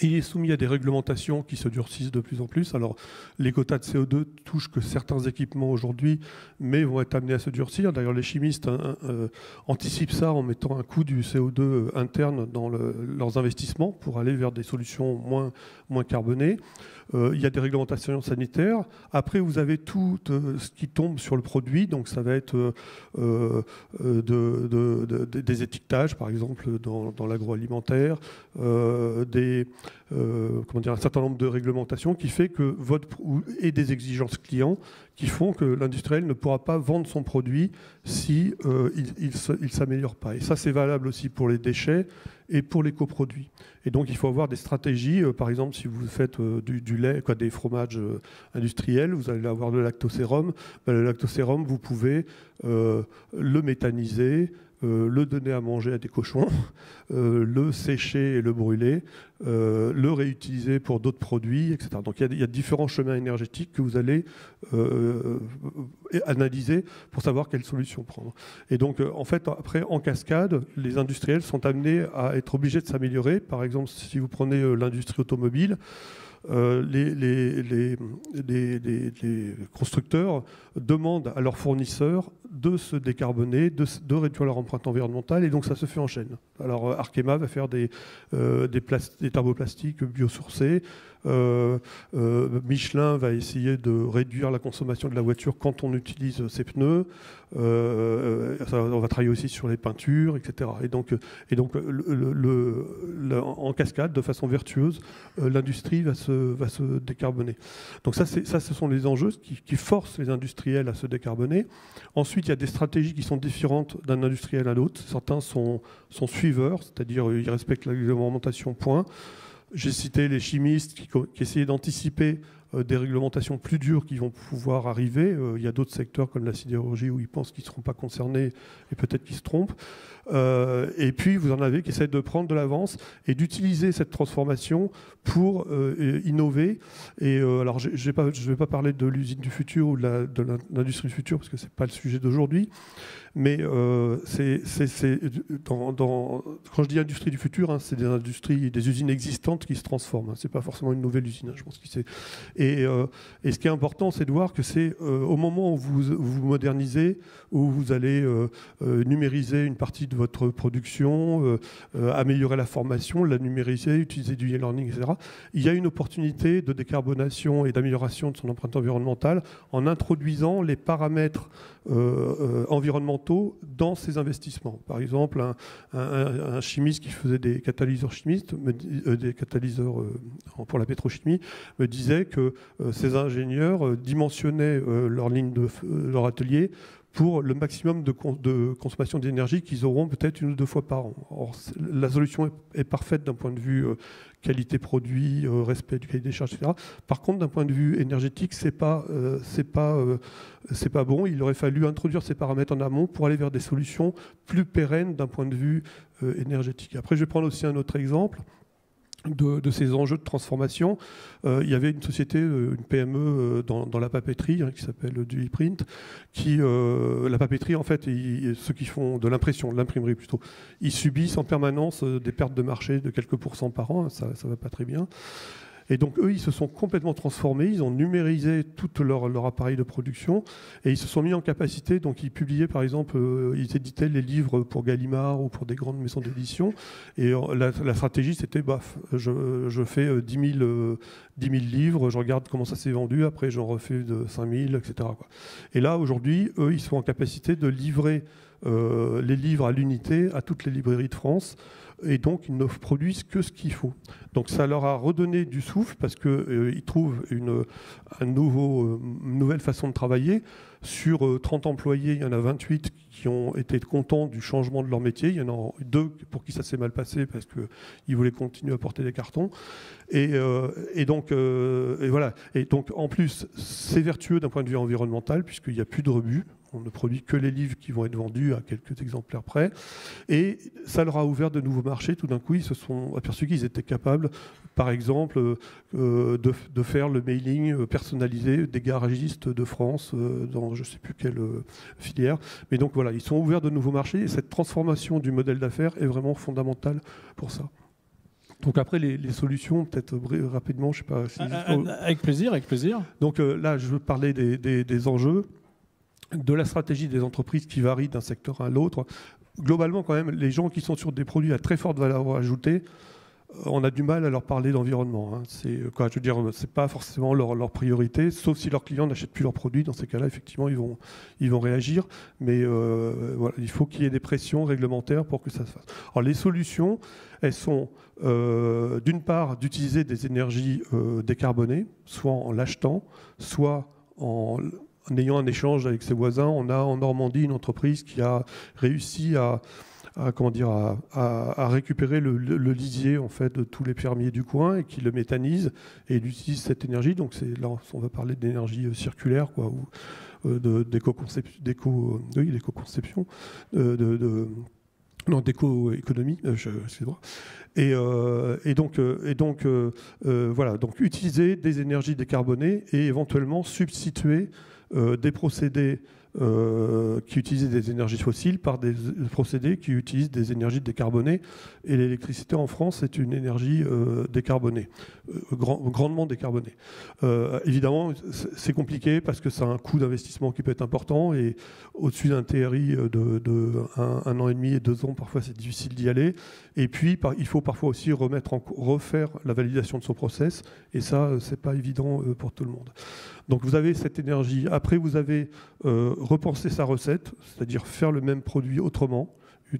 il est soumis à des réglementations qui se durcissent de plus en plus. Alors, les quotas de CO2 touchent que certains équipements aujourd'hui, mais vont être amenés à se durcir. D'ailleurs, les chimistes hein, euh, anticipent ça en mettant un coût du CO2 euh, interne dans leurs investissements pour aller vers des solutions moins, moins carbonées. Euh, il y a des réglementations sanitaires. Après, vous avez tout ce qui tombe sur le produit. Donc, ça va être des étiquetages, par exemple, dans, l'agroalimentaire, des, euh, comment dire, un certain nombre de réglementations qui fait que votre et des exigences clients qui font que l'industriel ne pourra pas vendre son produit si euh, il ne s'améliore pas. Et ça, c'est valable aussi pour les déchets et pour les coproduits. Et donc, il faut avoir des stratégies. par exemple, si vous faites du, lait, quoi, des fromages industriels, vous allez avoir le lactosérum. Ben, le lactosérum, vous pouvez le méthaniser, euh, le donner à manger à des cochons, euh, le sécher et le brûler, euh, le réutiliser pour d'autres produits, etc. Donc il y, a, différents chemins énergétiques que vous allez analyser pour savoir quelle solution prendre. Et donc en fait, après, en cascade, les industriels sont amenés à être obligés de s'améliorer. Par exemple, si vous prenez l'industrie automobile, euh, les, constructeurs demandent à leurs fournisseurs de se décarboner, de, réduire leur empreinte environnementale, et donc ça se fait en chaîne. Alors euh, Arkema va faire des, euh, des, thermoplastiques biosourcés, Michelin va essayer de réduire la consommation de la voiture quand on utilise ses pneus. Euh, on va travailler aussi sur les peintures, etc. Et donc, en cascade, de façon vertueuse, l'industrie va se, va se décarboner. Donc ça, ça, ce sont les enjeux qui, forcent les industriels à se décarboner. Ensuite, il y a des stratégies qui sont différentes d'un industriel à l'autre. Certains sont, sont suiveurs, c'est-à-dire ils respectent la réglementation point. J'ai cité les chimistes qui, essayaient d'anticiper euh, des réglementations plus dures qui vont pouvoir arriver. Euh, il y a d'autres secteurs comme la sidérurgie où ils pensent qu'ils ne seront pas concernés et peut-être qu'ils se trompent. Euh, et puis, vous en avez qui essaient de prendre de l'avance et d'utiliser cette transformation pour euh, innover. Et euh, alors, je ne vais pas parler de l'usine du futur ou de l'industrie du futur, parce que ce n'est pas le sujet d'aujourd'hui. Mais c'est, quand je dis industrie du futur, hein, c'est des industries, des usines existantes qui se transforment. Hein. Ce n'est pas forcément une nouvelle usine, hein, je pense. Et, et, ce qui est important, c'est de voir que c'est au moment où vous vous modernisez, où vous allez numériser une partie de votre production, euh, euh, améliorer la formation, la numériser, utiliser du e-learning, etc. Il y a une opportunité de décarbonation et d'amélioration de son empreinte environnementale en introduisant les paramètres euh, environnementaux dans ces investissements. Par exemple, un, chimiste qui faisait des catalyseurs chimistes, des catalyseurs pour la pétrochimie, me disait que ces ingénieurs dimensionnaient leur atelier pour le maximum de, consommation d'énergie qu'ils auront peut-être une ou deux fois par an. Or, la solution est, parfaite d'un point de vue euh, qualité produit, euh, respect du cahier des charges, etc. Par contre, d'un point de vue énergétique, c'est pas, euh, pas, pas bon. Il aurait fallu introduire ces paramètres en amont pour aller vers des solutions plus pérennes d'un point de vue énergétique. Après, je vais prendre aussi un autre exemple de, ces enjeux de transformation. Euh, il y avait une société, euh, une PME euh, dans, la papeterie hein, qui s'appelle du print qui, la papeterie, en fait, ceux qui font de l'impression, de l'imprimerie plutôt, ils subissent en permanence des pertes de marché de quelques pourcents par an, ça ne va pas très bien. Et donc, eux, ils se sont complètement transformés, ils ont numérisé tout leur, appareil de production et ils se sont mis en capacité. Donc, ils publiaient, par exemple, euh, ils éditaient les livres pour Gallimard ou pour des grandes maisons d'édition. Et euh, la, stratégie, c'était, baf, je, fais 10 000, 10 000 livres, je regarde comment ça s'est vendu, après j'en refais de 5 000, etc. Et là, aujourd'hui, eux, ils sont en capacité de livrer euh, les livres à l'unité à toutes les librairies de France et donc ils ne produisent que ce qu'il faut. Donc ça leur a redonné du souffle parce qu'ils euh, trouvent une, euh, nouvelle façon de travailler. Sur 30 euh, employés, il y en a 28 qui ont été contents du changement de leur métier. Il y en a deux pour qui ça s'est mal passé parce qu'ils voulaient continuer à porter des cartons. Et, et donc, voilà. Et donc, en plus, c'est vertueux d'un point de vue environnemental puisqu'il n'y a plus de rebut. On ne produit que les livres qui vont être vendus à quelques exemplaires près. Et ça leur a ouvert de nouveaux marchés. Tout d'un coup, ils se sont aperçus qu'ils étaient capables, par exemple, euh, de, faire le mailing personnalisé des garagistes de France euh, dans je ne sais plus quelle euh, filière. Mais donc voilà, ils sont ouverts de nouveaux marchés. Et cette transformation du modèle d'affaires est vraiment fondamentale pour ça. Donc après les, solutions, peut-être rapidement, je sais pas. Si... Avec plaisir, avec plaisir. Donc là, je veux parler des enjeux de la stratégie des entreprises qui varie d'un secteur à l'autre. Globalement, quand même, les gens qui sont sur des produits à très forte valeur ajoutée, on a du mal à leur parler d'environnement. Hein. C'est quoi Je veux dire, c'est pas forcément leur, priorité, sauf si leurs clients n'achètent plus leurs produits. Dans ces cas-là, effectivement, ils vont, réagir. Mais il faut qu'il y ait des pressions réglementaires pour que ça se fasse. Alors les solutions, elles sont d'une part d'utiliser des énergies décarbonées, soit en l'achetant, soit en en ayant un échange avec ses voisins, on a en Normandie une entreprise qui a réussi à, récupérer le, lisier en fait, de tous les fermiers du coin et qui le méthanise et il utilise cette énergie. Donc là, on va parler d'énergie euh, circulaire quoi, ou euh, d'éco-conception, oui, de, non, d'éco-économie, euh, Et, donc, voilà, donc utiliser des énergies décarbonées et éventuellement substituer euh, des procédés euh, qui utilisent des énergies fossiles par des procédés qui utilisent des énergies décarbonées. Et l'électricité en France est une énergie euh, décarbonée, grandement décarbonée. évidemment, c'est compliqué parce que ça a un coût d'investissement qui peut être important et au-dessus d'un TRI de, un, an et demi et deux ans, parfois c'est difficile d'y aller. Et puis, il faut parfois aussi remettre refaire la validation de son process et ça, c'est pas évident pour tout le monde. Donc vous avez cette énergie. Après, vous avez euh, repensé sa recette, c'est-à-dire faire le même produit autrement.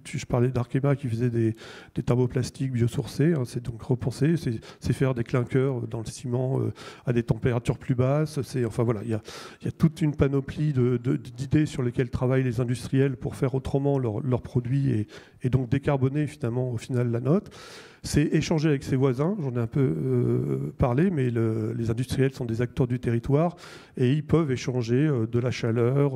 Je parlais d'Arkema qui faisait des, des thermoplastiques biosourcés. Hein, c'est donc repenser, c'est faire des clinqueurs dans le ciment euh, à des températures plus basses. Enfin voilà, il y a, y a, toute une panoplie d'idées sur lesquelles travaillent les industriels pour faire autrement leurs produits et, et donc décarboner finalement au final la note c'est échanger avec ses voisins. J'en ai un peu euh, parlé, mais les industriels sont des acteurs du territoire et ils peuvent échanger euh, de la chaleur,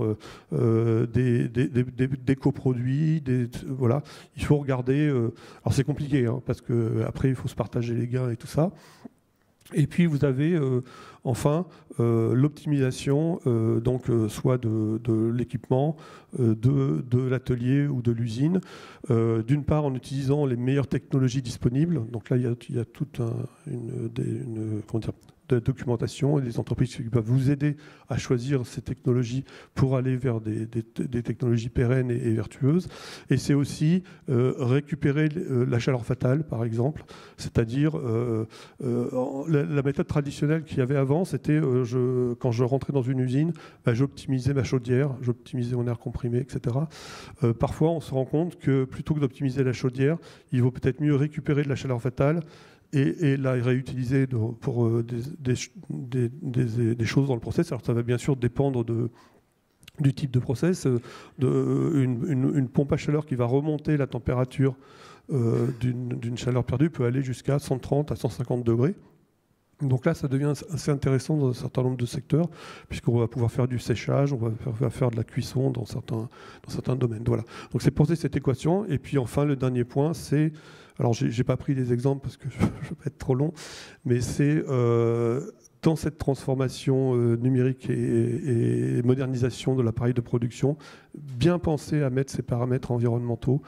euh, des, coproduits. voilà. Il faut regarder. alors c'est compliqué hein, parce que après il faut se partager les gains et tout ça. Et puis vous avez enfin l'optimisation, donc soit de, l'équipement, de, l'atelier ou de l'usine. D'une part en utilisant les meilleures technologies disponibles. Donc là il y a, toute une, une, de documentation et des entreprises qui peuvent vous aider à choisir ces technologies pour aller vers des, technologies pérennes et, vertueuses. Et c'est aussi euh, récupérer euh, la chaleur fatale, par exemple, c'est-à-dire euh, la, méthode traditionnelle qu'il y avait avant, c'était je, quand je rentrais dans une usine, bah, j'optimisais ma chaudière, j'optimisais mon air comprimé, etc. parfois, on se rend compte que plutôt que d'optimiser la chaudière, il vaut peut-être mieux récupérer de la chaleur fatale et, la réutiliser pour euh, des, choses dans le process. Alors ça va bien sûr dépendre du type de process. Euh, de, une, pompe à chaleur qui va remonter la température euh, d'une chaleur perdue peut aller jusqu'à 130 à 150 degrés. Donc là, ça devient assez intéressant dans un certain nombre de secteurs, puisqu'on va pouvoir faire du séchage, on va faire de la cuisson dans certains, dans certains domaines. Voilà. Donc c'est poser cette équation. Et puis enfin, le dernier point, c'est alors, je n'ai pas pris des exemples parce que je ne veux pas être trop long, mais c'est euh, dans cette transformation euh, numérique et, modernisation de l'appareil de production, bien penser à mettre ces paramètres environnementaux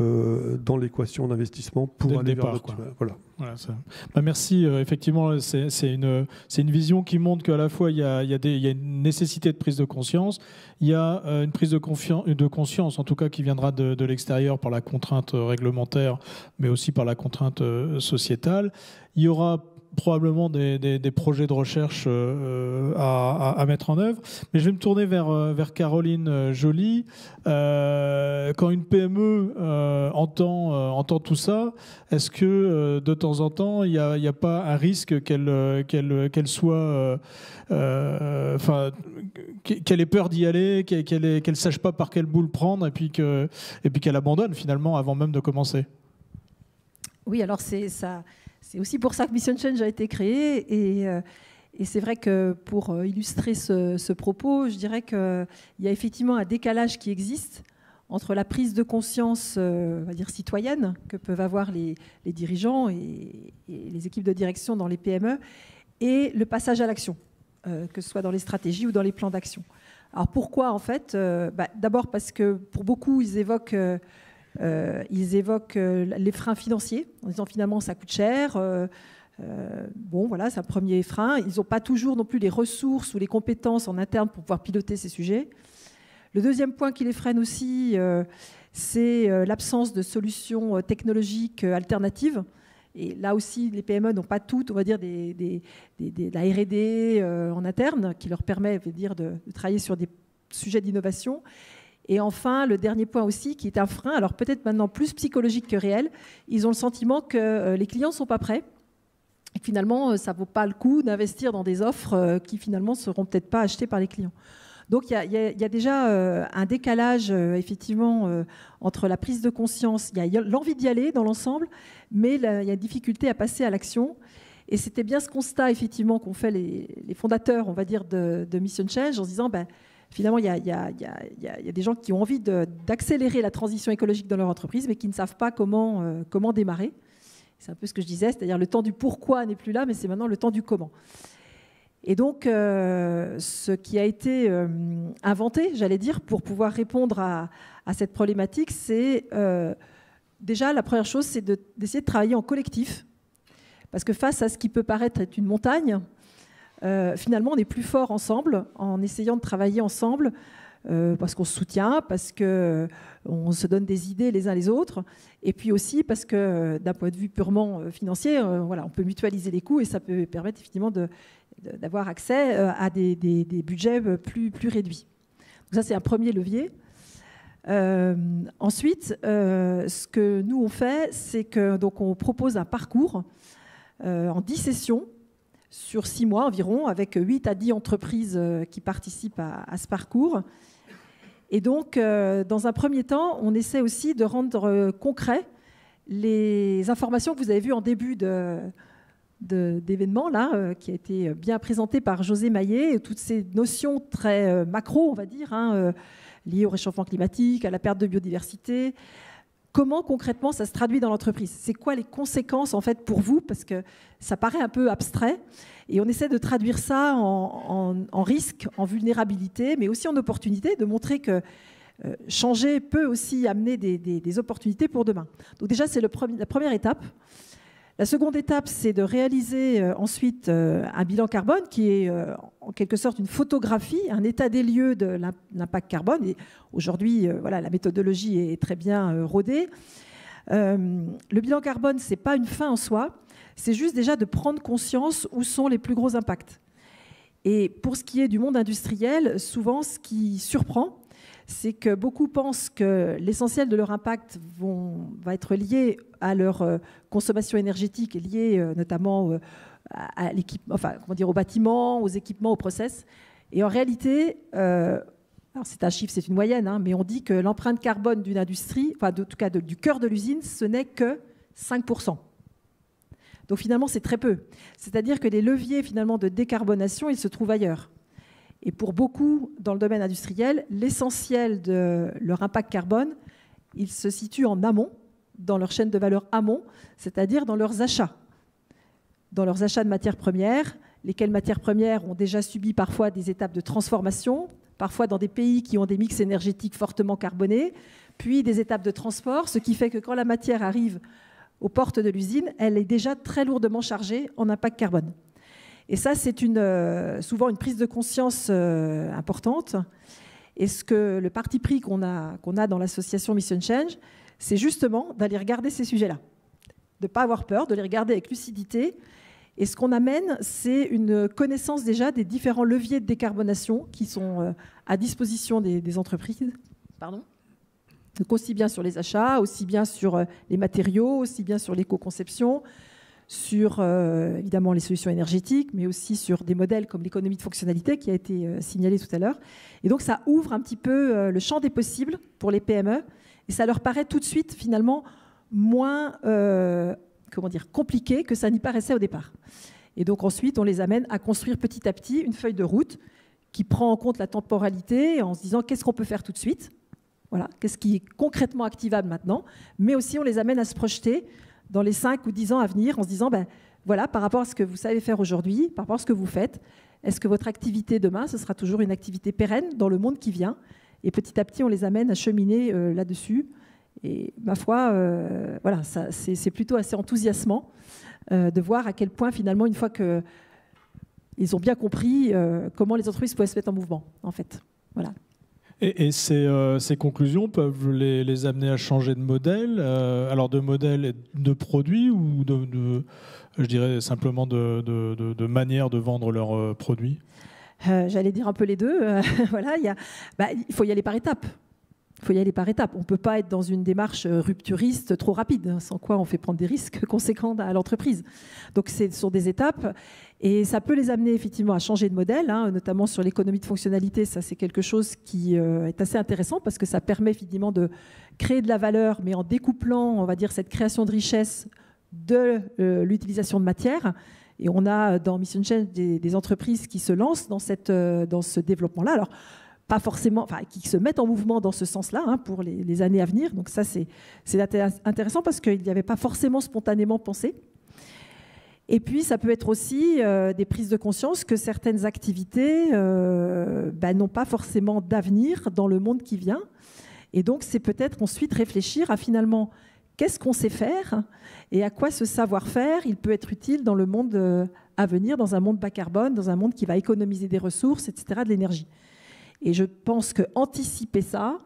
euh, dans l'équation d'investissement pour aller vers Voilà. voilà ça. Bah, merci. effectivement, c'est une, une vision qui montre qu'à la fois il y, a, il, y a des, il y, a, une nécessité de prise de conscience, il y a une prise de, de conscience, en tout cas qui viendra de, de l'extérieur par la contrainte réglementaire, mais aussi par la contrainte sociétale. Il y aura probablement des, des, projets de recherche euh, à, à, mettre en œuvre. Mais je vais me tourner vers, euh, vers Caroline euh, Joly. quand une PME entend, entend tout ça, est-ce que de temps en temps, il n'y a, pas un risque qu'elle qu'elle qu'elle soit. Enfin, qu'elle ait peur d'y aller, qu'elle ne sache pas par quelle boule prendre et puis qu'elle abandonne finalement avant même de commencer? Oui, alors c'est ça c'est aussi pour ça que Mission Change a été créée. Et, euh, c'est vrai que pour euh, illustrer ce, propos, je dirais qu'il y a effectivement un décalage qui existe entre la prise de conscience euh, va dire citoyenne que peuvent avoir les, dirigeants et, les équipes de direction dans les PME et le passage à l'action, que ce soit dans les stratégies ou dans les plans d'action. Alors pourquoi en fait bah, D'abord parce que pour beaucoup, ils évoquent ils évoquent euh, les freins financiers en disant finalement ça coûte cher. Euh, bon, voilà, c'est un premier frein. Ils n'ont pas toujours non plus les ressources ou les compétences en interne pour pouvoir piloter ces sujets. Le deuxième point qui les freine aussi, c'est l'absence de solutions technologiques alternatives. Et là aussi, les PME n'ont pas toutes, on va dire, des, des, la R&D euh, en interne qui leur permet dire, de, travailler sur des sujets d'innovation. Et enfin, le dernier point aussi, qui est un frein, alors peut-être maintenant plus psychologique que réel, ils ont le sentiment que euh, les clients ne sont pas prêts. Et finalement, euh, ça ne vaut pas le coup d'investir dans des offres qui finalement ne seront peut-être pas achetées par les clients. Donc il y, a déjà euh, un décalage euh, effectivement euh, entre la prise de conscience, il y a l'envie d'y aller dans l'ensemble, mais il y a une difficulté à passer à l'action. Et c'était bien ce constat effectivement qu'ont fait les, fondateurs, on va dire, de, Mission Change en se disant, ben, finalement, il y, a, des gens qui ont envie d'accélérer la transition écologique dans leur entreprise, mais qui ne savent pas comment, comment démarrer. C'est un peu ce que je disais, c'est-à-dire le temps du pourquoi n'est plus là, mais c'est maintenant le temps du comment. Et donc, euh, ce qui a été euh, inventé, j'allais dire, pour pouvoir répondre à, cette problématique, c'est euh, déjà la première chose, c'est d'essayer de, travailler en collectif. Parce que face à ce qui peut paraître être une montagne, finalement, on est plus fort ensemble en essayant de travailler ensemble. parce qu'on se soutient, parce qu'on se donne des idées les uns les autres, et puis aussi parce que d'un point de vue purement financier, voilà, on peut mutualiser les coûts et ça peut permettre effectivement d'avoir accès euh, à des, budgets euh, plus, réduits. Donc ça, c'est un premier levier. Euh, ensuite, ce que nous on fait, c'est que donc on propose un parcours en 10 sessions sur 6 mois environ, avec 8 à 10 entreprises qui participent à, ce parcours. Et donc, dans un premier temps, on essaie aussi de rendre concret les informations que vous avez vues en début de, d'événements là, euh, qui a été bien présenté par José Maillet, toutes ces notions très euh, macro, on va dire, hein, euh, liées au réchauffement climatique, à la perte de biodiversité. Comment concrètement ça se traduit dans l'entreprise C'est quoi les conséquences en fait pour vous? Parce que ça paraît un peu abstrait et on essaie de traduire ça en, risque, en vulnérabilité, mais aussi en opportunité, de montrer que changer peut aussi amener des, opportunités pour demain. Donc déjà, c'est la première étape. La seconde étape, c'est de réaliser euh, ensuite euh, un bilan carbone qui est euh, en quelque sorte une photographie, un état des lieux de l'impact carbone. Et aujourd'hui, voilà, la méthodologie est très bien rodée. le bilan carbone, ce n'est pas une fin en soi, c'est juste déjà de prendre conscience où sont les plus gros impacts. Et pour ce qui est du monde industriel, souvent, ce qui surprend, c'est que beaucoup pensent que l'essentiel de leur impact va être lié à leur euh, consommation énergétique, liée euh, notamment euh, à enfin, comment dire, aux bâtiments, aux équipements, aux process. Et en réalité, c'est un chiffre, c'est une moyenne, hein, mais on dit que l'empreinte carbone d'une industrie, enfin, en tout cas du cœur de l'usine, ce n'est que 5%. Donc finalement, c'est très peu. C'est-à-dire que les leviers finalement de décarbonation, ils se trouvent ailleurs. Et pour beaucoup, dans le domaine industriel, l'essentiel de leur impact carbone, il se situe en amont, dans leur chaîne de valeur amont, c'est-à-dire dans leurs achats. Dans leurs achats de matières premières, lesquelles matières premières ont déjà subi parfois des étapes de transformation, parfois dans des pays qui ont des mix énergétiques fortement carbonés, puis des étapes de transport, ce qui fait que quand la matière arrive aux portes de l'usine, elle est déjà très lourdement chargée en impact carbone. Et ça, c'est euh, souvent une prise de conscience euh, importante. Et ce que le parti pris qu'on a, dans l'association Mission Change, c'est justement d'aller regarder ces sujets-là, de ne pas avoir peur, de les regarder avec lucidité. Et ce qu'on amène, c'est une connaissance déjà des différents leviers de décarbonation qui sont euh, à disposition des, des entreprises. Pardon donc aussi bien sur les achats, aussi bien sur les matériaux, aussi bien sur l'éco-conception, sur euh, évidemment les solutions énergétiques, mais aussi sur des modèles comme l'économie de fonctionnalité qui a été euh, signalé tout à l'heure. Et donc ça ouvre un petit peu euh, le champ des possibles pour les PME et ça leur paraît tout de suite finalement moins comment dire, compliqué que ça n'y paraissait au départ. Et donc ensuite, on les amène à construire petit à petit une feuille de route qui prend en compte la temporalité en se disant qu'est-ce qu'on peut faire tout de suite, voilà, qu'est-ce qui est concrètement activable maintenant, mais aussi on les amène à se projeter dans les 5 ou 10 ans à venir en se disant, ben, voilà, par rapport à ce que vous savez faire aujourd'hui, par rapport à ce que vous faites, est-ce que votre activité demain, ce sera toujours une activité pérenne dans le monde qui vient Et petit à petit, on les amène à cheminer euh, là-dessus. Et ma foi, euh, voilà, c'est plutôt assez enthousiasmant euh, de voir à quel point finalement, une fois que ils ont bien compris comment les entreprises pouvaient se mettre en mouvement, en fait. Voilà. Et, ces, ces, conclusions peuvent les, les, amener à changer de modèle, alors de modèle et de produit ou de, je dirais simplement de, manière de vendre leurs produits? J'allais dire un peu les deux. voilà, il, bah, il faut y aller par étapes. Il faut y aller par étapes. On ne peut pas être dans une démarche rupturiste trop rapide, hein, sans quoi on fait prendre des risques conséquents à l'entreprise. Donc c'est sur des étapes. Et ça peut les amener effectivement à changer de modèle, hein, notamment sur l'économie de fonctionnalité. Ça, c'est quelque chose qui euh, est assez intéressant parce que ça permet effectivement de créer de la valeur, mais en découplant, on va dire, cette création de richesse de euh, l'utilisation de matière. Et on a dans Mission Change des, entreprises qui se lancent dans, cette, euh, dans ce développement-là. Alors, pas forcément, enfin, qui se mettent en mouvement dans ce sens-là hein, pour les, années à venir. Donc ça, c'est intéressant parce qu'il n'y avait pas forcément spontanément pensé. Et puis, ça peut être aussi euh, des prises de conscience que certaines activités euh, ben, n'ont pas forcément d'avenir dans le monde qui vient. Et donc, c'est peut-être ensuite réfléchir à finalement qu'est-ce qu'on sait faire et à quoi ce savoir-faire il peut être utile dans le monde euh, à venir, dans un monde bas carbone, dans un monde qui va économiser des ressources, etc., de l'énergie. Et je pense qu'anticiper ça,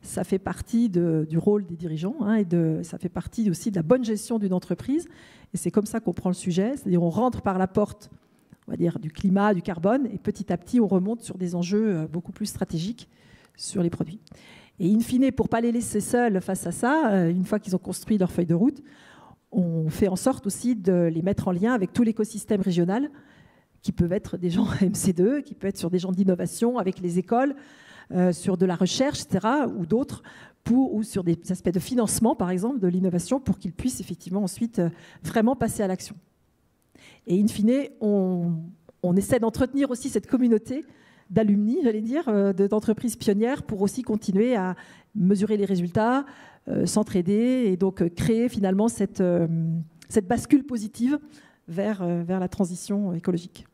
ça fait partie du rôle des dirigeants hein, et ça fait partie aussi de la bonne gestion d'une entreprise. Et c'est comme ça qu'on prend le sujet, c'est-à-dire on rentre par la porte on va dire, du climat, du carbone, et petit à petit on remonte sur des enjeux euh, beaucoup plus stratégiques sur les produits. Et in fine, pour ne pas les laisser seuls face à ça, euh, une fois qu'ils ont construit leur feuille de route, on fait en sorte aussi de les mettre en lien avec tout l'écosystème régional qui peuvent être des gens MC2, qui peuvent être sur des gens d'innovation avec les écoles, euh, sur de la recherche, etc., ou d'autres, ou sur des aspects de financement, par exemple, de l'innovation, pour qu'ils puissent effectivement ensuite euh, vraiment passer à l'action. Et in fine, on, essaie d'entretenir aussi cette communauté d'alumni, j'allais dire, euh, d'entreprises pionnières, pour aussi continuer à mesurer les résultats, s'entraider, et donc créer finalement cette, bascule positive vers la transition écologique.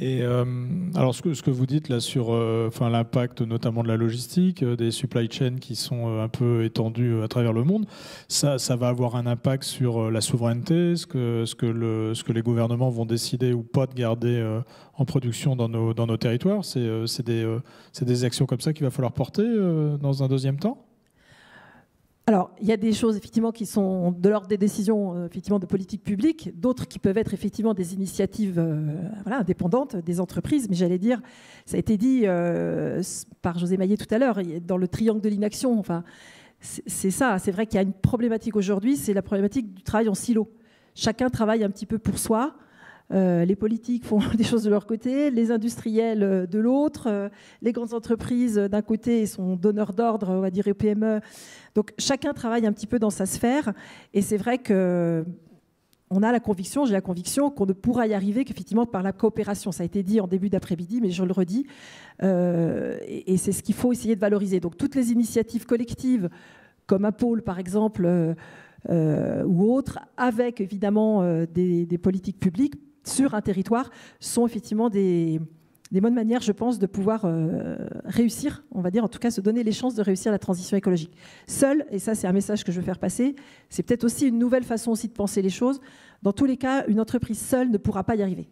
Et euh, alors, ce que, ce que, vous dites là sur euh, l'impact notamment de la logistique, euh, des supply chains qui sont un peu étendues à travers le monde, ça, ça va avoir un impact sur la souveraineté, ce que, ce, que le, ce que les gouvernements vont décider ou pas de garder en production dans nos, dans nos territoires? C'est des, des actions comme ça qu'il va falloir porter dans un deuxième temps? Alors, il y a des choses effectivement qui sont de l'ordre des décisions euh, effectivement de politique publique, d'autres qui peuvent être effectivement des initiatives euh, indépendantes des entreprises. Mais j'allais dire, ça a été dit euh, par José Maillet tout à l'heure, dans le triangle de l'inaction. Enfin, c'est ça. C'est vrai qu'il y a une problématique aujourd'hui, c'est la problématique du travail en silo. Chacun travaille un petit peu pour soi. Euh, les politiques font des choses de leur côté, les industriels euh, de l'autre, euh, les grandes entreprises d'un côté sont donneurs d'ordre, on va dire, aux PME. Donc chacun travaille un petit peu dans sa sphère. Et c'est vrai que on a la conviction, j'ai la conviction qu'on ne pourra y arriver qu'effectivement par la coopération. Ça a été dit en début d'après-midi, mais je le redis. et, c'est ce qu'il faut essayer de valoriser. Donc toutes les initiatives collectives, comme un pôle par exemple, ou autres, avec évidemment des, politiques publiques, sur un territoire sont effectivement des, bonnes manières, je pense, de pouvoir euh, réussir, on va dire, en tout cas, se donner les chances de réussir la transition écologique. Seul, et ça c'est un message que je veux faire passer, c'est peut-être aussi une nouvelle façon aussi de penser les choses. Dans tous les cas, une entreprise seule ne pourra pas y arriver.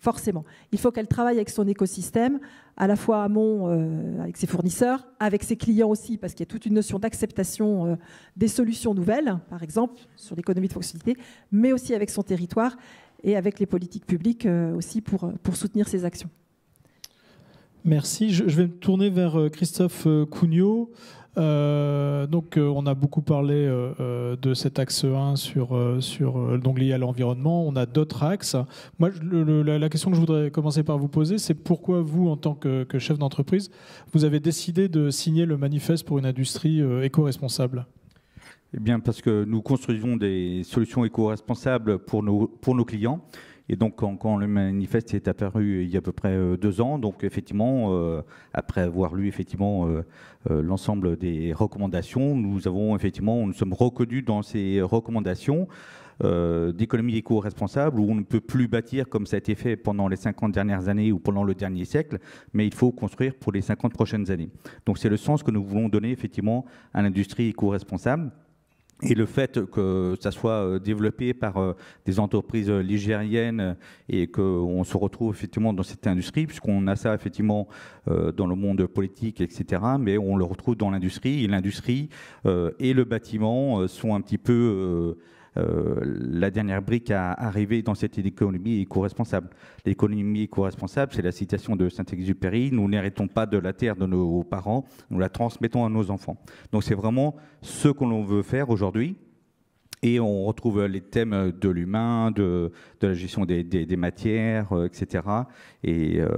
Forcément. Il faut qu'elle travaille avec son écosystème, à la fois amont euh, avec ses fournisseurs, avec ses clients aussi, parce qu'il y a toute une notion d'acceptation euh, des solutions nouvelles, par exemple, sur l'économie de fonctionnalité, mais aussi avec son territoire et avec les politiques publiques euh, aussi pour, pour soutenir ces actions. Merci. Je, vais me tourner vers euh, Christophe euh, Cugnot. donc, on a beaucoup parlé de cet axe 1 sur, sur, donc lié à l'environnement. On a d'autres axes. Moi, la, question que je voudrais commencer par vous poser, c'est pourquoi vous, en tant que chef d'entreprise, vous avez décidé de signer le manifeste pour une industrie éco-responsable? Eh bien, parce que nous construisons des solutions éco-responsables pour nos, clients. Et donc, quand, le manifeste est apparu il y a à peu près euh, deux ans, donc effectivement, euh, après avoir lu effectivement euh, l'ensemble des recommandations, nous avons effectivement, nous sommes reconnus dans ces recommandations d'économie éco-responsable où on ne peut plus bâtir comme ça a été fait pendant les 50 dernières années ou pendant le dernier siècle, mais il faut construire pour les 50 prochaines années. Donc, c'est le sens que nous voulons donner effectivement à l'industrie éco-responsable. Et le fait que ça soit euh, développé par euh, des entreprises euh, ligériennes et qu'on se retrouve effectivement dans cette industrie, puisqu'on a ça effectivement dans le monde politique, etc., mais on le retrouve dans l'industrie, et l'industrie et le bâtiment sont un petit peu la dernière brique à arriver dans cette économie éco-responsable. L'économie éco-responsable, c'est la citation de Saint-Exupéry, nous n'héritons pas de la terre de nos parents, nous la transmettons à nos enfants. Donc c'est vraiment ce que l'on veut faire aujourd'hui. Et on retrouve les thèmes de l'humain, de, la gestion des, matières, euh, etc. Et euh,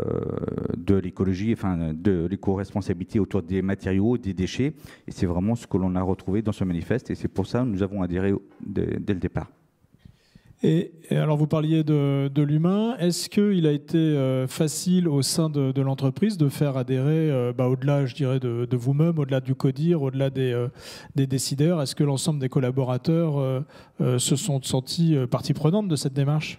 de l'écologie, enfin de l'éco-responsabilité autour des matériaux, des déchets. Et c'est vraiment ce que l'on a retrouvé dans ce manifeste. Et c'est pour ça que nous avons adhéré dès le départ. Et, alors, vous parliez de, l'humain. Est-ce qu'il a été euh, facile au sein de, l'entreprise de faire adhérer, euh, bah, au-delà, je dirais, de, vous-même, au-delà du CODIR, au-delà des, euh, des décideurs? Est-ce que l'ensemble des collaborateurs se sont sentis partie prenante de cette démarche?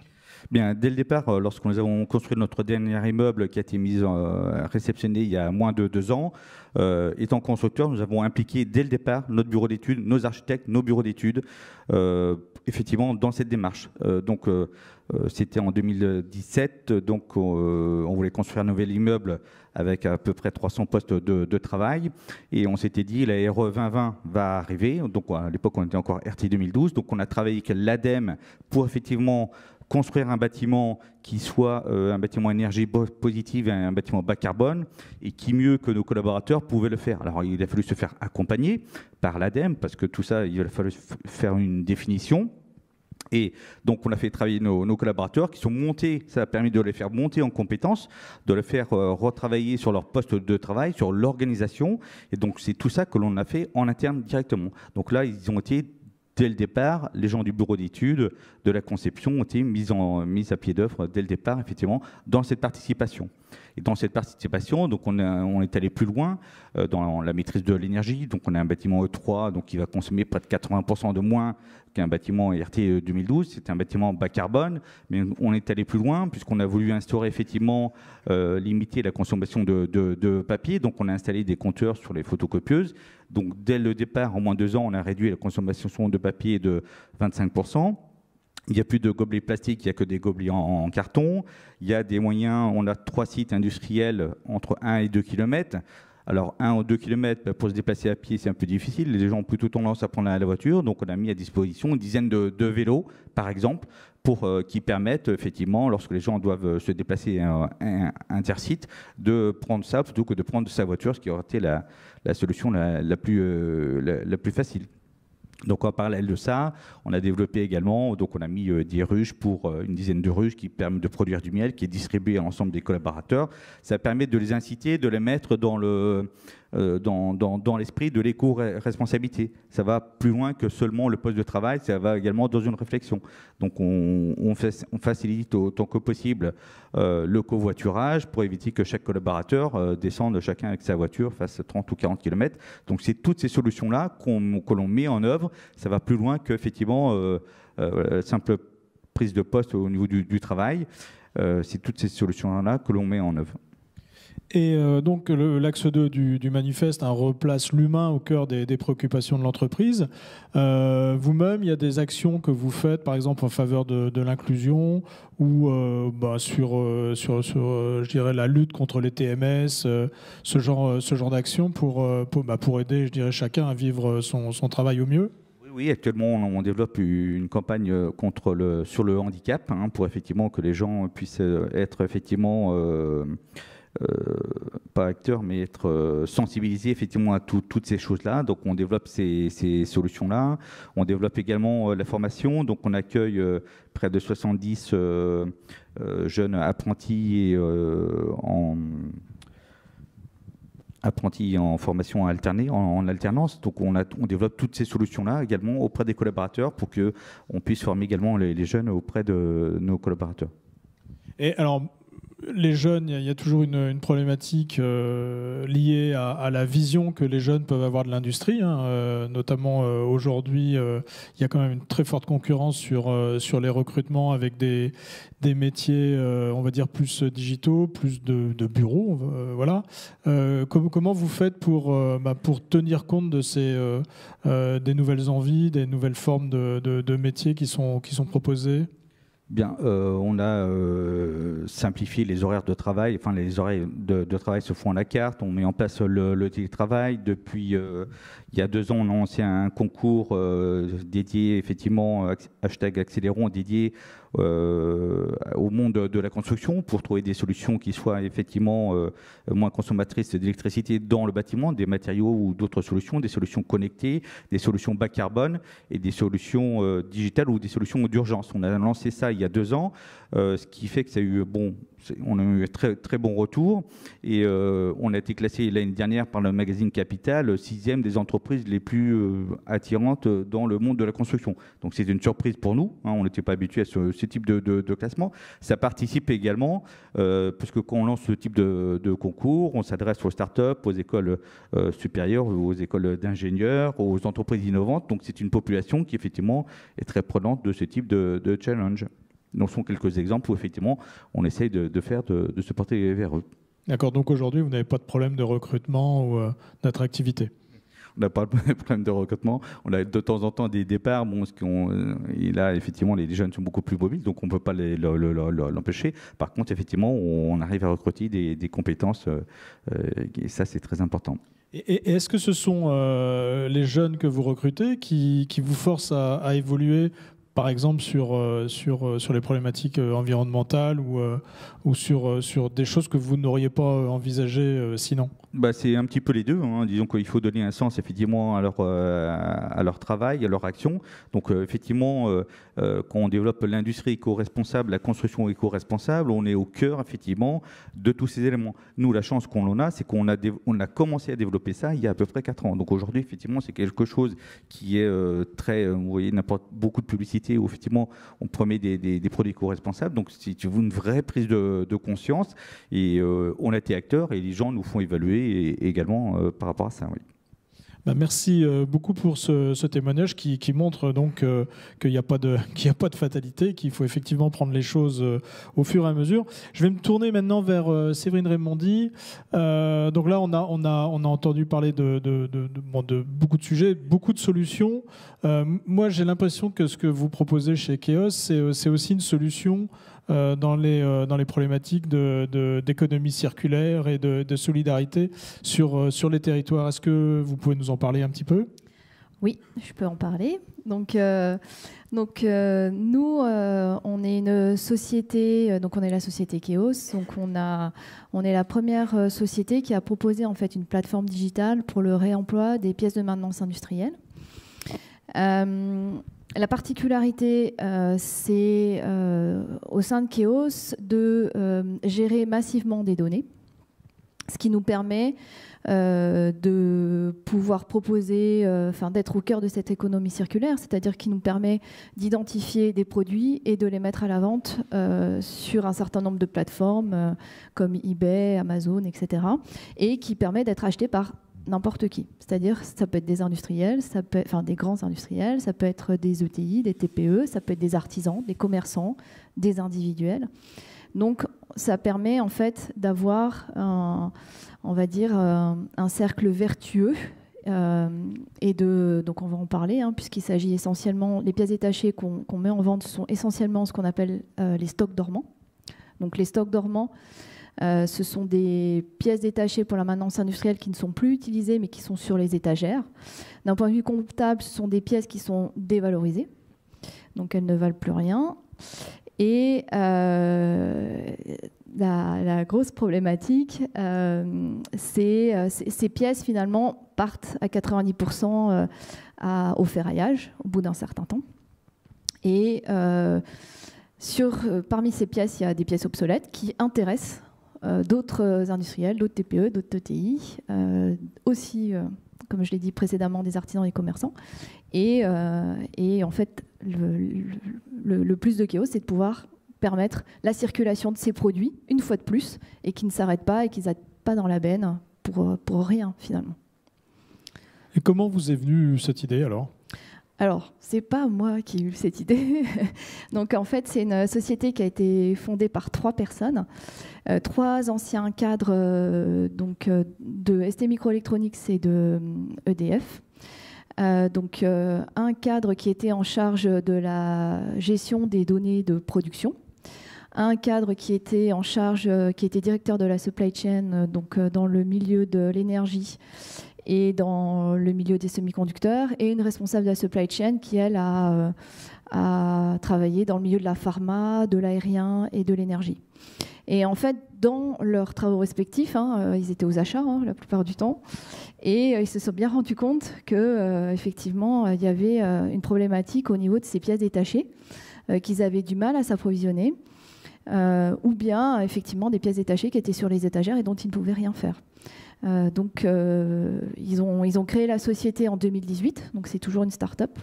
Dès le départ, lorsque nous avons construit notre dernier immeuble qui a été mis en, réceptionné il y a moins de deux ans, étant constructeur, nous avons impliqué dès le départ notre bureau d'études, nos architectes, nos bureaux d'études effectivement dans cette démarche. Euh, donc euh, euh, c'était en 2017, donc on voulait construire un nouvel immeuble avec à peu près 300 postes de, travail. Et on s'était dit, la RE 2020 va arriver. Donc à l'époque, on était encore RT 2012. Donc on a travaillé avec l'ADEME pour effectivement construire un bâtiment qui soit un bâtiment énergie positive et un bâtiment bas carbone, et qui mieux que nos collaborateurs pouvait le faire. Alors il a fallu se faire accompagner par l'ADEME, parce que tout ça, il a fallu faire une définition. Et donc, on a fait travailler nos, collaborateurs qui sont montés, ça a permis de les faire monter en compétences, de les faire euh, retravailler sur leur poste de travail, sur l'organisation. Et donc, c'est tout ça que l'on a fait en interne directement. Donc là, ils ont été dès le départ, les gens du bureau d'études de la conception ont été mis, à pied d'œuvre dès le départ, effectivement, dans cette participation. Et dans cette participation, donc on, est allé plus loin euh, dans la maîtrise de l'énergie. Donc on a un bâtiment E3 donc qui va consommer près de 80% de moins qu'un bâtiment RT 2012. C'est un bâtiment bas carbone, mais on est allé plus loin puisqu'on a voulu instaurer effectivement euh, limiter la consommation de, de, papier. Donc on a installé des compteurs sur les photocopieuses. Donc dès le départ, en moins de deux ans, on a réduit la consommation de papier de 25%. Il n'y a plus de gobelets plastiques, il n'y a que des gobelets en, carton. Il y a des moyens, on a trois sites industriels entre 1 et 2 km. Alors, 1 ou 2 km pour se déplacer à pied, c'est un peu difficile. Les gens ont plutôt tendance à prendre la voiture. Donc, on a mis à disposition une dizaine de, vélos, par exemple, pour, euh, qui permettent, effectivement, lorsque les gens doivent euh, se déplacer un, intersite, de prendre ça plutôt que de prendre sa voiture, ce qui aurait été la, solution euh, la plus facile. Donc en parallèle de ça, on a développé également, donc on a mis euh, des ruches pour euh, une dizaine de ruches qui permettent de produire du miel, qui est distribué à l'ensemble des collaborateurs. Ça permet de les inciter, de les mettre dans le euh, dans, l'esprit de l'éco-responsabilité. Ça va plus loin que seulement le poste de travail, ça va également dans une réflexion. Donc on, facilite autant que possible euh, le covoiturage pour éviter que chaque collaborateur euh, descende chacun avec sa voiture, fasse 30 ou 40 km. Donc c'est toutes ces solutions-là que l'on met en œuvre. Ça va plus loin qu'effectivement simple prise de poste au niveau du travail. c'est toutes ces solutions-là que l'on met en œuvre. Et euh, donc l'axe 2 du, manifeste hein, replace l'humain au cœur des, préoccupations de l'entreprise. Euh, vous-même, il y a des actions que vous faites, par exemple en faveur de, l'inclusion ou euh, bah, sur, sur, je dirais, la lutte contre les TMS, ce genre, ce genre d'action pour, bah, pour, aider je dirais, chacun à vivre son, travail au mieux oui, actuellement, on développe une campagne contre le, sur le handicap hein, pour effectivement que les gens puissent être effectivement pas acteur, mais être euh, sensibilisé effectivement à toutes ces choses-là. Donc on développe ces, solutions-là. On développe également euh, la formation. Donc on accueille près de 70 jeunes apprentis en apprentis en formation alternée, en, alternance. Donc on, développe toutes ces solutions-là également auprès des collaborateurs pour qu'on puisse former également les, les, jeunes auprès de nos collaborateurs. Et alors, les jeunes, il y, a toujours une, problématique euh, liée à, la vision que les jeunes peuvent avoir de l'industrie. Hein. Euh, notamment euh, aujourd'hui, il y a quand même une très forte concurrence sur, sur les recrutements avec des, des métiers, on va dire, plus digitaux, plus de, bureaux. voilà. comment vous faites pour, bah, pour tenir compte de ces, des nouvelles envies, des nouvelles formes de, de métiers qui sont, qui sont proposés? Euh, on a euh, simplifié les horaires de travail. Enfin, les horaires de, travail se font à la carte. On met en place le, télétravail. Depuis euh, il y a deux ans, on a lancé un concours dédié, effectivement, hashtag accélérons, dédié au monde de la construction pour trouver des solutions qui soient effectivement euh, moins consommatrices d'électricité dans le bâtiment, des matériaux ou d'autres solutions, des solutions connectées, des solutions bas carbone et des solutions euh, digitales ou des solutions d'urgence. On a lancé ça il y a deux ans, ce qui fait que ça a eu bon on a eu un très, bon retour et euh, on a été classé l'année dernière par le magazine Capital sixième des entreprises les plus euh, attirantes dans le monde de la construction. Donc c'est une surprise pour nous, hein, on n'était pas habitué à ce, type de, classement. Ça participe également, euh, puisque quand on lance ce type de, concours, on s'adresse aux startups, aux écoles supérieures, aux écoles d'ingénieurs, aux entreprises innovantes. Donc c'est une population qui effectivement est très prenante de ce type de challenge. Donc, ce sont quelques exemples où effectivement on essaye de, faire, de, se porter vers eux. D'accord, donc aujourd'hui vous n'avez pas de problème de recrutement ou euh, d'attractivité? On n'a pas de problème de recrutement. On a de temps en temps des départs. Bon, ce qu'on, euh, et là, effectivement, les jeunes sont beaucoup plus mobiles, donc on ne peut pas l'empêcher. Par contre, effectivement, on arrive à recruter des, compétences, euh, et ça, c'est très important. Et, est-ce que ce sont les jeunes que vous recrutez qui, vous forcent à évoluer par exemple sur, euh, sur, euh, sur les problématiques euh, environnementales ou, sur, sur des choses que vous n'auriez pas envisagées sinon bah, C'est un petit peu les deux. Hein. Disons qu'il faut donner un sens effectivement à leur, à leur travail, à leur action. Donc effectivement, quand on développe l'industrie éco-responsable, la construction éco-responsable, on est au cœur effectivement de tous ces éléments. Nous, la chance qu'on a, c'est qu'on a, on a commencé à développer ça il y a à peu près 4 ans. Donc aujourd'hui, effectivement, c'est quelque chose qui est très, vous voyez, n'importe beaucoup de publicité où effectivement on promet des, produits co-responsables. Donc c'est une vraie prise de, conscience et euh, on a été acteurs et les gens nous font évaluer également euh, par rapport à ça. Bah, merci euh, beaucoup pour ce, témoignage qui, montre donc euh, qu'il n'y a, pas de, fatalité, qu'il faut effectivement prendre les choses au fur et à mesure. Je vais me tourner maintenant vers Séverine Raymondi. donc là, on a, entendu parler de, beaucoup de sujets, beaucoup de solutions. moi, j'ai l'impression que ce que vous proposez chez Chaos, c'est aussi une solution euh, dans, les, euh, dans les problématiques d'économie de, circulaire et de, solidarité sur, euh, sur les territoires. Est-ce que vous pouvez nous en parler un petit peu? Oui, je peux en parler. Donc, donc nous, on est une société, donc on est la société Keos, donc on, a, on est la première société qui a proposé en fait une plateforme digitale pour le réemploi des pièces de maintenance industrielle. La particularité, euh, c'est euh, au sein de Chaos de euh, gérer massivement des données, ce qui nous permet de pouvoir proposer, enfin d'être au cœur de cette économie circulaire, c'est-à-dire qui nous permet d'identifier des produits et de les mettre à la vente sur un certain nombre de plateformes comme eBay, Amazon, etc., et qui permet d'être acheté par n'importe qui. C'est-à-dire, ça peut être des industriels, ça peut, enfin des grands industriels, ça peut être des ETI, des TPE, ça peut être des artisans, des commerçants, des individuels. Donc, ça permet en fait d'avoir, on va dire, euh, un cercle vertueux. Euh, et de, donc on va en parler, hein, puisqu'il s'agit essentiellement, les pièces détachées qu'on met en vente sont essentiellement ce qu'on appelle euh, les stocks dormants. Donc les stocks dormants, euh, ce sont des pièces détachées pour la maintenance industrielle qui ne sont plus utilisées mais qui sont sur les étagères. D'un point de vue comptable, ce sont des pièces qui sont dévalorisées, donc elles ne valent plus rien. Et euh, la, grosse problématique, euh, c'est ces pièces finalement partent à 90% au ferraillage au bout d'un certain temps. Et parmi ces pièces, il y a des pièces obsolètes qui intéressent euh, d'autres industriels, d'autres TPE, d'autres TI, euh, aussi, euh, comme je l'ai dit précédemment, des artisans et commerçants. Et, en fait, le, plus de chaos, c'est de pouvoir permettre la circulation de ces produits, une fois de plus, et qui ne s'arrêtent pas et qui n'aillent pas dans la benne pour, pour rien finalement. Et comment vous est venue cette idée alors? Alors, c'est pas moi qui ai eu cette idée. Donc, en fait, c'est une société qui a été fondée par trois personnes, euh, trois anciens cadres euh, donc euh, de ST Microelectronics et de EDF. donc, un cadre qui était en charge de la gestion des données de production, un cadre qui était en charge, qui était directeur de la supply chain, donc dans le milieu de l'énergie et dans le milieu des semi-conducteurs, et une responsable de la supply chain qui, elle, a, euh, a travaillé dans le milieu de la pharma, de l'aérien et de l'énergie. Et en fait, dans leurs travaux respectifs, hein, euh, ils étaient aux achats hein, la plupart du temps, et euh, ils se sont bien rendus compte que effectivement, il y avait une problématique au niveau de ces pièces détachées, qu'ils avaient du mal à s'approvisionner, ou bien effectivement des pièces détachées qui étaient sur les étagères et dont ils ne pouvaient rien faire. Euh, donc, euh, ils, ont, ils ont créé la société en 2018, donc c'est toujours une start-up.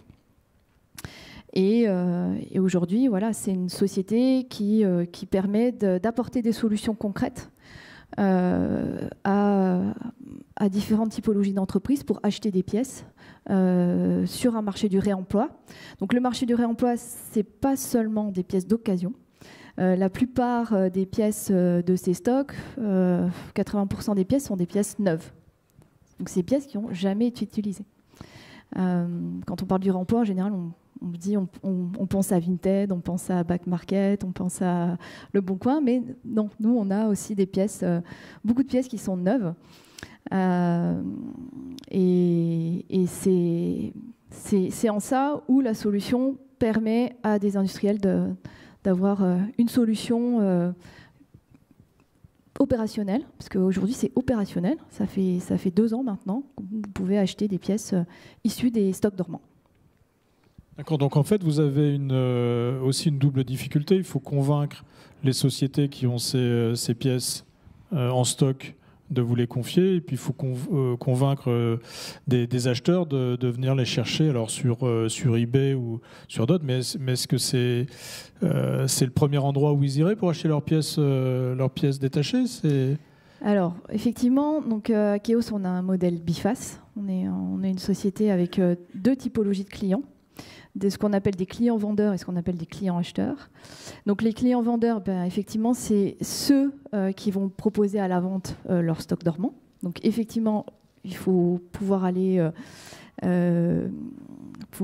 Et, euh, et aujourd'hui, voilà, c'est une société qui, qui permet d'apporter des solutions concrètes à, à, différentes typologies d'entreprises pour acheter des pièces sur un marché du réemploi. Donc le marché du réemploi, c'est pas seulement des pièces d'occasion, la plupart euh, des pièces euh, de ces stocks, 80% des pièces sont des pièces neuves. Donc c'est des pièces qui n'ont jamais été utilisées. quand on parle du remploi, en général, on, dit, on, pense à Vinted, on pense à Back Market, on pense à Le Bon Coin, mais non, nous, on a aussi des pièces, beaucoup de pièces qui sont neuves. et c'est en ça où la solution permet à des industriels de, d'avoir euh, une solution euh, opérationnelle, parce qu'aujourd'hui c'est opérationnel, ça fait, ça fait deux ans maintenant que vous pouvez acheter des pièces euh, issues des stocks dormants. D'accord, donc en fait vous avez une, aussi une double difficulté, il faut convaincre les sociétés qui ont ces, ces pièces en stock de vous les confier. Et puis, il faut euh, convaincre euh, des, acheteurs de, venir les chercher alors sur, euh, sur eBay ou sur d'autres. Mais, est-ce que c'est c'est le premier endroit où ils iraient pour acheter leurs pièces, leurs pièces détachées? Alors, effectivement, donc, à Keos, on a un modèle biface. On est, on est une société avec deux typologies de clients de ce qu'on appelle des clients vendeurs et ce qu'on appelle des clients acheteurs. Donc les clients vendeurs, ben, effectivement, c'est ceux euh, qui vont proposer à la vente euh, leur stock dormant. Donc effectivement, il faut pouvoir aller, euh,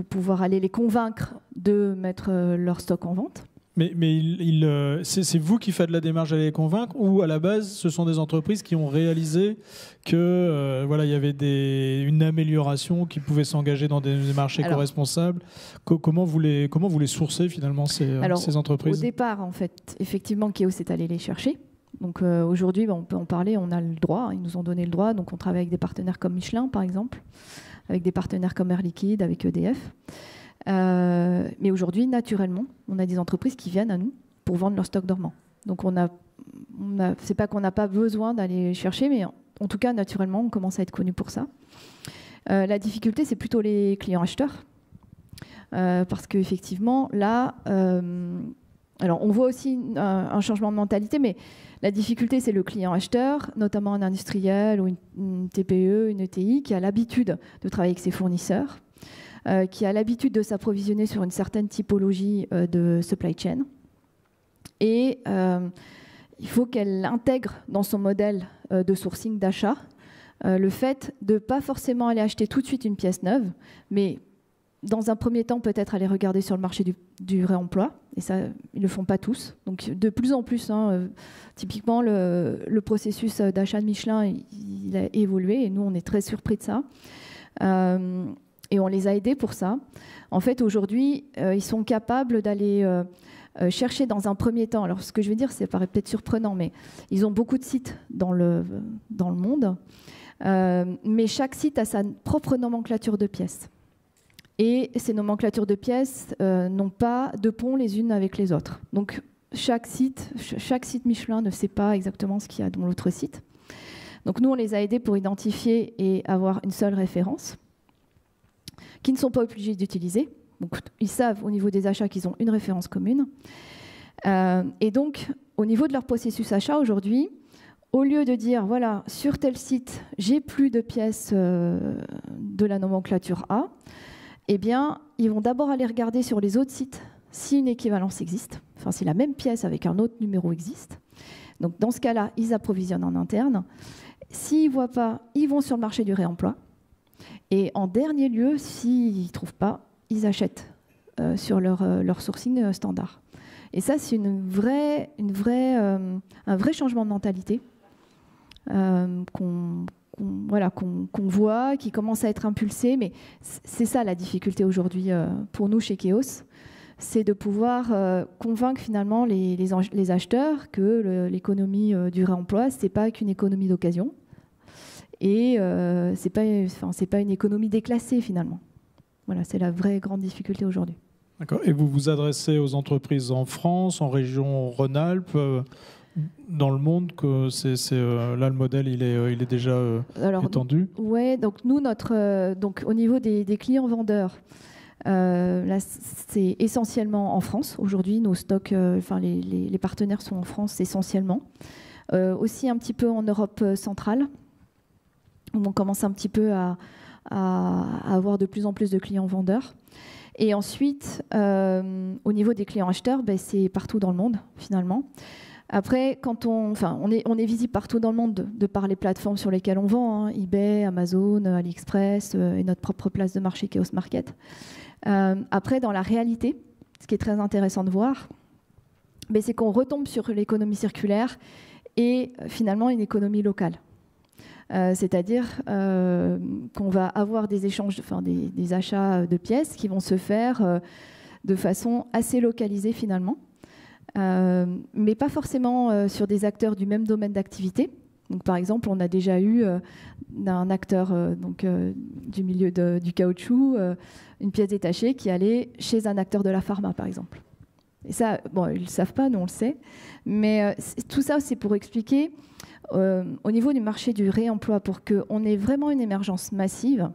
pouvoir aller les convaincre de mettre leur stock en vente. Mais, mais il, euh, c'est vous qui faites la démarche à les convaincre ou à la base ce sont des entreprises qui ont réalisé que euh, voilà il y avait des, une amélioration qui pouvait s'engager dans des marchés co-responsables. comment vous les comment vous les sourcez finalement ces, euh, ces entreprises Au départ en fait effectivement Keo s'est allé les chercher. Donc aujourd'hui on peut en parler, on a le droit, ils nous ont donné le droit. Donc on travaille avec des partenaires comme Michelin par exemple, avec des partenaires comme Air Liquide, avec EDF. Euh, mais aujourd'hui, naturellement, on a des entreprises qui viennent à nous pour vendre leur stock dormant. Donc, on a, c'est pas qu'on n'a pas besoin d'aller chercher, mais en, tout cas, naturellement, on commence à être connu pour ça. Euh, la difficulté, c'est plutôt les clients acheteurs. Euh, parce qu'effectivement, là, alors on voit aussi un, changement de mentalité, mais la difficulté, c'est le client acheteur, notamment un industriel ou une, une TPE, une ETI, qui a l'habitude de travailler avec ses fournisseurs euh, qui a l'habitude de s'approvisionner sur une certaine typologie euh, de supply chain. Et euh, il faut qu'elle intègre dans son modèle de sourcing d'achat le fait de ne pas forcément aller acheter tout de suite une pièce neuve, mais dans un premier temps, peut-être aller regarder sur le marché du, réemploi. Et ça, ils ne le font pas tous. Donc, de plus en plus, hein, typiquement, le, processus d'achat de Michelin, il, a évolué. Et nous, on est très surpris de ça et on les a aidés pour ça. En fait, aujourd'hui, euh, ils sont capables d'aller euh, euh, chercher dans un premier temps. Alors, ce que je veux dire, ça paraît peut-être surprenant, mais ils ont beaucoup de sites dans le, dans le monde. mais chaque site a sa propre nomenclature de pièces. Et ces nomenclatures de pièces n'ont pas de pont les unes avec les autres. Donc, chaque site, chaque site Michelin ne sait pas exactement ce qu'il y a dans l'autre site. Donc, nous, on les a aidés pour identifier et avoir une seule référence qui ne sont pas obligés d'utiliser. Ils savent au niveau des achats qu'ils ont une référence commune. Euh, et donc, au niveau de leur processus achat aujourd'hui, au lieu de dire, voilà, sur tel site, j'ai plus de pièces euh, de la nomenclature A, eh bien, ils vont d'abord aller regarder sur les autres sites si une équivalence existe, enfin si la même pièce avec un autre numéro existe. Donc dans ce cas-là, ils approvisionnent en interne. S'ils ne voient pas, ils vont sur le marché du réemploi. Et en dernier lieu, s'ils ne trouvent pas, ils achètent euh, sur leur, euh, sourcing euh, standard. Et ça, c'est une vraie, une vraie, un vrai changement de mentalité qu'on voit, qui commence à être impulsé. Mais c'est ça la difficulté aujourd'hui pour nous chez Keos c'est de pouvoir convaincre finalement les, les, acheteurs que l'économie du réemploi, ce n'est pas qu'une économie d'occasion et euh, ce n'est pas, enfin, pas une économie déclassée finalement. Voilà, c'est la vraie grande difficulté aujourd'hui. D'accord. Et vous vous adressez aux entreprises en France, en région Rhône-Alpes, dans le monde que c'est, là le modèle il est, il est déjà étendu? Oui, donc nous notre donc au niveau des, des clients vendeurs. Euh, là, c'est essentiellement en France. Aujourd'hui, nos stocks, euh, enfin, les, partenaires sont en France essentiellement. Euh, aussi un petit peu en Europe centrale, on commence un petit peu à, avoir de plus en plus de clients vendeurs. Et ensuite, au niveau des clients acheteurs, ben, c'est partout dans le monde, finalement. Après, quand on, est, on visible partout dans le monde de, par les plateformes sur lesquelles on vend, hein, eBay, Amazon, AliExpress et notre propre place de marché Chaos Market. Euh, après, dans la réalité, ce qui est très intéressant de voir, ben, c'est qu'on retombe sur l'économie circulaire et euh, finalement une économie locale. Euh, c'est-à-dire qu'on va avoir des échanges, enfin, des, achats de pièces qui vont se faire de façon assez localisée finalement, mais pas forcément sur des acteurs du même domaine d'activité. Donc, par exemple, on a déjà eu un acteur donc, du milieu du caoutchouc une pièce détachée qui allait chez un acteur de la pharma, par exemple. Et ça, bon, ils ne le savent pas, nous on le sait. Mais euh, tout ça, c'est pour expliquer, euh, au niveau du marché du réemploi, pour qu'on ait vraiment une émergence massive,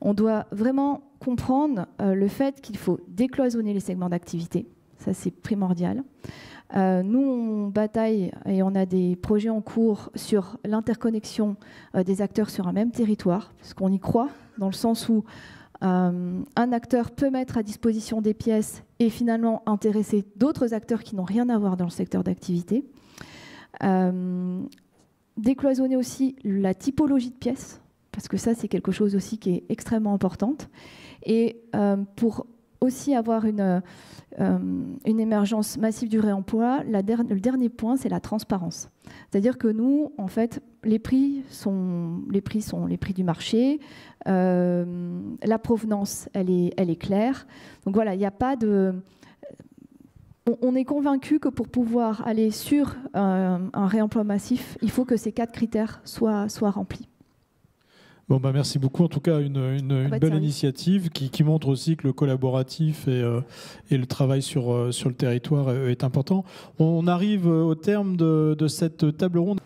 on doit vraiment comprendre euh, le fait qu'il faut décloisonner les segments d'activité. Ça, c'est primordial. nous, on bataille et on a des projets en cours sur l'interconnexion des acteurs sur un même territoire, parce qu'on y croit, dans le sens où euh, un acteur peut mettre à disposition des pièces et finalement intéresser d'autres acteurs qui n'ont rien à voir dans le secteur d'activité. Euh, décloisonner aussi la typologie de pièces, parce que ça c'est quelque chose aussi qui est extrêmement important. Et euh, pour aussi avoir une, une émergence massive du réemploi, le dernier point c'est la transparence. C'est-à-dire que nous, en fait, les prix sont les prix, sont les prix du marché. Euh, la provenance, elle est, elle est claire. Donc voilà, il n'y a pas de. On, est convaincu que pour pouvoir aller sur un, réemploi massif, il faut que ces quatre critères soient, soient remplis. Bon, bah merci beaucoup. En tout cas, une, une, belle initiative qui, qui, montre aussi que le collaboratif et, euh, et le travail sur, euh, sur le territoire est, important. On arrive au terme de, de cette table ronde.